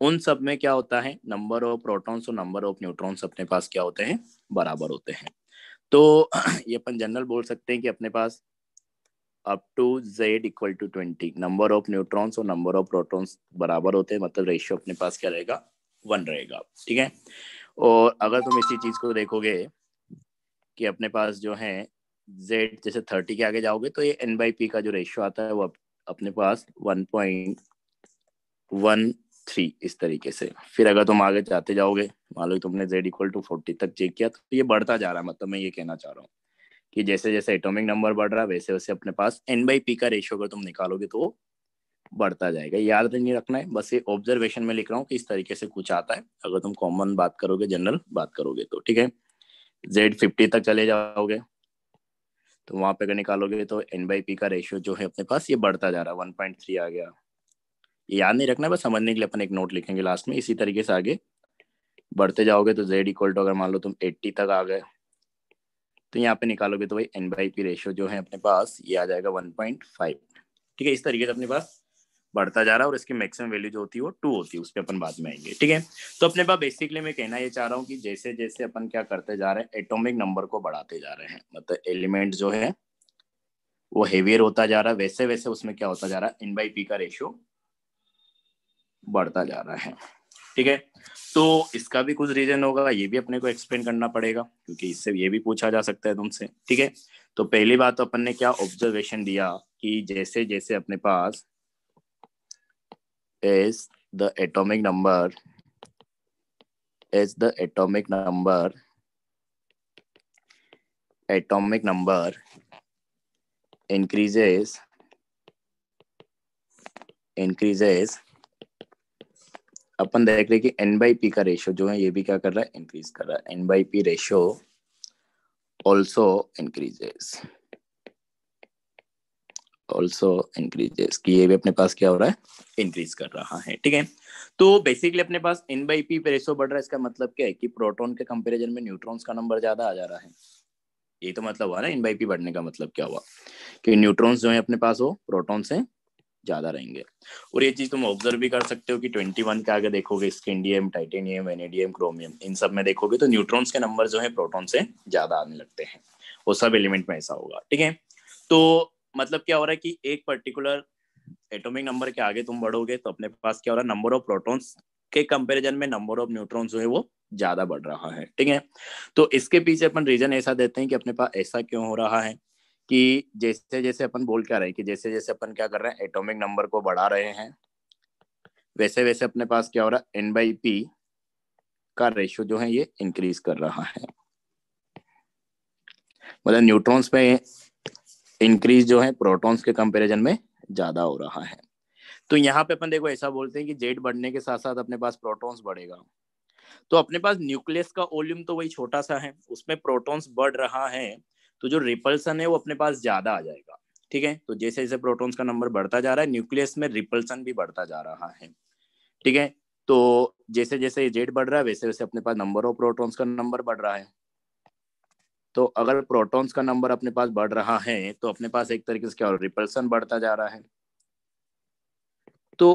उन सब में क्या होता है? नंबर ऑफ़ प्रोटॉन्स और नंबर ऑफ़ न्यूट्रॉन्स अपने पास क्या होते हैं? बराबर होते हैं। तो ये अपन जनरल बोल सकते हैं कि अपने पास up to Z equal to twenty number of neutrons और नंबर ऑफ़ प्रोटॉन्स बराबर होते हैं मतलब रेशियो अपने पास क्या रहेगा? वन रहेगा। ठीक है? और अगर तुम इसी चीज़ को देखोगे कि अपने पास जो है जेड जैसे थर्टी के आगे जाओगे तो ये एन बाई पी का जो रेशियो आता है, वो अपने पास वन पॉइंट वन थ्री इस तरीके से। फिर अगर तुम आगे जाते जाओगे, मान लो तुमने जेड इक्वल टू फोर्टी तक चेक किया तो ये बढ़ता जा रहा है। मतलब मैं ये कहना चाह रहा हूँ कि जैसे जैसे एटॉमिक नंबर बढ़ रहा है, वैसे वैसे अपने पास एन बाई पी का रेशियो अगर तुम निकालोगे तो बढ़ता जाएगा। याद नहीं रखना है, बस ये ऑब्जर्वेशन में लिख रहा हूँ कि इस तरीके से कुछ आता है। अगर तुम कॉमन बात करोगे जनरल बात करोगे तो ठीक है? जेड फिफ्टी तक चले जाओगे तो वहाँ पे अगर निकालोगे तो एन बाई पी का रेशियो जो है अपने पास, ये बढ़ता जा रहा है। वन पॉइंट थ्री आ गया। याद नहीं रखना, बस समझने के लिए अपन एक नोट लिखेंगे लास्ट में, इसी तरीके से आगे। बढ़ते जाओगे तो जेड इक्वल टू अगर मान लो तुम एट्टी तक आ गए तो यहाँ पे निकालोगे तो भाई एन बाई पी रेशियो जो है अपने पास, ये आ जाएगा वन पॉइंट फाइव ठीक है, इस तरीके से अपने पास बढ़ता जा रहा है और इसकी मैक्सिमम वैल्यू जो होती है वो टू होती है, उस पर अपन बाद में आएँगे। ठीक है तो अपने पास बेसिकली मैं कहना ये चाह रहा हूँ कि जैसे जैसे अपन क्या करते जा रहे हैं एटॉमिक नंबर को बढ़ाते जा रहे हैं मतलब एलिमेंट जो है, वो हेवियर होता जा रहा है, वैसे वैसे उसमें क्या होता जा रहा है एन बाई पी का रेशियो बढ़ता जा रहा है। ठीक है? तो इसका भी कुछ रीजन होगा, ये भी अपने को एक्सप्लेन करना पड़ेगा, क्योंकि इससे ये भी पूछा जा सकता है तुमसे। ठीक है? तो पहली बात तो अपन ने क्या ऑब्जर्वेशन दिया कि जैसे जैसे अपने पास is the atomic number is the atomic number atomic number increases increases अपन देख रहे कि एन बाई पी का रेशियो जो है, ये भी क्या कर रहा है? इंक्रीज कर रहा है। N by P ratio also increases also increases कि ये भी अपने पास क्या हो रहा है? इंक्रीज कर रहा है। ठीक है? तो बेसिकली अपने पास एन बाई पी रेशियो बढ़ रहा है। इसका मतलब क्या है कि प्रोटॉन के कंपैरिजन में न्यूट्रॉन्स का नंबर ज़्यादा आ जा रहा है। ये तो मतलब हुआ ना एन बाई पी बढ़ने का मतलब क्या हुआ? कि न्यूट्रॉन्स जो है अपने पास हो प्रोटॉन से ज़्यादा रहेंगे। और ये चीज़ तुम ऑब्ज़र्व भी कर सकते हो कि 21 के आगे देखोगे स्किंडियम टाइटेनियम वेनेडियम क्रोमियम इन सब में देखोगे तो न्यूट्रॉन्स के नंबर जो है प्रोटॉन से ज़्यादा आने लगते हैं। वो सब एलिमेंट में ऐसा होगा, ठीक है? तो मतलब क्या हो रहा है कि एक पर्टिकुलर एटॉमिक नंबर के आगे तुम बढ़ोगे तो अपने पास क्या हो रहा है नंबर ऑफ़ प्रोटॉन्स के कंपैरिजन में नंबर ऑफ़ न्यूट्रॉन्स जो है, वो ज़्यादा बढ़ रहा है, ठीक है? तो इसके पीछे अपन रीजन ऐसा देते हैं कि अपने पास ऐसा क्यों हो रहा है? कि जैसे जैसे अपन बोल क्या रहे कि जैसे जैसे अपन क्या कर रहे हैं एटॉमिक नंबर को बढ़ा रहे हैं, वैसे वैसे अपने पास क्या हो रहा है एन बाई पी का रेशियो जो है ये इंक्रीज कर रहा है। मतलब न्यूट्रॉन्स पे इंक्रीज जो है प्रोटॉन्स के कंपैरिजन में ज़्यादा हो रहा है। तो यहाँ पे अपन देखो ऐसा बोलते हैं कि जेड बढ़ने के साथ साथ अपने पास प्रोटॉन्स बढ़ेगा। तो अपने पास न्यूक्लियस का वॉल्यूम तो वही छोटा सा है, उसमें प्रोटॉन्स बढ़ रहा है तो जो रिपल्सन है वो अपने पास ज़्यादा आ जाएगा, ठीक है? तो जैसे जैसे प्रोटॉन्स का नंबर बढ़ता जा रहा है, न्यूक्लियस में रिपल्सन भी बढ़ता जा रहा है, ठीक है? तो जैसे जैसे जेड बढ़ रहा है, वैसे वैसे अपने पास नंबर ऑफ़ प्रोटॉन्स का नंबर बढ़ रहा है। तो अगर प्रोटॉन्स का नंबर अपने पास बढ़ रहा है तो अपने पास एक तरीके से क्या रिपल्सन बढ़ता जा रहा है। तो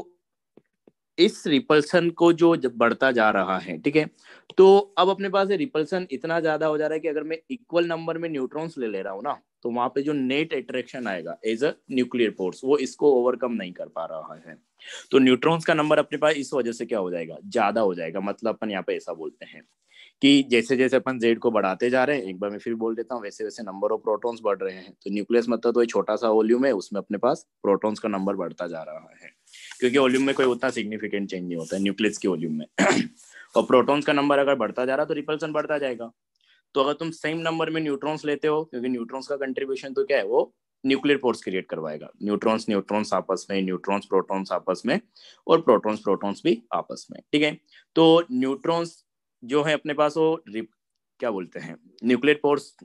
इस रिपल्सन को जो बढ़ता जा रहा है, ठीक है? तो अब अपने पास रिपल्सन इतना ज़्यादा हो जा रहा है कि अगर मैं इक्वल नंबर में न्यूट्रॉन्स ले ले रहा हूँ ना तो वहाँ पे जो नेट अट्रैक्शन आएगा एज अ न्यूक्लियर फोर्स वो इसको ओवरकम नहीं कर पा रहा है। तो न्यूट्रॉन्स का नंबर अपने पास इस वजह से क्या हो जाएगा? ज़्यादा हो जाएगा मतलब अपन यहाँ पे ऐसा बोलते हैं कि जैसे जैसे अपन जेड को बढ़ाते जा रहे हैं, एक बार मैं फिर बोल देता हूँ, वैसे वैसे नंबर ऑफ़ प्रोटॉन्स बढ़ रहे हैं। तो न्यूक्लियस मतलब तो छोटा सा वॉल्यूम है, उसमें अपने पास प्रोटॉन्स का नंबर बढ़ता जा रहा है। क्योंकि वॉल्यूम में कोई उतना सिग्निफिकेंट चेंज नहीं होता है न्यूक्लियस के वॉल्यूम में। और प्रोटॉन्स का नंबर अगर बढ़ता जा रहा तो रिपल्सन बढ़ता जाएगा। तो अगर तुम सेम नंबर में न्यूट्रॉन्स लेते हो, क्योंकि न्यूट्रॉन्स का कंट्रीब्यूशन तो क्या है, वो न्यूक्लियर फोर्स क्रिएट करवाएगा। न्यूट्रॉन्स न्यूट्रॉन्स आपस में न्यूट्रॉन्स प्रोटॉन्स आपस में, और प्रोटॉन्स प्रोटॉन्स भी आपस में, ठीक है? तो न्यूट्रॉन्स जो है अपने पास, वो क्या बोलते हैं? न्यूक्लियर फोर्स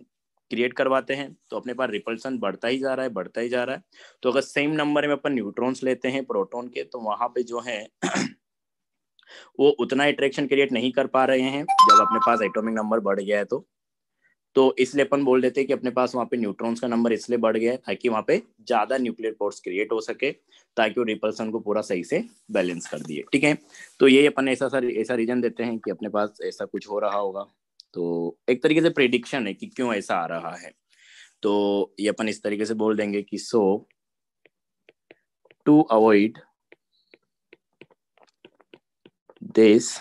क्रिएट करवाते हैं तो अपने पास रिपल्सन बढ़ता ही जा रहा है, बढ़ता ही जा रहा है। तो अगर सेम नंबर में अपन न्यूट्रॉन्स लेते हैं प्रोटॉन के तो वहाँ पे जो है, वो उतना अट्रैक्शन क्रिएट नहीं कर पा रहे हैं, जब अपने पास एटॉमिक नंबर बढ़ गया है तो। तो इसलिए अपन बोल देते हैं कि अपने पास वहाँ पे न्यूट्रॉन्स का नंबर इसलिए बढ़ गया है, ताकि वहाँ पे ज़्यादा न्यूक्लियर पोर्ट्स क्रिएट हो सके, ताकि वो रिपल्सन को पूरा सही से बैलेंस कर दिए, ठीक है? तो ये अपन ऐसा ऐसा रीजन देते हैं कि अपने पास ऐसा कुछ हो रहा होगा। तो एक तरीके से प्रिडिक्शन है कि क्यों ऐसा आ रहा है। तो ये अपन इस तरीके से बोल देंगे कि so to avoid this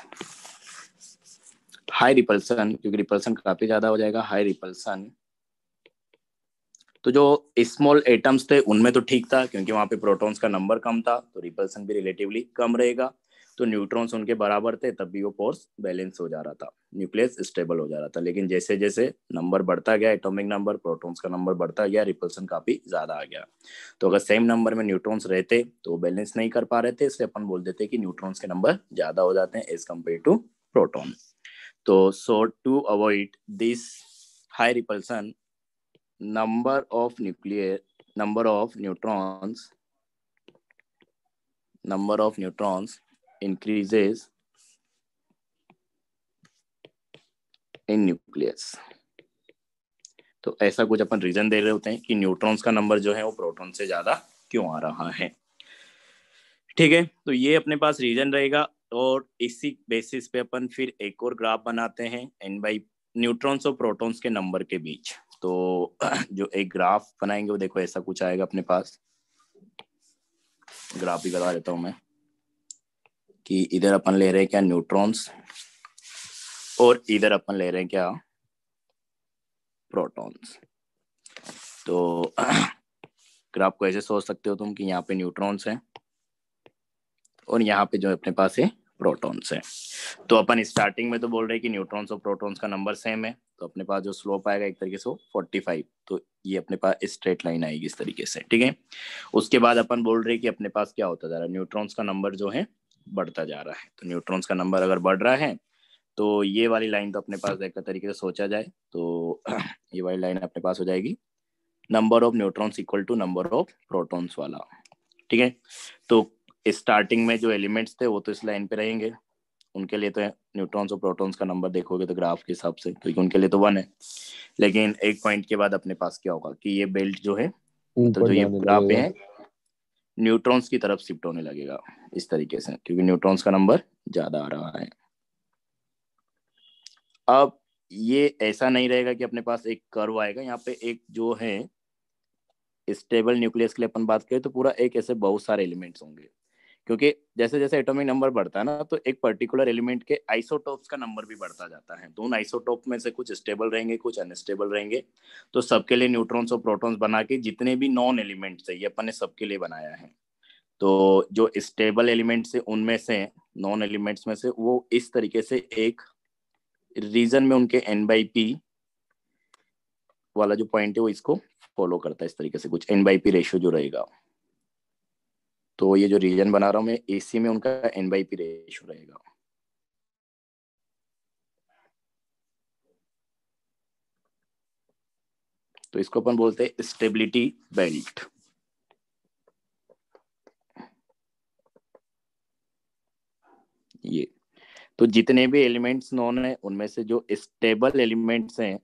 high repulsion क्योंकि रिपल्सन काफ़ी ज़्यादा हो जाएगा हाई रिपल्सन तो जो स्मॉल एटम्स थे, उनमें तो ठीक था, क्योंकि वहाँ पे प्रोटॉन्स का नंबर कम था तो रिपल्सन भी रिलेटिवली कम रहेगा। तो न्यूट्रॉन्स उनके बराबर थे, तब भी वो फोर्स बैलेंस हो जा रहा था। न्यूक्लियस स्टेबल हो जा रहा था। लेकिन जैसे जैसे नंबर बढ़ता गया एटॉमिक नंबर प्रोटॉन्स का नंबर बढ़ता गया रिपल्सन काफ़ी ज़्यादा आ गया। तो अगर सेम नंबर में न्यूट्रॉन्स रहते तो वो बैलेंस नहीं कर पा रहे थे, इसलिए अपन बोल देते कि न्यूट्रॉन्स के नंबर ज़्यादा हो जाते हैं एज कंपेयर टू प्रोटॉन तो so to avoid this high repulsion number of nuclear number of neutrons number of neutrons increases in nucleus. तो ऐसा कुछ अपन रीजन दे रहे होते हैं कि न्यूट्रॉन्स का नंबर जो है वो प्रोटॉन से ज़्यादा क्यों आ रहा है। ठीक है तो ये अपने पास रीजन रहेगा और इसी बेसिस पे अपन फिर एक और ग्राफ बनाते हैं एन बाई न्यूट्रॉन्स और प्रोटॉन्स के नंबर के बीच। तो जो एक ग्राफ बनाएँगे वो देखो ऐसा कुछ आएगा अपने पास। ग्राफ भी करवा देता हूँ मैं। कि इधर अपन ले रहे हैं क्या न्यूट्रॉन्स और इधर अपन ले रहे हैं क्या प्रोटॉन्स तो ग्राफ को ऐसे सोच सकते हो तुम कि यहाँ पे न्यूट्रॉन्स हैं और यहाँ पे जो अपने पास है प्रोटॉन्स है। तो अपन स्टार्टिंग में तो बोल रहे हैं कि न्यूट्रॉन्स और प्रोटॉन्स का नंबर सेम है तो अपने पास जो स्लोप आएगा एक तरीके से वो फोर्टी फाइव तो ये अपने पास स्ट्रेट लाइन आएगी इस तरीके से, ठीक है? उसके बाद अपन बोल रहे हैं कि अपने पास क्या होता जा रहा है? न्यूट्रॉन्स का नंबर जो है बढ़ता जा रहा है। तो न्यूट्रॉन्स का नंबर अगर बढ़ रहा है तो ये वाली लाइन तो अपने पास एक तरीके से सोचा जाए तो ये वाली लाइन अपने पास हो जाएगी। Number of neutrons equal to number of protons वाला। ठीक है? तो स्टार्टिंग में जो एलिमेंट्स थे वो तो इस लाइन पे रहेंगे। उनके लिए तो न्यूट्रॉन्स और प्रोटॉन्स का नंबर देखोगे तो ग्राफ के हिसाब से क्योंकि उनके लिए तो वन है। लेकिन एक पॉइंट के बाद अपने पास क्या होगा कि ये बेल्ट जो है तो जो ये ग्राफ है न्यूट्रॉन्स की तरफ़ शिफ्ट होने लगेगा इस तरीके से, क्योंकि न्यूट्रॉन्स का नंबर ज़्यादा आ रहा है। अब ये ऐसा नहीं रहेगा कि अपने पास एक कर्व आएगा, यहाँ पे एक जो है स्टेबल न्यूक्लियस के लिए अपन बात करें तो पूरा एक ऐसे बहुत सारे एलिमेंट्स होंगे। क्योंकि जैसे जैसे एटॉमिक नंबर बढ़ता है ना तो एक पर्टिकुलर एलिमेंट के आइसोटोप्स का नंबर भी बढ़ता जाता है। तो उन आइसोटोप में से कुछ स्टेबल रहेंगे, कुछ अनस्टेबल रहेंगे। तो सबके लिए न्यूट्रॉन्स और प्रोटॉन्स बना के जितने भी नॉन एलिमेंट्स है ये अपन ने सबके लिए बनाया है। तो जो स्टेबल एलिमेंट्स है उनमें से नॉन एलिमेंट्स में से, वो इस तरीके से एक रीजन में उनके एन बाई पी वाला जो पॉइंट है, वो इसको फॉलो करता है, इस तरीके से कुछ एन बाई पी रेशियो जो रहेगा। तो ये जो रीजन बना रहा हूँ मैं एसी में उनका एन बाई पी रेशियो रहेगा। तो इसको अपन बोलते हैं स्टेबिलिटी बेल्ट ये। तो जितने भी एलिमेंट्स नॉन है, उनमें से जो स्टेबल एलिमेंट्स हैं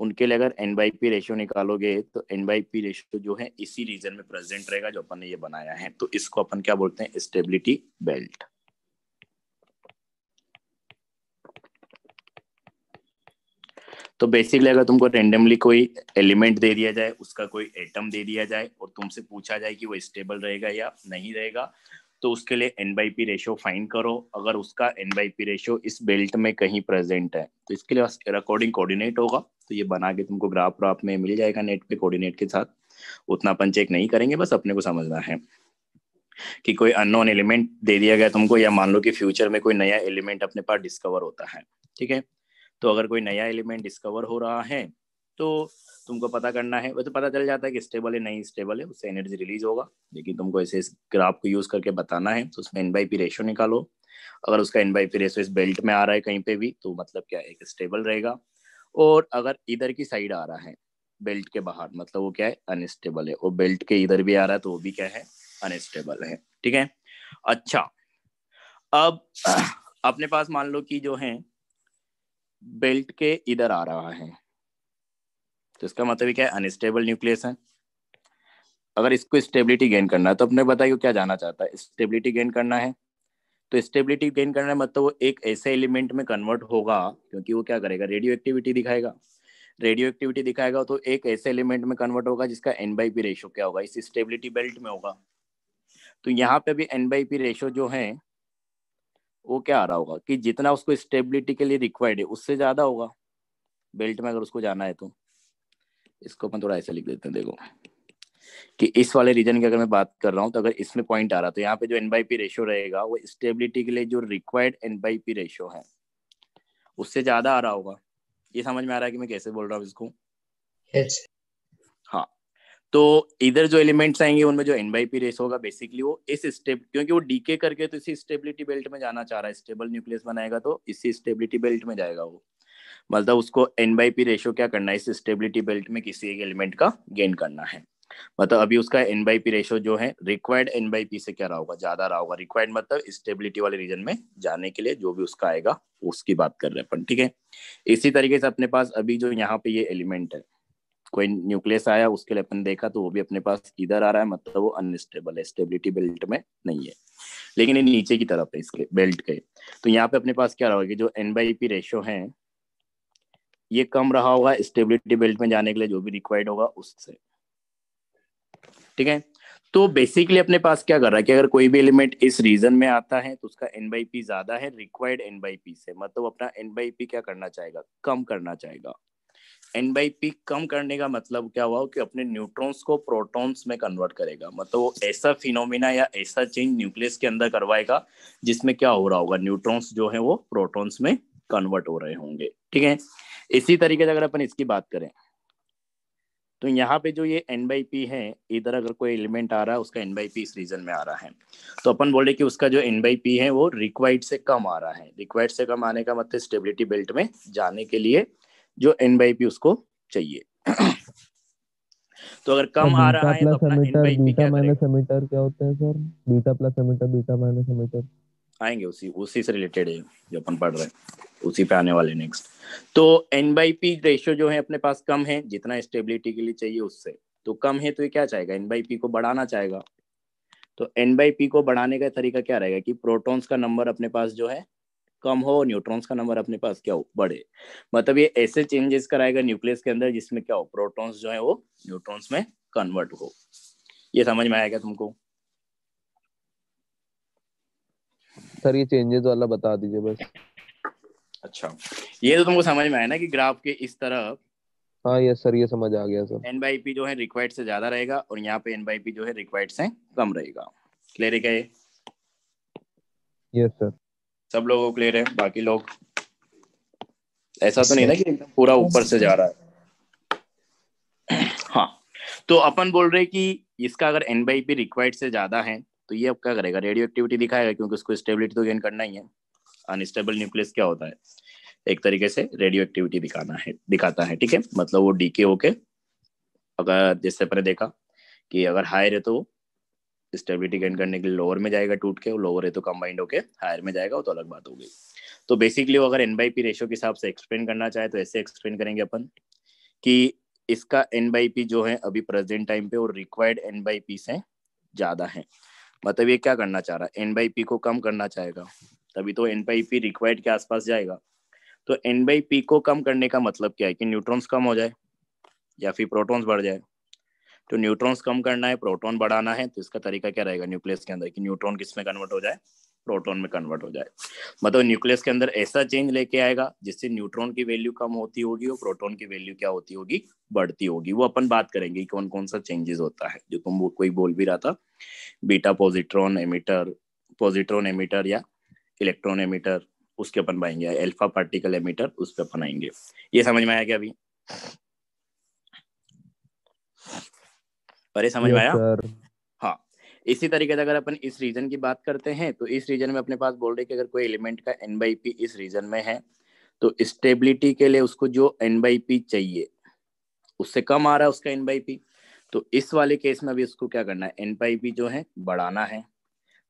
उनके लिए अगर एन बाई पी रेशियो निकालोगे तो एन बाई पी रेशियो जो है इसी रीजन में प्रेजेंट रहेगा जो अपन ने ये बनाया है। तो इसको अपन क्या बोलते हैं? स्टेबिलिटी बेल्ट तो बेसिकली अगर तुमको रेंडमली कोई एलिमेंट दे दिया जाए, उसका कोई एटम दे दिया जाए और तुमसे पूछा जाए कि वो स्टेबल रहेगा या नहीं रहेगा तो उसके लिए N by P ratio find करो। अगर उसका एन बाई पी रेशियो इस बेल्ट में कहीं प्रेजेंट है तो इसके लिए अकॉर्डिंग कोऑर्डिनेट होगा। तो ये बना के तुमको ग्राफ व्राफ में मिल जाएगा नेट पे कोऑर्डिनेट के साथ। उतना अपन चेक नहीं करेंगे, बस अपने को समझना है कि कोई अननोन एलिमेंट दे दिया गया तुमको या मान लो कि फ्यूचर में कोई नया एलिमेंट अपने पास डिस्कवर होता है, ठीक है? तो अगर कोई नया एलिमेंट डिस्कवर हो रहा है तो तुमको पता करना है, वो तो पता चल जाता है कि स्टेबल है, नहीं स्टेबल है, उससे एनर्जी रिलीज़ होगा। लेकिन तुमको ऐसे इस ग्राफ को यूज़ करके बताना है तो उसमें एन बाई पी रेशियो निकालो। अगर उसका एन बाई पी रेशियो इस बेल्ट में आ रहा है कहीं पे भी तो मतलब क्या एक स्टेबल रहेगा। और अगर इधर की साइड आ रहा है, बेल्ट के बाहर मतलब वो क्या है, अनस्टेबल है। और बेल्ट के इधर भी आ रहा है तो वो भी क्या है, अनस्टेबल है। ठीक है? अच्छा अब अपने पास मान लो कि जो है, बेल्ट के इधर आ रहा है। तो इसका मतलब क्या है, अनस्टेबल न्यूक्लियस है। अगर इसको स्टेबिलिटी गेन करना है तो अपने बताइए क्या जाना चाहता है, स्टेबिलिटी गेन करना है। तो स्टेबिलिटी गेन करना है मतलब वो एक ऐसे एलिमेंट में कन्वर्ट होगा, क्योंकि वो क्या करेगा? रेडियो एक्टिविटी दिखाएगा। रेडियो एक्टिविटी दिखाएगा तो एक ऐसे एलिमेंट में कन्वर्ट होगा जिसका एन बाई पी रेशियो क्या होगा? इस स्टेबिलिटी बेल्ट में होगा। तो यहाँ पे भी एन बाई पी रेशियो जो है, वो क्या आ रहा होगा कि जितना उसको स्टेबिलिटी के लिए रिक्वायर्ड है, उससे ज़्यादा होगा। बेल्ट में अगर उसको जाना है तो। इसको अपन थोड़ा ऐसे लिख देते हैं, देखो। कि इस वाले रीजन की अगर मैं बात कर रहा हूँ तो अगर इसमें पॉइंट आ रहा तो यहाँ पे जो एन बाई पी रेशियो रहेगा वो स्टेबिलिटी के लिए जो required N by P ratio है उससे ज़्यादा आ रहा होगा। ये समझ में आ रहा है कि मैं कैसे बोल रहा हूँ इसको?
Yes.
हाँ। तो इधर जो एलिमेंट्स आएँगे उनमें जो एन बाई पी रेस होगा बेसिकली वो इस स्टेप क्योंकि वो डीके करके तो इसी स्टेबिलिटी बेल्ट में जाना चाह रहा है। स्टेबल न्यूक्लियस बनाएगा तो इसी स्टेबिलिटी बेल्ट में जाएगा वो। मतलब उसको एन बाई पी रेशियो क्या करना है? इस स्टेबिलिटी बेल्ट में किसी एक एलिमेंट का गेन करना है। मतलब अभी उसका एन बाई पी रेशियो जो है रिक्वायर्ड एन बाई पी से क्या रहा होगा? ज़्यादा रहा होगा। रिक्वायर्ड मतलब स्टेबिलिटी वाले रीजन में जाने के लिए जो भी उसका आएगा, उसकी बात कर रहे हैं अपन, ठीक है? इसी तरीके से अपने पास अभी जो यहाँ पे ये एलिमेंट है, कोई न्यूक्लियस आया, उसके लिए अपन देखा तो वो भी अपने पास इधर आ रहा है मतलब वो अनस्टेबल है स्टेबिलिटी बेल्ट में नहीं है। लेकिन ये नीचे की तरफ़ है, इसके बेल्ट के। तो यहाँ पे अपने पास क्या रहा होगा जो एन बाई पी रेशियो है, ये कम रहा होगा स्टेबिलिटी बेल्ट में जाने के लिए जो भी रिक्वायर्ड होगा, उससे। ठीक है? तो बेसिकली अपने पास क्या कर रहा है कि अगर कोई भी एलिमेंट इस रीजन में आता है तो उसका एन बाई पी ज़्यादा है रिक्वायर्ड एन बाई पी से। मतलब अपना एन बाई पी क्या करना चाहेगा? कम करना चाहेगा। एन बाई पी कम करने का मतलब क्या हुआ? कि अपने न्यूट्रॉन्स को प्रोटॉन्स में कन्वर्ट करेगा। मतलब वो ऐसा फिनोमिना या ऐसा चेंज न्यूक्लियस के अंदर करवाएगा, जिसमें क्या हो रहा होगा? न्यूट्रॉन्स जो है वो प्रोटॉन्स में कन्वर्ट हो रहे होंगे। ठीक है? इसी तरीके से अगर अपन इसकी बात करें तो यहाँ पे जो ये एन बाई पी है इधर अगर कोई एलिमेंट आ रहा है उसका एन बाई पी इस रीजन में आ रहा है। तो अपन बोले कि उसका जो एन बाई पी है वो रिक्वायर्ड से कम आ रहा है। रिक्वायर्ड से कम आने का मतलब स्टेबिलिटी बेल्ट में जाने के लिए जो एन बाई पी उसको चाहिए। तो अगर कम आ रहा है तो अपना एन बाई पी क्या
माइनस एमिटर क्या होते हैं sir? Beta plus emitter beta minus emitter.
आएँगे उसी उसी से रिलेटेड है जो अपन पढ़ रहे हैं। उसी पे आने वाले नेक्स्ट तो एन बाई पी रेशियो जो है अपने पास कम है, जितना स्टेबिलिटी के लिए चाहिए उससे। तो कम है तो ये क्या चाहेगा? एन बाई पी को बढ़ाना चाहेगा। तो एन बाई पी को बढ़ाने का तरीका क्या रहेगा कि प्रोटॉन्स का नंबर अपने पास जो है कम हो न्यूट्रॉन्स का नंबर अपने पास क्या हो? बढ़े। मतलब ये ऐसे चेंजेस कराएगा न्यूक्लियस के अंदर जिसमें क्या हो? प्रोटॉन्स जो है वो न्यूट्रॉन्स में कन्वर्ट हो। ये समझ में आएगा तुमको?
सर ये चेंजेस वाला बता दीजिए बस।
अच्छा। ये तो तुमको समझ में आया ना कि ग्राफ के इस तरफ़
हाँ यस सर ये समझ आ गया सर।
एन बाई पी जो है रिक्वायर्ड से ज़्यादा रहेगा और यहाँ पे एन बाई पी जो है रिक्वायर्ड से कम रहेगा। क्लियर है क्या ये?
यस सर
सब लोगों को क्लियर है? बाकी लोग? ऐसा तो नहीं ना कि एकदम पूरा ऊपर से जा रहा है। हाँ। तो अपन बोल रहे कि इसका अगर एन बाई पी रिक्वायर्ड से ज़्यादा है तो ये अब क्या करेगा? रेडियो एक्टिविटी दिखाएगा क्योंकि उसको स्टेबिलिटी तो गेन करना ही है। अनस्टेबल न्यूक्लियस क्या होता है? एक तरीके से रेडियो एक्टिविटी दिखाना है, दिखाता है, ठीक है? मतलब वो डीके होके, अगर जैसे अपने देखा कि अगर हायर है तो स्टेबिलिटी गेन करने के लिए लोअर में जाएगा टूट के लोअर है तो कंबाइंड होके हायर में जाएगा, वो तो अलग बात होगी तो बेसिकली अगर एन बाई पी रेशियो के हिसाब से एक्सप्लेन करना चाहे तो ऐसे एक्सप्लेन करेंगे अपन कि इसका एन बाई पी जो है अभी प्रेजेंट टाइम पे और रिक्वायर्ड एन बाई पी से ज़्यादा है। मतलब ये क्या करना चाह रहा है? एन बाई पी को कम करना चाहेगा। तभी तो एन बाई पी रिक्वायर्ड के आसपास जाएगा। तो एन बाई पी को कम करने का मतलब क्या है कि न्यूट्रॉन्स कम हो जाए या फिर प्रोटॉन्स बढ़ जाए? तो न्यूट्रॉन्स कम करना है प्रोटॉन बढ़ाना है तो इसका तरीका क्या रहेगा न्यूक्लियस के अंदर कि न्यूट्रॉन किसमें कन्वर्ट हो जाए? प्रोटॉन में कन्वर्ट हो जाए। मतलब न्यूक्लियस के अंदर ऐसा चेंज लेके आएगा जिससे न्यूट्रॉन की वैल्यू कम होती होगी और प्रोटॉन की वैल्यू क्या होती होगी? बढ़ती होगी। वो अपन बात करेंगे कौन कौन सा चेंजेस होता है। जो तुम कोई बोल भी रहा था beta positron emitter positron emitter या इलेक्ट्रॉन एमिटर उसके अपन पाएँगे। एल्फा पार्टिकल एमिटर उस पर अपन आएँगे। ये समझ में आया क्या अभी? अरे समझ में आया? इसी तरीके से अगर अपन इस रीजन की बात करते हैं तो इस रीजन में अपने पास बोल रहे कि अगर कोई एलिमेंट का एन बाई पी इस रीजन में है तो स्टेबिलिटी के लिए उसको जो एन बाई पी चाहिए, उससे कम आ रहा है उसका एन बाई पी तो इस वाले केस में अभी उसको क्या करना है? एन बाई पी जो है, बढ़ाना है।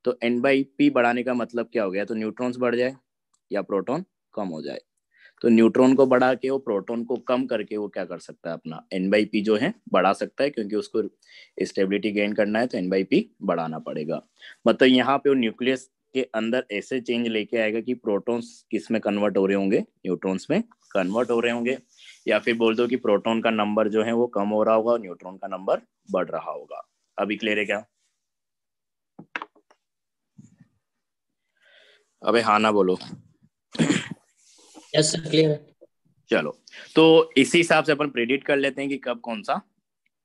तो एन बाई पी बढ़ाने का मतलब क्या हो गया? तो न्यूट्रॉन्स बढ़ जाए या प्रोटॉन कम हो जाए। तो न्यूट्रॉन को बढ़ा के वो प्रोटॉन को कम करके वो क्या कर सकता है अपना एन बाई पी जो है बढ़ा सकता है, क्योंकि उसको स्टेबिलिटी गेन करना है तो एन बाई पी बढ़ाना पड़ेगा। मतलब यहाँ पे वो न्यूक्लियस के अंदर ऐसे चेंज लेके आएगा कि प्रोटॉन्स किसमें कन्वर्ट हो रहे होंगे? न्यूट्रॉन्स में कन्वर्ट हो रहे होंगे। या फिर बोल दो कि प्रोटॉन का नंबर जो है वो कम हो रहा होगा और न्यूट्रॉन का नंबर बढ़ रहा होगा। अभी क्लियर है क्या? अबे हाँ ना बोलो।
यस क्लियर
चलो तो इसी हिसाब से अपन प्रेडिक्ट कर लेते हैं कि कब कौन सा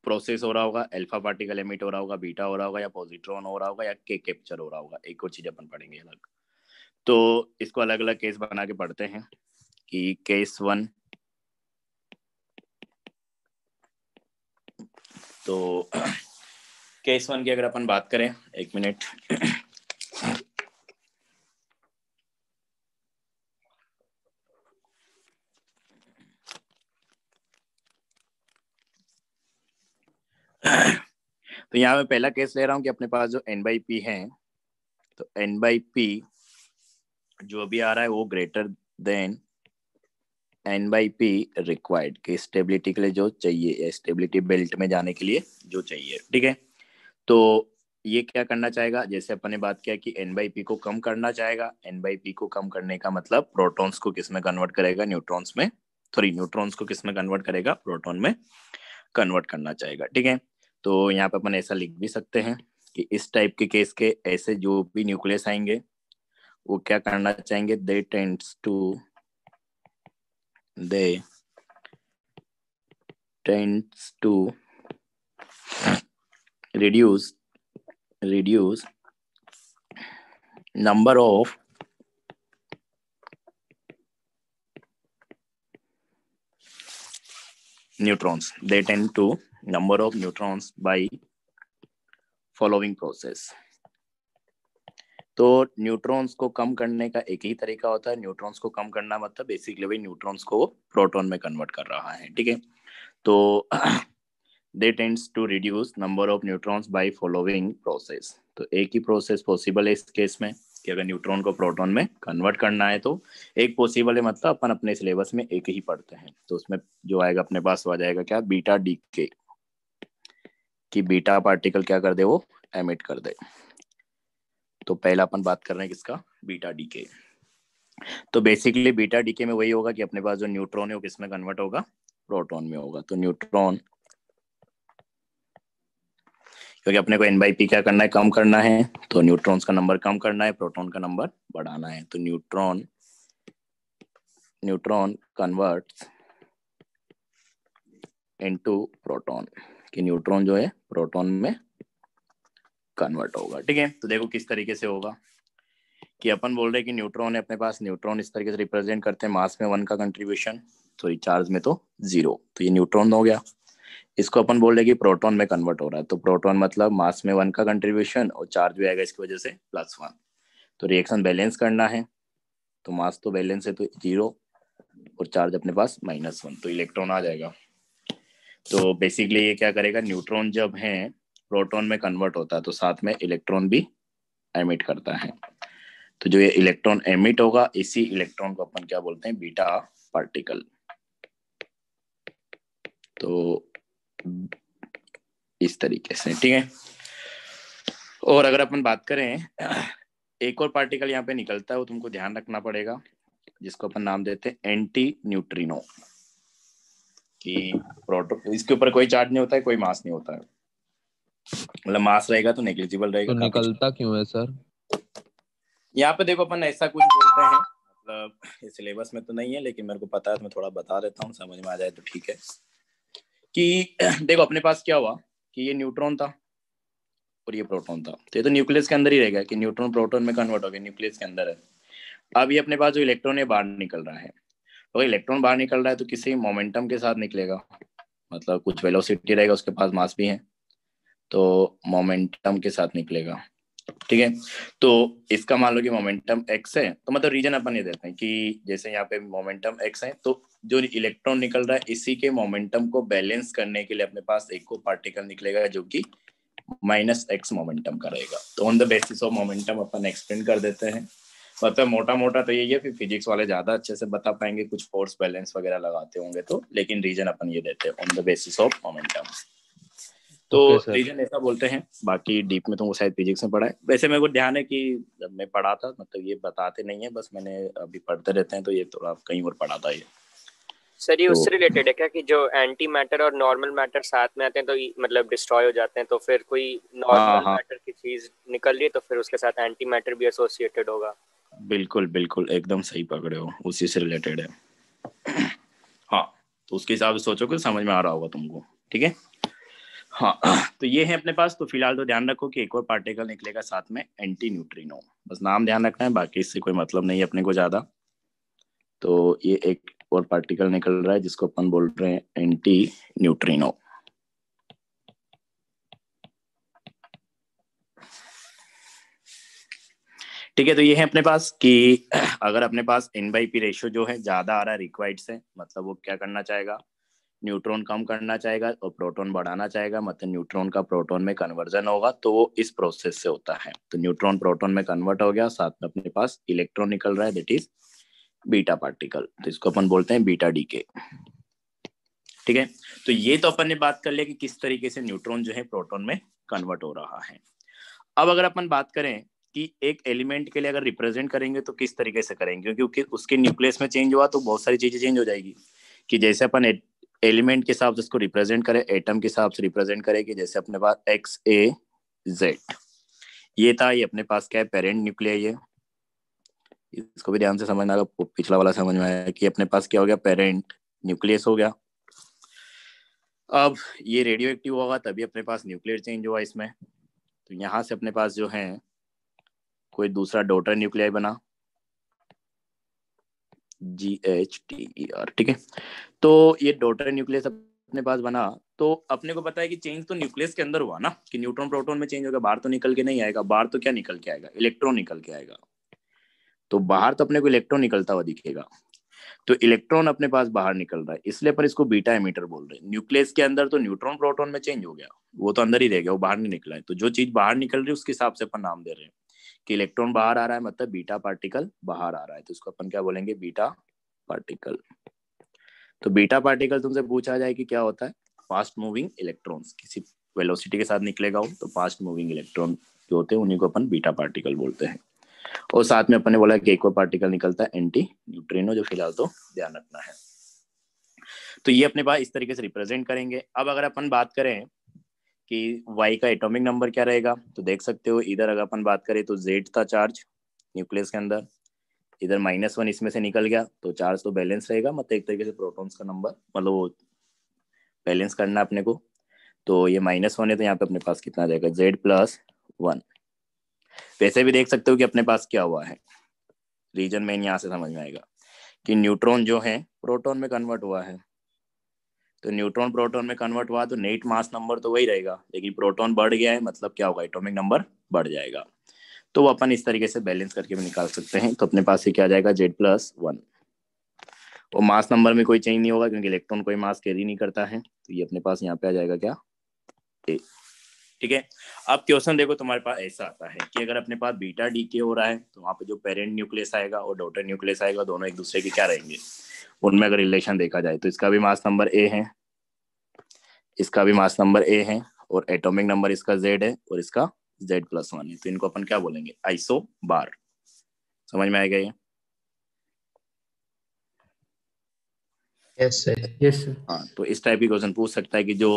प्रोसेस हो रहा होगा अल्फ़ा पार्टिकल एमिट हो रहा होगा बीटा हो रहा होगा, या पॉजिट्रॉन हो रहा होगा, या के कैप्चर हो रहा होगा, एक और चीज़ अपन पढ़ेंगे अलग। तो इसको अलग अलग केस बना के पढ़ते हैं कि केस वन तो केस वन की अगर अपन बात करें, एक मिनट तो यहाँ मैं पहला केस ले रहा हूँ कि अपने पास जो एन बाई पी है तो एन बाई पी जो अभी आ रहा है वो greater than N by P required कि स्टेबिलिटी के लिए जो चाहिए स्टेबिलिटी बेल्ट में जाने के लिए जो चाहिए, ठीक है? तो ये क्या करना चाहेगा? जैसे अपन ने बात किया कि एन बाई पी को कम करना चाहेगा एन बाई पी को कम करने का मतलब प्रोटॉन्स को किसमें कन्वर्ट करेगा? न्यूट्रॉन्स में सॉरी न्यूट्रॉन्स को किसमें कन्वर्ट करेगा? प्रोटॉन में कन्वर्ट करना चाहेगा, ठीक है? तो यहाँ पे अपन ऐसा लिख भी सकते हैं कि इस टाइप के केस के ऐसे जो भी न्यूक्लियस आएँगे, वो क्या करना चाहेंगे? They tends to they tends to reduce reduce number of neutrons. They tend to number of neutrons by following process. तो न्यूट्रॉन्स को कम करने का एक ही तरीका होता है। न्यूट्रॉन्स को कम करना मतलब बेसिकली न्यूट्रॉन्स को प्रोटॉन में कन्वर्ट कर रहा है, ठीक है? तो they tends to reduce number of neutrons by following process तो एक ही प्रोसेस पॉसिबल है इस केस में कि अगर न्यूट्रॉन को प्रोटॉन में कन्वर्ट करना है तो एक पॉसिबल है मतलब अपन अपने सिलेबस में एक ही पढ़ते हैं। तो उसमें जो आएगा अपने पास आ जाएगा क्या? बीटा डी के कि बीटा पार्टिकल क्या कर दे वो? एमिट कर दे। तो पहला अपन बात कर रहे हैं किसका? बीटा डीके तो बेसिकली बीटा डीके में वही होगा कि अपने पास जो न्यूट्रॉन है वो किसमें कन्वर्ट होगा? प्रोटॉन में होगा। तो न्यूट्रॉन क्योंकि अपने को एन बाई पी क्या करना है? कम करना है। तो न्यूट्रॉन्स का नंबर कम करना है प्रोटॉन का नंबर बढ़ाना है। तो neutron neutron converts into proton कि न्यूट्रॉन जो है, प्रोटॉन में कन्वर्ट होगा, ठीक है? तो देखो किस तरीके से होगा कि अपन बोल रहे हैं कि न्यूट्रॉन है अपने पास, न्यूट्रॉन इस तरीके से रिप्रेजेंट करते हैं मास में वन का कंट्रीब्यूशन सॉरी चार्ज में तो ज़ीरो तो ये न्यूट्रॉन हो गया। इसको अपन बोल रहे कि प्रोटॉन में कन्वर्ट हो रहा है तो प्रोटॉन मतलब मास में वन का कंट्रीब्यूशन और चार्ज भी आएगा इसकी वजह से, प्लस वन। तो रिएक्शन बैलेंस करना है तो मास तो बैलेंस है तो ज़ीरो और चार्ज अपने पास माइनस वन तो इलेक्ट्रॉन आ जाएगा। तो बेसिकली ये क्या करेगा न्यूट्रॉन जब है प्रोटॉन में कन्वर्ट होता है तो साथ में इलेक्ट्रॉन भी एमिट करता है। तो जो ये इलेक्ट्रॉन एमिट होगा, इसी इलेक्ट्रॉन को अपन क्या बोलते हैं बीटा पार्टिकल तो इस तरीके से, ठीक है? और अगर अपन बात करें, एक और पार्टिकल यहाँ पे निकलता है, वो तुमको ध्यान रखना पड़ेगा, जिसको अपन नाम देते हैं एंटी न्यूट्रिनो कि प्रोटो इसके ऊपर कोई चार्ज नहीं होता है कोई मास नहीं होता है। मतलब मास रहेगा तो नेग्लिजिबल रहेगा
तो निकलता क्यों है सर?
यहाँ पे देखो अपन ऐसा कुछ बोलते हैं मतलब सिलेबस में तो नहीं है लेकिन मेरे को पता है तो मैं थोड़ा बता देता हूँ समझ में आ जाए तो ठीक है। कि देखो अपने पास क्या हुआ कि ये न्यूट्रॉन था और ये प्रोटॉन था। तो ये तो न्यूक्लियस के अंदर ही रहेगा कि न्यूट्रॉन प्रोटॉन में कन्वर्ट हो गया न्यूक्लियस के अंदर है। अब ये अपने पास जो इलेक्ट्रॉन है बाहर निकल रहा है। तो इलेक्ट्रॉन बाहर निकल रहा है तो किसी मोमेंटम के साथ निकलेगा। मतलब कुछ वेलोसिटी रहेगा, उसके पास मास भी है तो मोमेंटम के साथ निकलेगा। ठीक है? तो इसका मान लो कि मोमेंटम एक्स है तो मतलब रीजन अपन ये देते हैं कि जैसे यहाँ पे मोमेंटम एक्स है तो जो इलेक्ट्रॉन निकल रहा है, इसी के मोमेंटम को बैलेंस करने के लिए अपने पास एक को पार्टिकल निकलेगा जो कि माइनस एक्स मोमेंटम का रहेगा। तो on the basis of momentum upon explain कर देते हैं। मतलब मोटा मोटा तो यही है फिर फिजिक्स वाले ज़्यादा अच्छे से बता पाएँगे कुछ फोर्स बैलेंस वगैरह लगाते होंगे तो लेकिन रीजन अपन ये देते हैं on the basis of momentum तो
Okay,
रीजन ऐसा बोलते हैं बाकी डीप में तुमको शायद फिजिक्स में पढ़ा है। वैसे मेरे को ध्यान है कि जब मैं पढ़ा था मतलब ये बताते नहीं है बस मैंने अभी पढ़ते रहते हैं तो ये थोड़ा कहीं और पढ़ा था ये।
सर ये
तो-
उससे रिलेटेड है क्या कि जो एंटी मैटर और नॉर्मल मैटर साथ में आते हैं तो मतलब डिस्ट्रॉय हो जाते हैं तो फिर कोई
हाँ,
नॉर्मल
हाँ।
मैटर की चीज़ निकल रही है तो फिर उसके साथ एंटी मैटर भी एसोसिएटेड होगा।
बिल्कुल बिल्कुल, एकदम सही पकड़े हो, उसी से रिलेटेड है। हाँ तो उसके हिसाब से सोचो कि समझ में आ रहा होगा तुमको, ठीक है? हाँ तो ये है अपने पास तो फ़िलहाल तो ध्यान रखो कि एक और पार्टिकल निकलेगा साथ में एंटी न्यूट्रिनो बस नाम ध्यान रखना है, बाकी इससे कोई मतलब नहीं है अपने को ज़्यादा। तो ये एक और पार्टिकल निकल रहा है, जिसको अपन बोल रहे हैं एंटी न्यूट्रिनो ठीक है तो ये है अपने पास कि अगर अपने पास एन बाई पी रेशियो जो है, ज़्यादा आ रहा है रिक्वायर्ड से मतलब वो क्या करना चाहेगा? न्यूट्रॉन कम करना चाहेगा और प्रोटॉन बढ़ाना चाहेगा मतलब न्यूट्रॉन का प्रोटॉन में कन्वर्जन होगा तो वो इस प्रोसेस से होता है। तो न्यूट्रॉन प्रोटॉन में कन्वर्ट हो गया, साथ में अपने पास इलेक्ट्रॉन निकल रहा है दैट इज़ बीटा पार्टिकल तो इसको अपन बोलते हैं बीटा डी के ठीक है तो ये तो अपन ने बात कर लिया कि किस तरीके से न्यूट्रॉन जो है प्रोटॉन में कन्वर्ट हो रहा है। अब अगर अपन बात करें कि एक एलिमेंट के लिए अगर रिप्रेजेंट करेंगे तो किस तरीके से करेंगे? क्योंकि उसके न्यूक्लियस में चेंज हुआ तो बहुत सारी चीज़ें चेंज हो जाएगी। कि जैसे अपन एलिमेंट के हिसाब से उसको रिप्रेजेंट करें एटम के हिसाब से रिप्रेजेंट करें कि जैसे अपने पास एक्स ए जेड ये था, ये अपने पास क्या है? पेरेंट न्यूक्लियर ये इसको भी ध्यान से समझना, अगर पिछला वाला समझ में आया कि अपने पास क्या हो गया? पेरेंट न्यूक्लियस हो गया। अब ये रेडियो एक्टिव होगा, तभी अपने पास न्यूक्लियर चेंज हुआ इसमें। तो यहाँ से अपने पास जो है कोई दूसरा डॉटर न्यूक्लियर बना? G H T E R ठीक है? तो ये डॉटर न्यूक्लियस अपने पास बना तो अपने को पता है कि चेंज तो न्यूक्लियस के अंदर हुआ ना, कि न्यूट्रॉन प्रोटॉन में चेंज होगा, बाहर तो निकल के नहीं आएगा, बाहर तो क्या निकल के आएगा? इलेक्ट्रॉन निकल के आएगा। तो बाहर तो अपने को इलेक्ट्रॉन निकलता हुआ दिखेगा। तो इलेक्ट्रॉन अपने पास बाहर निकल रहा है, इसलिए पर इसको बीटा एमीटर बोल रहे हैं। न्यूक्लियस के अंदर तो न्यूट्रॉन प्रोटॉन में चेंज हो गया, वो तो अंदर ही रह गया, वो बाहर नहीं निकला है। तो जो चीज़ बाहर निकल रही है, उसके हिसाब से अपन नाम दे रहे हैं। कि इलेक्ट्रॉन बाहर आ रहा है मतलब बीटा पार्टिकल बाहर आ रहा है। तो उसको अपन क्या बोलेंगे? Beta particle. तो बीटा पार्टिकल तुमसे पूछा जाए कि क्या होता है? Fast moving electrons. किसी वेलोसिटी के साथ निकलेगा हो तो फास्ट मूविंग इलेक्ट्रॉन जो होते हैं, उन्हीं को अपन बीटा पार्टिकल बोलते हैं। और साथ में अपन बोला कि एक और पार्टिकल निकलता है एंटी न्यूट्रिनो, जो फ़िलहाल तो ध्यान रखना है। तो ये अपने पास इस तरीके से रिप्रेजेंट करेंगे। अब अगर अपन बात करें कि y का एटॉमिक नंबर क्या रहेगा? तो देख सकते हो, इधर अगर अपन बात करें तो जेड था चार्ज न्यूक्लियस के अंदर। इधर माइनस वन इसमें से निकल गया तो चार्ज तो बैलेंस रहेगा मतलब एक तरीके से प्रोटॉन्स का नंबर मतलब वो बैलेंस करना अपने को। तो ये माइनस वन है तो यहाँ पे अपने पास कितना जाएगा? जेड प्लस वन वैसे भी देख सकते हो कि अपने पास क्या हुआ है। रीजन मेन यहाँ से समझ में आएगा कि न्यूट्रॉन जो है प्रोटॉन में कन्वर्ट हुआ है। तो न्यूट्रॉन प्रोटॉन में कन्वर्ट हुआ तो नेट मास नंबर तो वही रहेगा। लेकिन प्रोटॉन बढ़ गया है मतलब क्या होगा? एटॉमिक नंबर बढ़ जाएगा। तो वो अपन इस तरीके से बैलेंस करके भी निकाल सकते हैं। तो अपने पास ये क्या जाएगा? जेड प्लस वन और मास नंबर में कोई चेंज नहीं होगा, क्योंकि इलेक्ट्रॉन कोई मास कैरी नहीं करता है। तो ये अपने पास यहाँ पे आ जाएगा क्या? ए ठीक है? अब क्वेश्चन देखो, तुम्हारे पास ऐसा आता है कि अगर अपने पास बीटा डी के हो रहा है तो वहाँ पे जो पेरेंट न्यूक्लियस आएगा और डॉटर न्यूक्लियस आएगा, दोनों एक दूसरे के क्या रहेंगे? उनमें अगर रिलेशन देखा जाए तो इसका भी मास नंबर ए है इसका भी मास नंबर ए है और एटॉमिक नंबर इसका जेड है और इसका जेड प्लस वन है। तो इनको अपन क्या बोलेंगे? आइसो बार समझ में आएगा ये?
यस सर
यस सर
हाँ तो इस टाइप की क्वेश्चन पूछ सकता है कि जो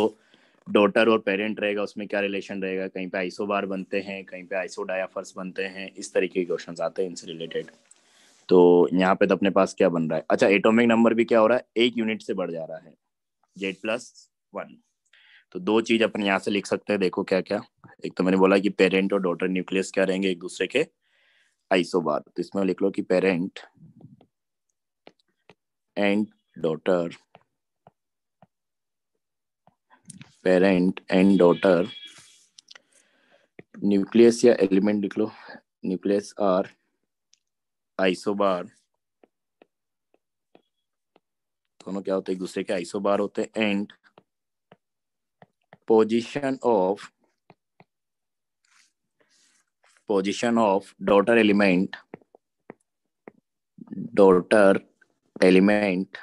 डॉटर और पेरेंट रहेगा उसमें क्या रिलेशन रहेगा? कहीं पे आइसो बार बनते हैं कहीं पे आइसो डायाफर्स बनते हैं इस तरीके के क्वेश्चंस आते हैं इनसे रिलेटेड तो यहाँ पे तो अपने पास क्या बन रहा है? अच्छा एटॉमिक नंबर भी क्या हो रहा है? एक यूनिट से बढ़ जा रहा है। जेड प्लस वन तो दो चीज़ अपन यहाँ से लिख सकते हैं। देखो क्या क्या एक तो मैंने बोला कि पेरेंट और डॉटर न्यूक्लियस क्या रहेंगे एक दूसरे के? आइसोबार तो इसमें लिख लो कि parent and daughter parent and daughter nucleus या एलिमेंट लिख लो। न्यूक्लियस आर आइसोबार दोनों क्या होते हैं? दूसरे के आइसोबार होते हैं। And position of position of daughter element daughter element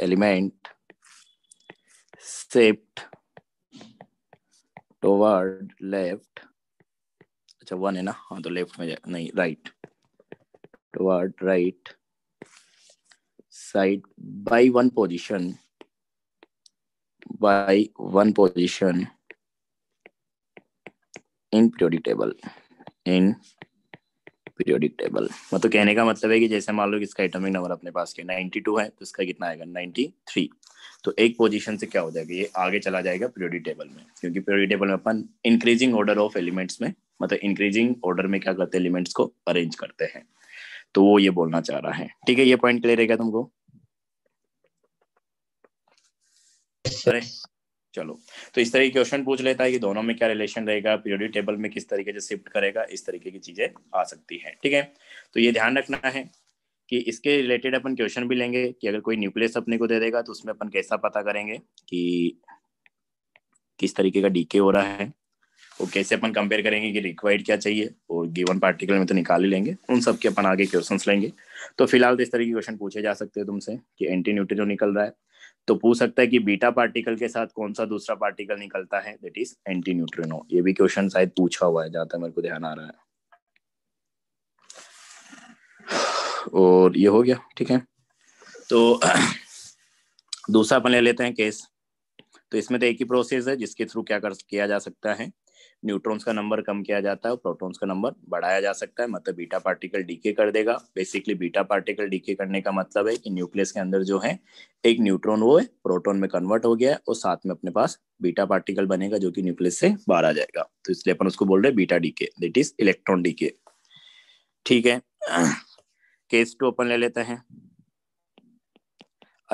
element shift toward left अच्छा वन है ना? हाँ तो लेफ़्ट में नहीं right toward right side by one position by one position. In periodic table. In periodic table. मतलब कहने का मतलब है कि जैसे मान लो कि इसका एटॉमिक नंबर अपने पास के 92 है तो इसका कितना आएगा? 93 तो एक पोजीशन से क्या हो जाएगा? ये आगे चला जाएगा पीरियोडिक टेबल में, क्योंकि पीरियोडिक टेबल में अपन इंक्रीजिंग ऑर्डर ऑफ़ एलिमेंट्स में मतलब इंक्रीजिंग ऑर्डर में क्या करते हैं एलिमेंट्स को अरेंज करते हैं। तो वो ये बोलना चाह रहा है। ठीक है ये पॉइंट क्लियर रहेगा तुमको? अरे चलो। तो इस तरह के क्वेश्चन पूछ लेता है कि दोनों में क्या रिलेशन रहेगा पीरियोडिक टेबल में किस तरीके से शिफ्ट करेगा इस तरीके की चीज़ें आ सकती है। ठीक है? तो ये ध्यान रखना है कि इसके रिलेटेड अपन क्वेश्चन भी लेंगे कि अगर कोई न्यूक्लियस अपने को दे देगा तो उसमें अपन कैसा पता करेंगे कि किस तरीके का डीके हो रहा है। और कैसे अपन कंपेयर करेंगे कि रिक्वायर्ड क्या चाहिए? और गिवन पार्टिकल में तो निकाल ही लेंगे। उन सब के अपन आगे क्वेश्चन लेंगे। तो फ़िलहाल तो इस तरह के क्वेश्चन पूछे जा सकते हैं तुमसे कि एंटी न्यूट्रिनो निकल रहा है। तो पूछ सकता है कि बीटा पार्टिकल के साथ कौन सा दूसरा पार्टिकल निकलता है? दैट इज़ एंटी न्यूट्रिनो ये भी क्वेश्चन शायद पूछा हुआ है, जहाँ तक मेरे को ध्यान आ रहा है। और ये हो गया, ठीक है। तो दूसरा अपन ले लेते हैं केस तो इसमें तो एक ही प्रोसेस है, जिसके थ्रू क्या कर, किया जा सकता है। न्यूट्रॉन्स का नंबर कम किया जाता है और प्रोटॉन्स का नंबर बढ़ाया जा सकता है मतलब बीटा पार्टिकल डीके कर देगा। बेसिकली बीटा पार्टिकल डीके करने का मतलब है कि न्यूक्लियस के अंदर जो है, एक न्यूट्रॉन वो है, प्रोटॉन में कन्वर्ट हो गया है और साथ में अपने पास बीटा पार्टिकल बनेगा जो कि न्यूक्लियस से बाहर आ जाएगा। तो इसलिए अपन उसको बोल रहे हैं beta decay that is electron decay. ठीक है केस टू अपन ले लेते हैं।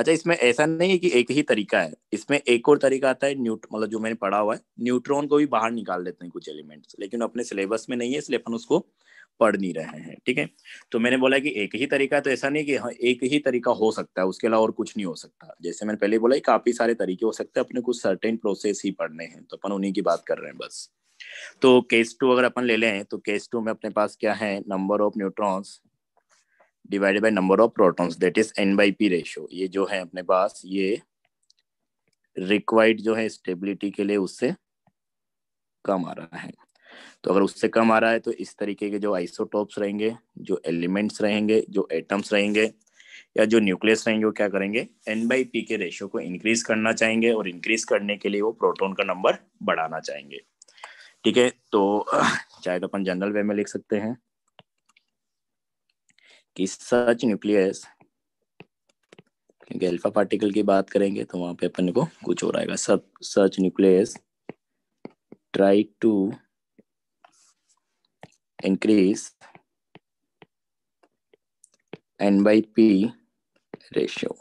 अच्छा इसमें ऐसा नहीं है कि एक ही तरीका है। इसमें एक और तरीका आता है, न्यूट मतलब जो मैंने पढ़ा हुआ है, न्यूट्रॉन को भी बाहर निकाल देते हैं कुछ एलिमेंट्स, लेकिन अपने सिलेबस में नहीं है, इसलिए अपन उसको पढ़ नहीं रहे हैं, ठीक है? तो मैंने बोला कि एक ही तरीका है तो ऐसा नहीं कि हाँ एक ही तरीका हो सकता है, उसके अलावा और कुछ नहीं हो सकता। जैसे मैंने पहले बोला काफ़ी सारे तरीके हो सकते हैं, अपने कुछ सर्टेन प्रोसेस ही पढ़ने हैं तो अपन उन्हीं की बात कर रहे हैं बस। तो केस टू अगर अपन ले लें तो केस टू में अपने पास क्या है? Number of neutrons divided by number of protons that is N by P ratio ये जो है अपने पास, ये रिक्वायर्ड जो है स्टेबिलिटी के लिए उससे कम आ रहा है। तो अगर उससे कम आ रहा है तो इस तरीके के जो आइसोटोप्स रहेंगे, जो एलिमेंट्स रहेंगे, जो एटम्स रहेंगे, या जो न्यूक्लियस रहेंगे, वो क्या करेंगे? एन बाई पी के रेशियो को इंक्रीज करना चाहेंगे और इंक्रीज करने के लिए वो प्रोटोन का नंबर बढ़ाना चाहेंगे। ठीक है तो चाहे तो अपन जनरल वे में लिख सकते हैं। कि सच न्यूक्लियस क्योंकि अल्फ़ा पार्टिकल की बात करेंगे तो वहाँ पे अपन को कुछ हो रहेगा सब such nucleus try to increase N by P ratio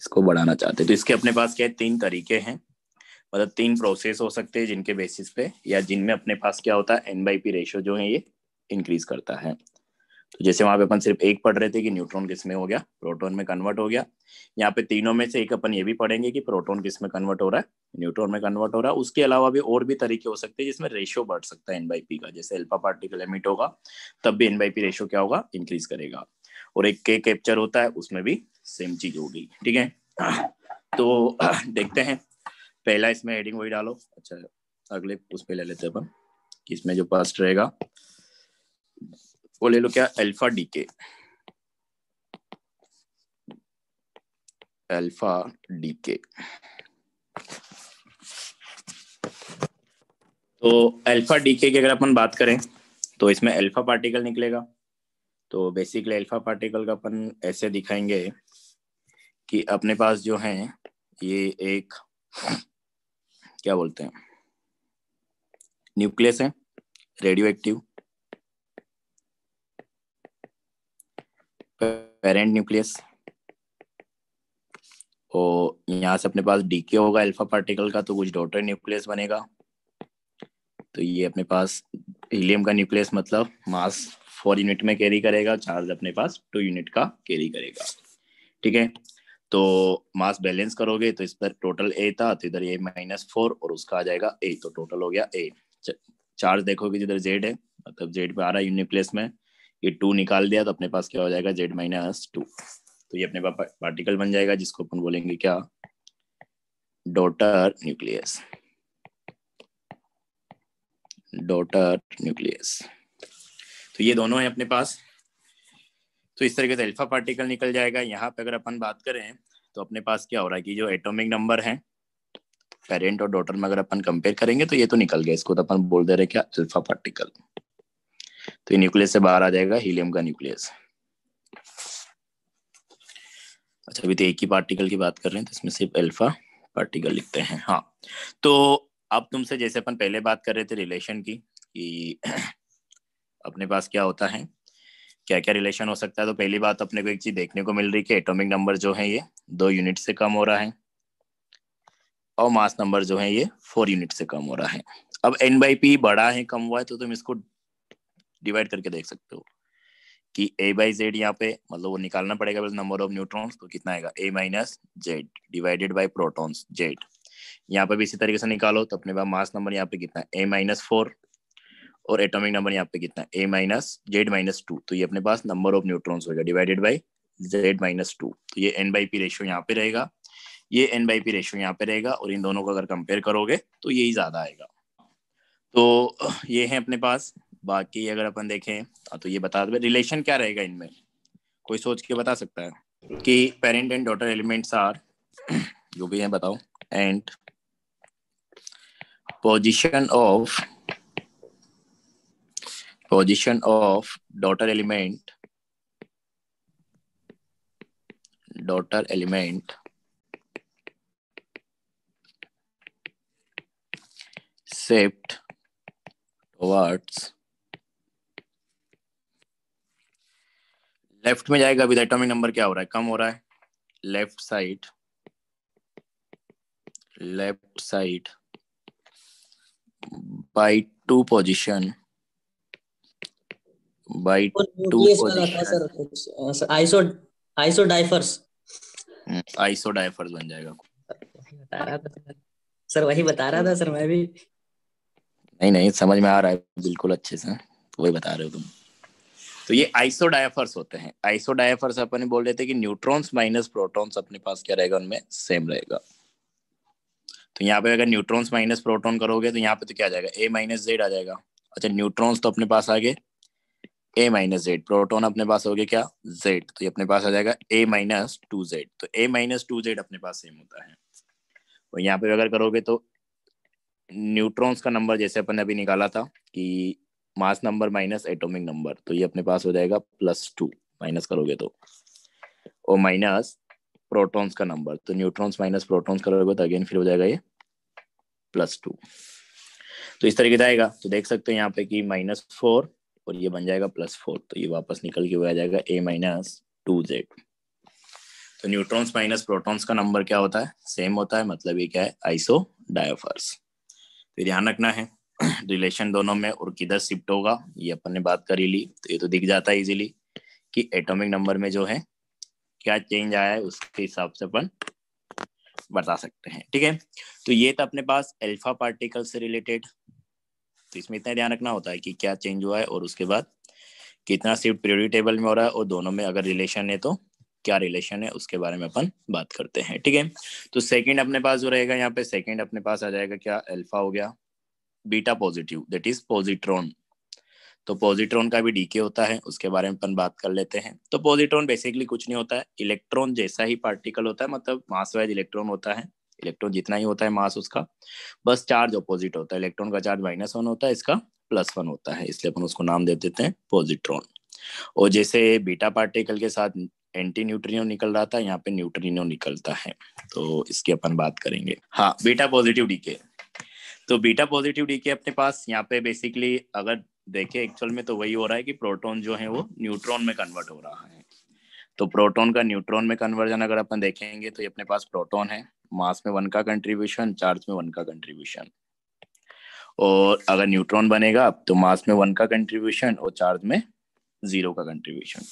इसको बढ़ाना चाहते तो इसके अपने पास क्या है? तीन तरीके हैं। मतलब तीन प्रोसेस हो सकते हैं जिनके बेसिस पे, या जिनमें अपने पास क्या होता है? एन बाई पी रेशियो जो है ये इंक्रीज करता है। तो जैसे वहाँ पे अपन सिर्फ़ एक पढ़ रहे थे कि न्यूट्रॉन किसमें हो गया, प्रोटॉन में कन्वर्ट हो गया। यहाँ पे तीनों में से एक अपन ये भी पढ़ेंगे कि प्रोटॉन किसमें कन्वर्ट हो रहा है, न्यूट्रॉन में कन्वर्ट हो रहा है। उसके अलावा भी और भी तरीके हो सकते हैं जिसमें रेशियो बढ़ सकता है एन बाई पी का, जैसे अल्फ़ा पार्टिकल एमिट होगा, तब भी एन पी रेशियो क्या होगा? इंक्रीज करेगा। और एक के कैप्चर होता है, उसमें भी सेम चीज़ होगी, ठीक है? तो देखते हैं। पहला इसमें हेडिंग वही डालो। अच्छा अगले उस पर ले लेते हैं अपन इसमें जो फ़र्स्ट रहेगा वो ले लो क्या? अल्फ़ा डीके अल्फ़ा डीके तो अल्फ़ा डीके की अगर अपन बात करें तो इसमें अल्फ़ा पार्टिकल निकलेगा। तो बेसिकली अल्फ़ा पार्टिकल का अपन ऐसे दिखाएँगे कि अपने पास जो है, ये एक, क्या बोलते हैं, न्यूक्लियस है रेडियो एक्टिव पेरेंट न्यूक्लियस और यहाँ से अपने पास डीके होगा अल्फ़ा पार्टिकल का तो कुछ डॉटर न्यूक्लियस बनेगा। तो ये अपने पास हीलियम का न्यूक्लियस मतलब मास फोर यूनिट में कैरी करेगा चार्ज अपने पास टू यूनिट का कैरी करेगा। ठीक है? तो मास बैलेंस करोगे तो इस पर टोटल ए था तो इधर ए माइनस फोर और उसका आ जाएगा ए तो टोटल हो गया ए चार्ज देखोगे जिधर जेड है मतलब जेड पे आ रहा है यूनिप्लेस में। ये टू निकाल दिया तो अपने पास क्या हो जाएगा? Z minus two. तो ये अपने पास पार्टिकल बन जाएगा, जिसको अपन बोलेंगे क्या? Daughter nucleus. Daughter nucleus. तो ये दोनों है अपने पास। तो इस तरीके से अल्फ़ा पार्टिकल निकल जाएगा। यहाँ पे अगर अपन बात करें तो अपने पास क्या हो रहा है कि जो एटॉमिक नंबर है पेरेंट और डॉटर में अगर अपन कंपेयर करेंगे तो ये तो निकल गया। इसको तो अपन बोल दे रहे क्या? अल्फ़ा पार्टिकल तो ये न्यूक्लियस से बाहर आ जाएगा हीलियम का न्यूक्लियस अच्छा अभी तो एक ही पार्टिकल की बात कर रहे हैं तो इसमें सिर्फ़ अल्फ़ा पार्टिकल लिखते हैं। हाँ तो अब तुमसे जैसे अपन पहले बात कर रहे थे रिलेशन की, कि अपने पास क्या होता है क्या क्या रिलेशन हो सकता है तो पहली बात अपने को एक चीज़ देखने को मिल रही है कि एटॉमिक नंबर जो है ये दो यूनिट से कम हो रहा है, और मास नंबर जो है ये फोर यूनिट से कम हो रहा है। अब एन बाई पी बड़ा है, कम हुआ है तो तुम इसको डिवाइड करके देख सकते हो कि ए बाई जेड यहाँ पे मतलब वो निकालना पड़ेगा नंबर ऑफ़ न्यूट्रॉन्स तो कितना आएगा? A minus Z divided by protons Z यहाँ पे भी इसी तरीके से निकालो तो अपने पास मास नंबर यहाँ पे कितना ए माइनस फोर और एटॉमिक नंबर यहाँ पे कितना A minus Z minus two तो ये अपने पास नंबर ऑफ़ न्यूट्रॉन्स होगा divided by Z minus two तो ये एन बाई पी रेशियो यहाँ पे रहेगा। ये एन बाई पी रेशियो यहाँ पे रहेगा और इन दोनों को अगर कंपेयर करोगे तो यही ज़्यादा आएगा। तो ये है अपने पास। बाकी अगर अपन देखें तो ये बता दो रिलेशन क्या रहेगा इनमें? कोई सोच के बता सकता है? कि parent and daughter elements are जो भी है, बताओ। And position of position of daughter element daughter element shift towards left में जाएगा विद एटॉमिक नंबर क्या हो रहा है? कम हो रहा है। Left side left side by two position. By two
position. Iso isodiaphers
isodiaphers बन जाएगा।
सर वही बता रहा था सर मैं भी।
नहीं नहीं समझ में आ रहा है बिल्कुल अच्छे से। वही बता रहे हो तुम। तो ये आइसोडायफर्स होते हैं। आइसोडायफर्स अपन बोल रहे थे कि न्यूट्रॉन्स माइनस प्रोटॉन्स अपने पास क्या रहेगा? उनमें सेम रहेगा। तो यहाँ पे अगर न्यूट्रॉन्स माइनस प्रोटॉन करोगे तो यहाँ पे तो क्या आ जाएगा? ए माइनस जेड आ जाएगा। अच्छा न्यूट्रॉन्स तो अपने पास आ गए। ए माइनस जेड प्रोटोन अपने पास हो गए क्या? जेड तो ये अपने पास आ जाएगा ए माइनस टू जेड तो ए माइनस टू जेड अपने पास सेम होता है। और यहाँ पे अगर करोगे तो न्यूट्रॉन्स का नंबर जैसे अपन ने अभी निकाला था कि mass number minus atomic number तो ये अपने पास हो जाएगा प्लस टू, माइनस करोगे तो। और माइनस प्रोटॉन्स का नंबर तो न्यूट्रॉन्स माइनस प्रोटॉन्स करोगे तो अगेन फिर हो जाएगा ये प्लस टू। तो इस तरीके से आएगा। तो देख सकते हैं यहाँ पे कि माइनस फोर और ये बन जाएगा प्लस फोर तो ये वापस निकल के हुआ जाएगा ए माइनस टू जेड। तो न्यूट्रॉन्स माइनस प्रोटॉन्स का नंबर क्या होता है? सेम होता है मतलब ये क्या है? आइसो डायोफर्स तो ध्यान रखना है। रिलेशन दोनों में और किधर शिफ्ट होगा, ये अपन ने बात करी ली तो ये तो दिख जाता है इजीली कि एटॉमिक नंबर में जो है, क्या चेंज आया है, उसके हिसाब से अपन बता सकते हैं, ठीक है? तो ये था अपने पास अल्फ़ा पार्टिकल से रिलेटेड तो इसमें इतना ध्यान रखना होता है कि क्या चेंज हुआ है और उसके बाद कितना शिफ्ट पीरियड टेबल में हो रहा है और दोनों में अगर रिलेशन है तो क्या रिलेशन है, उसके बारे में अपन बात करते हैं, ठीक है? तो सेकंड अपने पास जो रहेगा यहाँ पे सेकंड अपने पास आ जाएगा क्या? अल्फ़ा हो गया। Beta positive that is positron तो पॉजिट्रॉन का भी डीके होता है, उसके बारे में अपन बात कर लेते हैं। तो पॉजिट्रॉन बेसिकली कुछ नहीं होता है इलेक्ट्रॉन जैसा ही पार्टिकल होता है मतलब मास वाइज इलेक्ट्रॉन होता है। इलेक्ट्रॉन जितना ही होता है मास उसका, बस चार्ज अपोजिट होता है। इलेक्ट्रॉन का चार्ज माइनस वन होता है, इसका प्लस वन होता है, इसलिए अपन उसको नाम दे देते हैं पॉजिट्रॉन और जैसे बीटा पार्टिकल के साथ एंटी न्यूट्रिनो निकल रहा था, यहाँ पे न्यूट्रिनो निकलता है। तो इसकी अपन बात करेंगे। हाँ बीटा पॉजिटिव डीके तो बीटा पॉजिटिव डीके अपने पास, यहाँ पे बेसिकली अगर देखे एक्चुअल में तो वही हो रहा है कि प्रोटॉन जो है वो न्यूट्रॉन में कन्वर्ट हो रहा है। तो प्रोटॉन का न्यूट्रॉन में कन्वर्जन अगर अपन देखेंगे तो ये अपने पास प्रोटॉन है मास में वन का कंट्रीब्यूशन चार्ज में वन का कंट्रीब्यूशन और अगर न्यूट्रॉन बनेगा तो मास में वन का कंट्रीब्यूशन और चार्ज में ज़ीरो का कंट्रीब्यूशन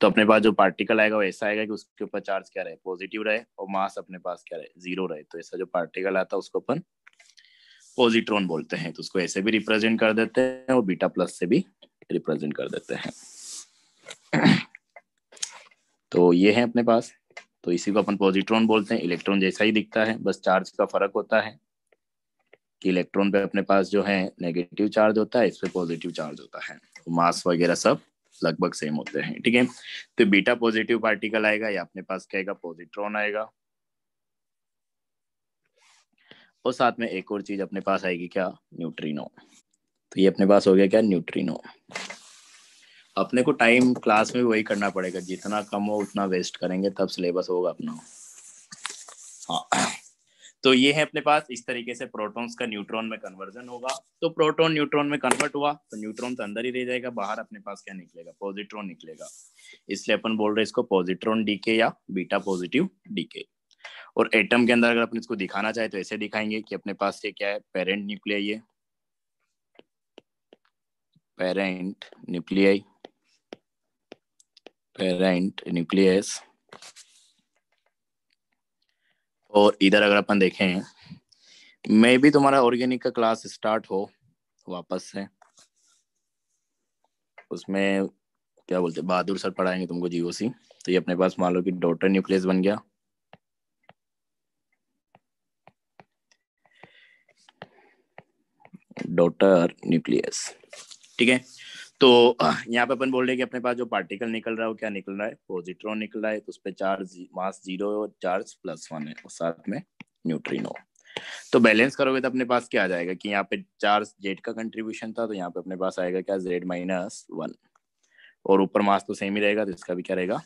तो अपने पास जो पार्टिकल आएगा वो ऐसा आएगा कि उसके ऊपर चार्ज क्या रहे पॉजिटिव रहे और मास अपने पास क्या रहे ज़ीरो रहे। तो ऐसा जो पार्टिकल आता है उसको अपन पॉजिट्रॉन बोलते हैं तो उसको ऐसे भी रिप्रेजेंट कर देते हैं और बीटा प्लस से भी रिप्रेजेंट कर देते हैं। तो ये है अपने पास। तो इसी को अपन पॉजिट्रॉन बोलते हैं। इलेक्ट्रॉन जैसा ही दिखता है, बस चार्ज का फ़र्क होता है कि इलेक्ट्रॉन पे अपने पास जो है नेगेटिव चार्ज होता है, इस पे पॉजिटिव चार्ज होता है। तो मास वगैरह सब लगभग सेम होते हैं, ठीक है? तो बीटा पॉजिटिव पार्टिकल आएगा या अपने पास क्या पॉजिट्रॉन आएगा। और साथ में एक और चीज़ अपने पास आएगी क्या? न्यूट्रिनो तो ये अपने पास हो गया क्या? न्यूट्रिनो अपने को टाइम क्लास में वही करना पड़ेगा। जितना कम हो, उतना वेस्ट करेंगे, तब सिलेबस होगा अपना। हाँ। तो ये है अपने पास। इस तरीके से प्रोटॉन्स का न्यूट्रॉन में कन्वर्जन होगा। तो प्रोटॉन न्यूट्रॉन में कन्वर्ट हुआ तो न्यूट्रॉन तो अंदर ही रह जाएगा। बाहर अपने पास क्या निकलेगा? पॉजिट्रॉन निकलेगा। इसलिए अपन बोल रहे इसको पॉजिट्रॉन डीके या बीटा पॉजिटिव डीके और एटम के अंदर अगर अपन इसको दिखाना चाहे तो ऐसे दिखाएँगे कि अपने पास ये क्या है पेरेंट न्यूक्लियाई ये। पेरेंट न्यूक्लियाई पेरेंट न्यूक्लियस और इधर अगर अपन देखें, मे भी तुम्हारा ऑर्गेनिक का क्लास स्टार्ट हो, वापस से। उसमें क्या बोलते बहादुर सर पढ़ाएँगे तुमको जीओसी तो ये अपने पास मान लो कि डॉटर न्यूक्लियस बन गया। डॉटर न्यूक्लियस ठीक है? तो यहाँ पे अपन बोल रहे हैं कि अपने पास जो पार्टिकल निकल रहा है, वो क्या निकल रहा है? पॉजिट्रॉन निकल रहा है तो उस पर charge mass zero charge plus one है, और साथ में न्यूट्रिनो तो बैलेंस करोगे तो अपने पास क्या आ जाएगा? कि यहाँ पे चार्ज जेड का कंट्रीब्यूशन था तो यहाँ पे अपने पास आएगा क्या? जेड माइनस वन और ऊपर मास तो सेम ही रहेगा तो इसका भी क्या रहेगा?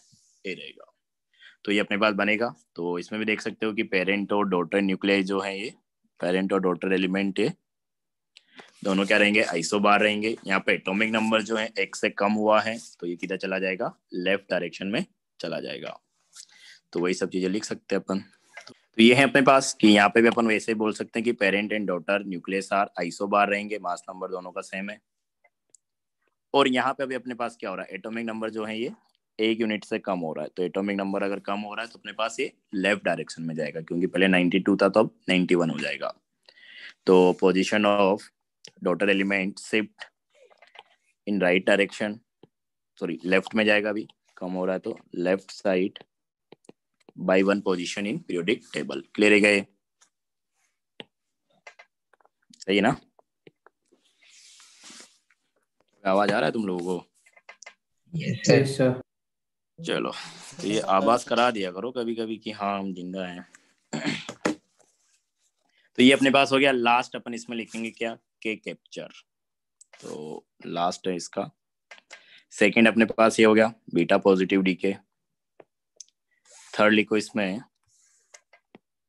ए रहेगा। तो ये अपने पास बनेगा। तो इसमें भी देख सकते हो कि पेरेंट और डॉटर न्यूक्लियस जो है ये पेरेंट और डॉटर एलिमेंट है दोनों क्या रहेंगे? आइसो बार रहेंगे। यहाँ पे एटॉमिक नंबर जो है एक से कम हुआ है तो ये किधर चला जाएगा? लेफ़्ट डायरेक्शन में चला जाएगा। तो वही सब चीज़ें लिख सकते हैं अपन। तो ये है अपने पास कि यहाँ पे भी अपन वैसे बोल सकते हैं कि parent and daughter nucleus are isobar रहेंगे। मास नंबर दोनों का सेम है। और यहाँ पे अभी अपने पास क्या हो रहा है? एटॉमिक नंबर जो है ये एक यूनिट से कम हो रहा है। तो एटॉमिक नंबर अगर कम हो रहा है तो अपने पास ये लेफ़्ट डायरेक्शन में जाएगा, क्योंकि पहले 92 था तो अब 91 हो जाएगा। तो position of daughter element shift in right direction sorry left में जाएगा अभी कम हो रहा है तो left side by one position in periodic table clear है गए सही है ना? आवाज़ आ रहा है तुम लोगों को?
यस सर
चलो तो ये आवाज़ करा दिया करो कभी कभी कि हाँ हम ज़िंदा हैं। तो ये अपने पास हो गया लास्ट अपन इसमें लिखेंगे क्या? के कैप्चर तो लास्ट है इसका. सेकंड अपने पास ये हो गया beta positive decay third लिखो इसमें.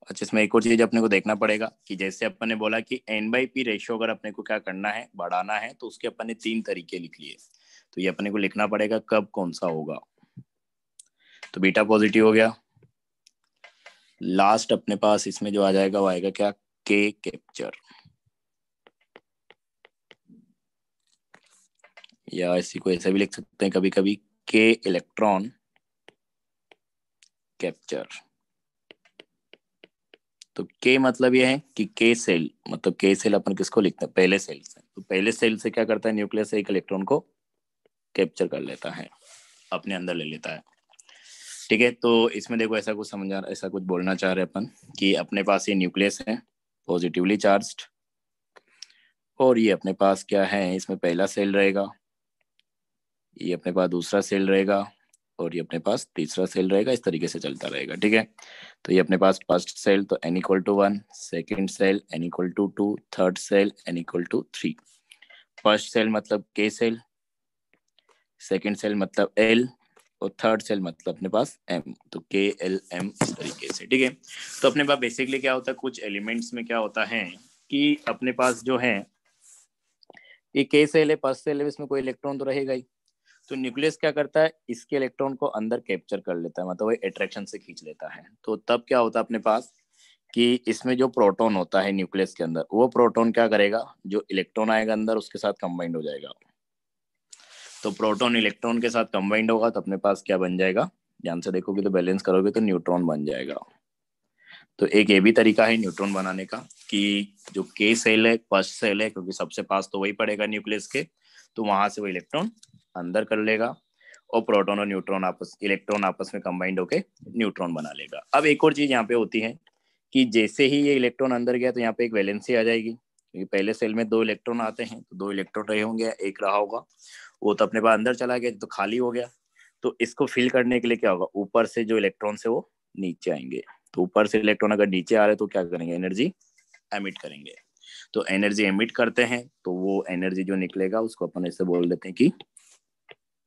अच्छा इसमें एक और चीज़ अपने को देखना पड़ेगा कि जैसे अपन ने बोला कि एन बाई पी रेशियो अगर अपने को क्या करना है, बढ़ाना है तो उसके अपन ने तीन तरीके लिख लिए. तो ये अपने को लिखना पड़ेगा कब कौन सा होगा. तो बीटा पॉजिटिव हो गया. लास्ट अपने पास इसमें जो आ जाएगा वो आएगा क्या? के कैप्चर या इसी को ऐसा भी लिख सकते हैं कभी कभी के इलेक्ट्रॉन कैप्चर तो के मतलब यह है कि के सेल मतलब के सेल अपन किसको लिखते हैं? पहले सेल से। तो पहले सेल से क्या करता है? न्यूक्लियस एक इलेक्ट्रॉन को कैप्चर कर लेता है। अपने अंदर ले लेता है। ठीक है? तो इसमें देखो ऐसा कुछ समझा, ऐसा कुछ बोलना चाह रहे अपन कि अपने पास ये न्यूक्लियस है पॉजिटिवली चार्ज्ड और ये अपने पास क्या है? इसमें पहला सेल रहेगा। ये अपने पास दूसरा सेल रहेगा और ये अपने पास तीसरा सेल रहेगा, इस तरीके से चलता रहेगा, ठीक है? तो ये अपने पास फ़र्स्ट सेल तो N equal to one second shell N equal to two third shell N equal to three first shell मतलब के सेल सेकेंड सेल मतलब एल और थर्ड सेल मतलब अपने पास एम तो के एल एम इस तरीके से, ठीक है? तो अपने पास बेसिकली क्या होता है, कुछ एलिमेंट्स में क्या होता है कि अपने पास जो है, ये के सेल है फ़र्स्ट सेल है, इसमें कोई इलेक्ट्रॉन तो रहेगा ही। तो न्यूक्लियस क्या करता है? इसके इलेक्ट्रॉन को अंदर कैप्चर कर लेता है मतलब वो अट्रैक्शन से खींच लेता है। तो तब क्या होता है अपने पास? कि इसमें जो प्रोटॉन होता है न्यूक्लियस के अंदर, वो प्रोटॉन क्या करेगा? जो इलेक्ट्रॉन आएगा अंदर, उसके साथ कंबाइंड हो जाएगा। तो प्रोटॉन इलेक्ट्रॉन के साथ कंबाइंड होगा तो अपने पास क्या बन जाएगा? ध्यान से देखोगे तो बैलेंस करोगे तो न्यूट्रॉन बन जाएगा। तो एक ये भी तरीका है न्यूट्रॉन बनाने का, कि जो के सेल है फ़र्स्ट सेल है, क्योंकि सबसे पास तो वही पड़ेगा न्यूक्लियस के तो वहाँ से वो इलेक्ट्रॉन अंदर कर लेगा और प्रोटोन और न्यूट्रॉन आपस, इलेक्ट्रॉन आपस में कंबाइंड होके न्यूट्रॉन बना लेगा। अब एक और चीज़ यहाँ पे होती है कि जैसे ही ये इलेक्ट्रॉन अंदर गया तो यहाँ पे एक वैलेंसी आ जाएगी, क्योंकि पहले सेल में दो इलेक्ट्रॉन आते हैं तो दो इलेक्ट्रॉन रहे होंगे, एक रहा होगा, वो तो अपने पास अंदर चला गया तो खाली हो गया। तो इसको फिल करने के लिए क्या होगा? ऊपर से जो इलेक्ट्रॉन से वो नीचे आएँगे। तो ऊपर से इलेक्ट्रॉन अगर नीचे आ रहे तो क्या करेंगे? एनर्जी एमिट करेंगे। तो एनर्जी एमिट करते हैं तो वो एनर्जी जो निकलेगा उसको अपन ऐसे बोल देते हैं कि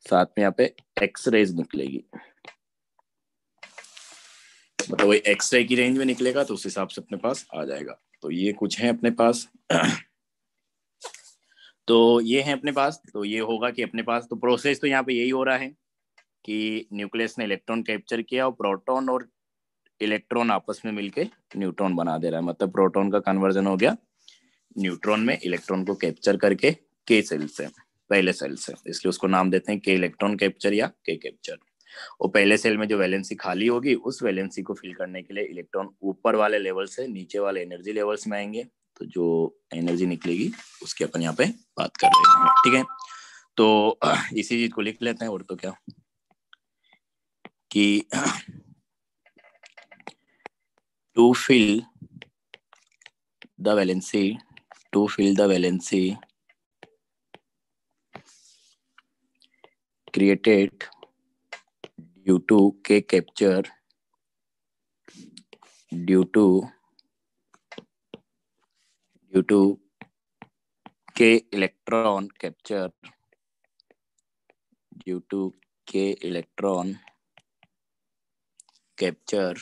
साथ में यहाँ पे एक्स रेज निकलेगी। मतलब वही एक्स रे की रेंज में निकलेगा तो उस हिसाब से अपने पास आ जाएगा। तो ये कुछ है अपने पास। तो ये है अपने पास। तो ये होगा कि अपने पास तो प्रोसेस तो यहाँ पे यही हो रहा है कि न्यूक्लियस ने इलेक्ट्रॉन कैप्चर किया और प्रोटॉन और इलेक्ट्रॉन आपस में मिलके न्यूट्रॉन बना दे रहा है। मतलब प्रोटॉन का कन्वर्जन हो गया न्यूट्रॉन में इलेक्ट्रॉन को कैप्चर करके के सेल से। पहले सेल से। इसलिए उसको नाम देते हैं के इलेक्ट्रॉन कैप्चर या के कैप्चर और पहले सेल में जो वैलेंसी खाली होगी, उस वैलेंसी को फिल करने के लिए इलेक्ट्रॉन ऊपर वाले लेवल से नीचे वाले एनर्जी लेवल्स में आएँगे। तो जो एनर्जी निकलेगी, उसकी अपन यहाँ पे बात कर रहे हैं। ठीक है? तो इसी चीज़ को लिख लेते हैं, और तो क्या? कि to fill the valency to fill the valency created due to K capture due to due to K electron capture due to K electron capture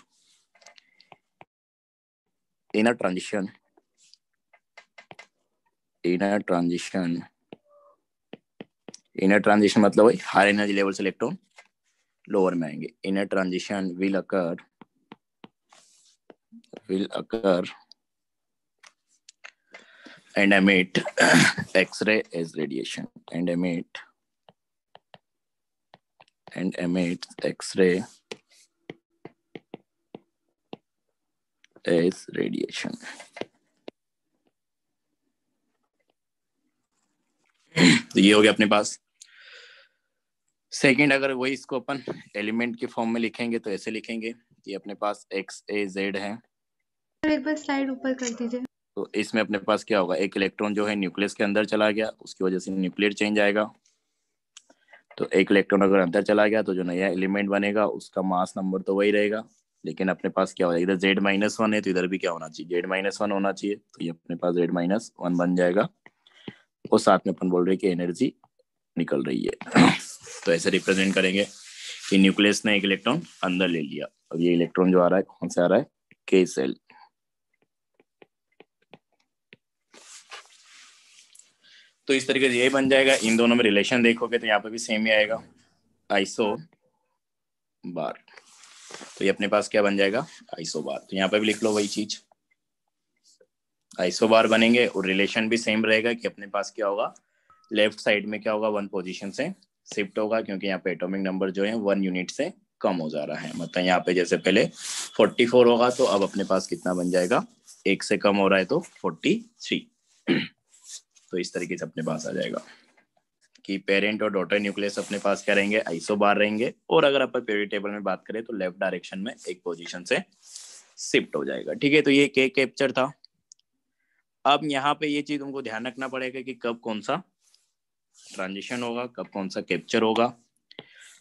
in a transition in a transition inner transition मतलब वही high energy level से electron lower में आएँगे। Inner transition will occur will occur and emit x-ray as radiation, and emit and emit x-ray as radiation. तो ये हो गया अपने पास। सेकंड अगर वही इसको अपन एलिमेंट के फॉर्म में लिखेंगे तो ऐसे लिखेंगे कि अपने पास एक्स ए जेड है।
एक बार स्लाइड ऊपर कर दीजिए।
तो इसमें अपने पास क्या होगा? एक इलेक्ट्रॉन जो है न्यूक्लियस के अंदर चला गया उसकी वजह से न्यूक्लियर चेंज आएगा। तो एक इलेक्ट्रॉन अगर अंदर चला गया तो जो नया एलिमेंट बनेगा उसका मास नंबर तो वही रहेगा। लेकिन अपने पास क्या होगा? इधर जेड माइनस वन है तो इधर भी क्या होना चाहिए? जेड माइनस वन होना चाहिए तो ये अपने पास जेड माइनस वन बन जाएगा। और साथ में अपन बोल रहे कि एनर्जी निकल रही है। तो ऐसे रिप्रेजेंट करेंगे कि न्यूक्लियस ने एक इलेक्ट्रॉन अंदर ले लिया। अब ये इलेक्ट्रॉन जो आ रहा है, कौन से आ रहा है? के सेल तो इस तरीके से यही बन जाएगा। इन दोनों में रिलेशन देखोगे तो यहाँ पे भी सेम ही आएगा। आइसो बार तो ये अपने पास क्या बन जाएगा? आइसो बार तो यहाँ पे भी लिख लो वही चीज़। आइसो बार बनेंगे और रिलेशन भी सेम रहेगा कि अपने पास क्या होगा? लेफ़्ट साइड में क्या होगा? वन पोजिशन से शिफ्ट होगा, क्योंकि यहाँ पे एटोमिक नंबर जो है वन यूनिट से कम हो जा रहा है। मतलब यहाँ पे जैसे पहले 44 होगा तो अब अपने पास कितना बन जाएगा? एक से कम हो रहा है तो 43 तो इस तरीके से अपने पास आ जाएगा। कि पेरेंट और डॉटर न्यूक्लियस अपने पास क्या रहेंगे? आइसो बार रहेंगे। और अगर अपन पेरियोडिक टेबल में बात करें तो लेफ़्ट डायरेक्शन में एक पोजीशन से शिफ्ट हो जाएगा। ठीक है तो ये के कैप्चर था? अब यहाँ पे ये चीज़ तुमको ध्यान रखना पड़ेगा कि कब कौन सा ट्रांजिशन होगा, कब कौन सा कैप्चर होगा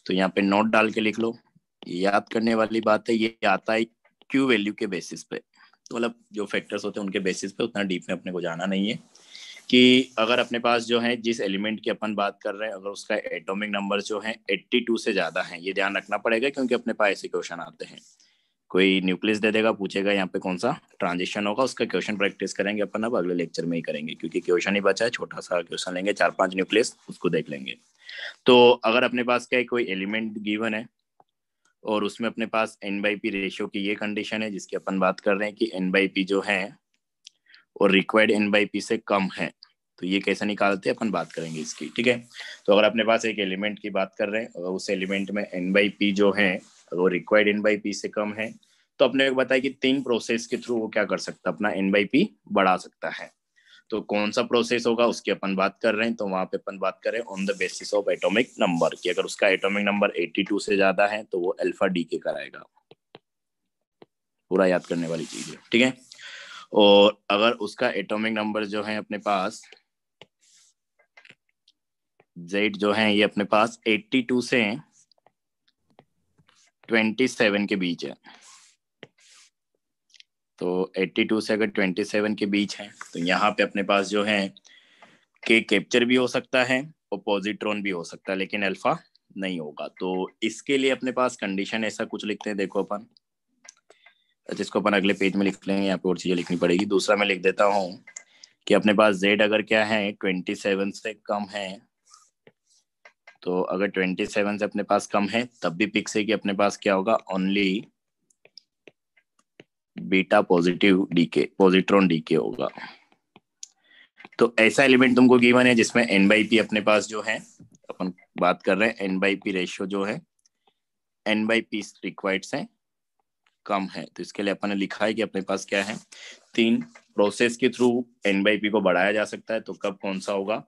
तो यहाँ पे नोट डाल के लिख लो। याद करने वाली बात है, ये आता है क्यू वैल्यू के बेसिस पे। तो मतलब जो फैक्टर्स होते हैं उनके बेसिस पे उतना डीप में अपने को जाना नहीं है। कि अगर अपने पास जो है, जिस एलिमेंट की अपन बात कर रहे हैं, अगर उसका एटॉमिक नंबर जो है 82 से ज़्यादा है, ये ध्यान रखना पड़ेगा, क्योंकि अपने पास ऐसे क्वेश्चन आते हैं। कोई न्यूक्लियस दे देगा, पूछेगा यहाँ पे कौन सा ट्रांजिशन होगा, उसका क्वेश्चन प्रैक्टिस करेंगे अपन अब, अगले लेक्चर में ही करेंगे, क्योंकि क्वेश्चन ही बचा है, छोटा सा क्वेश्चन लेंगे चार पाँच न्यूक्लियस उसको देख लेंगे। तो अगर अपने पास क्या कोई एलिमेंट गिवन है, और उसमें अपने पास एन बाई पी रेशियो की ये कंडीशन है, जिसकी अपन बात कर रहे हैं कि एन बाई पी जो है, और रिक्वायर्ड एन बाई पी से कम है तो ये कैसे निकालते हैं, अपन बात करेंगे इसकी, ठीक है? तो अगर अपने पास एक एलिमेंट की बात कर रहे हैं उस एलिमेंट में एन बाई पी जो है वो रिक्वायर्ड एन बाई पी से कम है तो अपने बताया कि तीन प्रोसेस के थ्रू वो क्या कर सकता है? अपना एन बाई पी बढ़ा सकता है। तो कौन सा प्रोसेस होगा, उसकी अपन बात कर रहे हैं तो वहाँ पे अपन बात करें on the basis of atomic number कि। अगर उसका एटॉमिक नंबर 82 से ज़्यादा है तो वो अल्फ़ा डी के कराएगा। पूरा याद करने वाली चीज़ है, ठीक है? और अगर उसका एटॉमिक नंबर जो है अपने पास जेड जो है ये अपने पास 82 से 27 के बीच है। तो 82 से अगर 27 के बीच है तो यहाँ पे अपने पास जो है के कैप्चर भी हो सकता है और पॉजिट्रॉन भी हो सकता है, लेकिन अल्फ़ा नहीं होगा। तो इसके लिए अपने पास कंडीशन ऐसा कुछ लिखते हैं, देखो अपन। जिसको अपन अगले पेज में लिख लेंगे, यहाँ पे और चीज़ें लिखनी पड़ेगी। दूसरा मैं लिख देता हूँ कि अपने पास जेड अगर क्या है 27 से कम है तो अगर 27 से अपने पास कम है, तब भी पिक्स है कि अपने पास क्या होगा? Only beta positive decay positron decay होगा। तो ऐसा एलिमेंट तुमको गिवन है जिसमें एन बाई पी अपने पास जो है, अपन बात कर रहे हैं एन बाई पी रेशियो जो है एन बाई पी रिक्वायर्ड से कम है। तो इसके लिए अपन ने लिखा है कि अपने पास क्या है? तीन प्रोसेस के थ्रू एन बाई पी को बढ़ाया जा सकता है तो कब कौन सा होगा?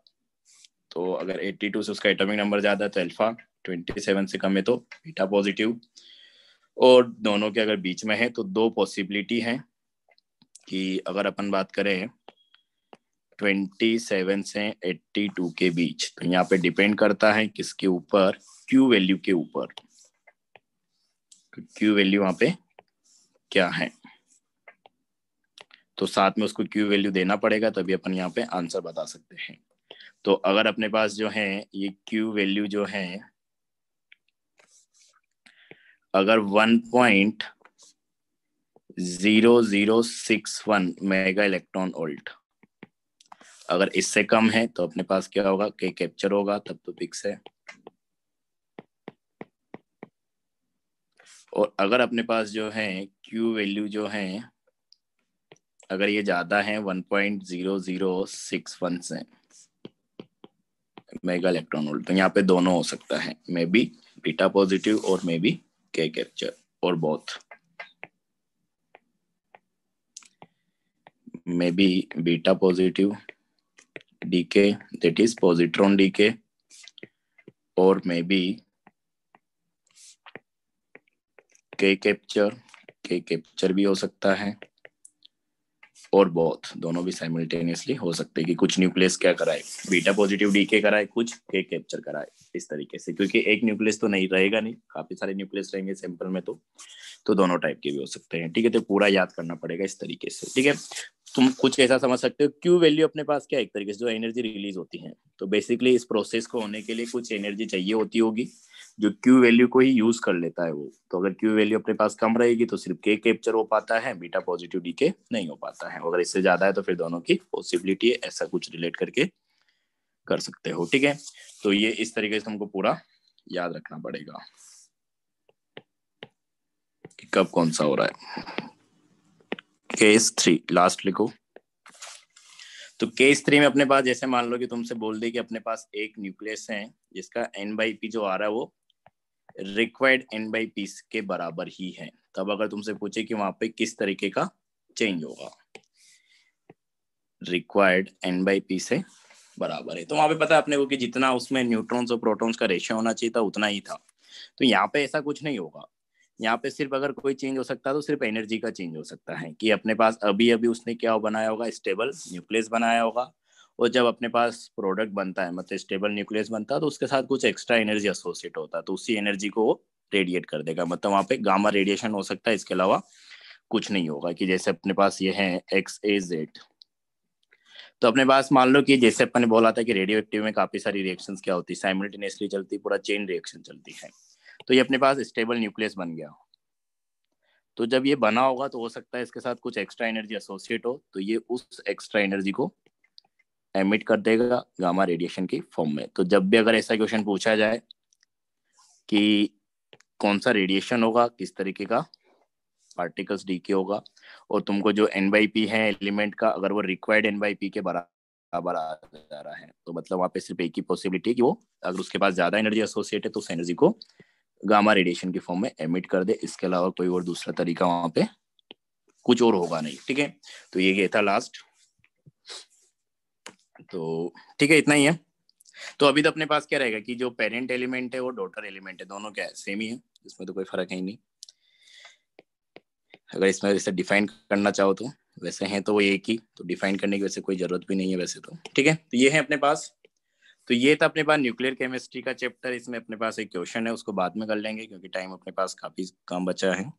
तो अगर 82 से उसका एटॉमिक नंबर ज़्यादा है तो अल्फ़ा 27 से कम है तो बीटा पॉजिटिव और दोनों के अगर बीच में है तो दो पॉसिबिलिटी है कि अगर अपन बात करें 27 से 82 के बीच तो यहाँ पे डिपेंड करता है किसके ऊपर? क्यू वैल्यू के ऊपर. क्यू वैल्यू वहाँ पे क्या है? तो साथ में उसको क्यू वैल्यू देना पड़ेगा, तभी अपन यहाँ पे आंसर बता सकते हैं। तो अगर अपने पास जो है, ये क्यू वैल्यू जो है, अगर one point zero zero six one mega electron volt अगर इससे कम है तो अपने पास क्या होगा? के कैप्चर होगा, तब तो फिक्स है। और अगर अपने पास जो है क्यू वैल्यू जो है, अगर ये ज़्यादा है 1.0061 से मेगा इलेक्ट्रॉन वोल्ट। तो यहाँ पे दोनों हो सकता है। मे बी बीटा पॉजिटिव और मे बी के कैप्चर और both may be beta positive decay that is positron decay और may be K capture K capture भी हो सकता है। और बोथ दोनों भी साइमल्टेनियसली हो सकते हैं कि कुछ न्यूक्लियस क्या कराए? बीटा पॉजिटिव डीके कराए, कुछ के कैप्चर कराए, इस तरीके से। क्योंकि एक न्यूक्लियस तो नहीं, रहेगा नहीं। काफ़ी सारे न्यूक्लियस रहेंगे सैंपल में तो तो दोनों टाइप के भी हो सकते हैं। ठीक है तो पूरा याद करना पड़ेगा इस तरीके से। ठीक है, तुम कुछ ऐसा समझ सकते हो क्यू वैल्यू अपने पास क्या एक तरीके से जो एनर्जी रिलीज़ होती है। तो बेसिकली इस प्रोसेस को होने के लिए कुछ एनर्जी चाहिए होती होगी। जो क्यू वैल्यू को ही यूज़ कर लेता है वो। तो अगर क्यू वैल्यू अपने पास कम रहेगी तो सिर्फ़ के कैप्चर हो पाता है बीटा पॉजिटिव डी के नहीं हो पाता है। अगर इससे ज़्यादा है तो फिर दोनों की पॉसिबिलिटी है, ऐसा कुछ रिलेट करके कर सकते हो, ठीक है? तो ये इस तरीके से हमको पूरा याद रखना पड़ेगा कि कब कौन सा हो रहा है। केस थ्री लास्ट लिखो। तो केस थ्री में अपने पास, जैसे मान लो कि तुमसे बोल दे कि अपने पास एक न्यूक्लियस है, जिसका एन बाई पी जो आ रहा है, वो रिक्वायर्ड एन बाई पी के बराबर ही है। तब अगर तुमसे पूछे कि वहाँ पे किस तरीके का चेंज होगा। रिक्वायर्ड एन बाई पी से बराबर है। तो वहाँ पे पता है अपने को कि जितना उसमें न्यूट्रॉन्स और प्रोटॉन्स का रेशियो होना चाहिए था, उतना ही था। तो यहाँ पे ऐसा कुछ नहीं होगा। यहाँ पे सिर्फ़ अगर कोई चेंज हो सकता है तो सिर्फ़ एनर्जी का चेंज हो सकता है कि अपने पास अभी अभी उसने क्या बनाया होगा? स्टेबल न्यूक्लियस बनाया होगा। और जब अपने पास प्रोडक्ट बनता है मतलब स्टेबल न्यूक्लियस बनता है तो उसके साथ कुछ एक्स्ट्रा एनर्जी एसोसिएट होता है तो उसी एनर्जी को वो रेडिएट कर देगा। मतलब वहाँ पे गामा रेडिएशन हो सकता है, इसके अलावा कुछ नहीं होगा कि जैसे अपने पास ये है एक्स ए जेड तो अपने पास मान लो कि जैसे अपन ने बोला था कि रेडियो एक्टिव में काफ़ी सारी रिएक्शंस क्या होती है? साइमल्टेनियसली चलती, पूरा चेन रिएक्शन चलती है। तो ये अपने पास स्टेबल न्यूक्लियस बन गया। तो जब ये बना होगा तो हो सकता है इसके साथ कुछ एक्स्ट्रा एनर्जी एसोसिएट हो तो ये उस एक्स्ट्रा एनर्जी को एमिट कर देगा गामा रेडिएशन की फॉर्म में। तो जब भी अगर ऐसा क्वेश्चन पूछा जाए कि कौन सा रेडिएशन होगा, किस तरीके का पार्टिकल्स डी के होगा, और तुमको जो एन बाई पी है एलिमेंट का, अगर वो रिक्वायर्ड एन बाई पी के बराबर आ जा रहा है तो मतलब वहाँ पे सिर्फ़ एक ही पॉसिबिलिटी है कि वो अगर उसके पास ज़्यादा एनर्जी एसोसिएट है तो उस एनर्जी को गामा रेडिएशन की फॉर्म में एमिट कर दे। इसके अलावा कोई और दूसरा तरीका वहाँ पे कुछ और होगा नहीं, ठीक है? तो ये था लास्ट तो ठीक है, इतना ही है। तो अभी तो अपने पास क्या रहेगा कि जो पेरेंट एलिमेंट है, वो डॉटर एलिमेंट है, दोनों क्या है सेम ही है, इसमें तो कोई फ़र्क है ही नहीं। अगर इसमें वैसे डिफाइन करना चाहो तो वैसे हैं तो वो एक ही तो डिफाइन करने की वैसे कोई ज़रूरत भी नहीं है वैसे तो। ठीक है तो ये है अपने पास। तो ये था अपने पास न्यूक्लियर केमिस्ट्री का चैप्टर इसमें अपने पास एक क्वेश्चन है, उसको बाद में कर लेंगे, क्योंकि टाइम अपने पास काफ़ी कम बचा है।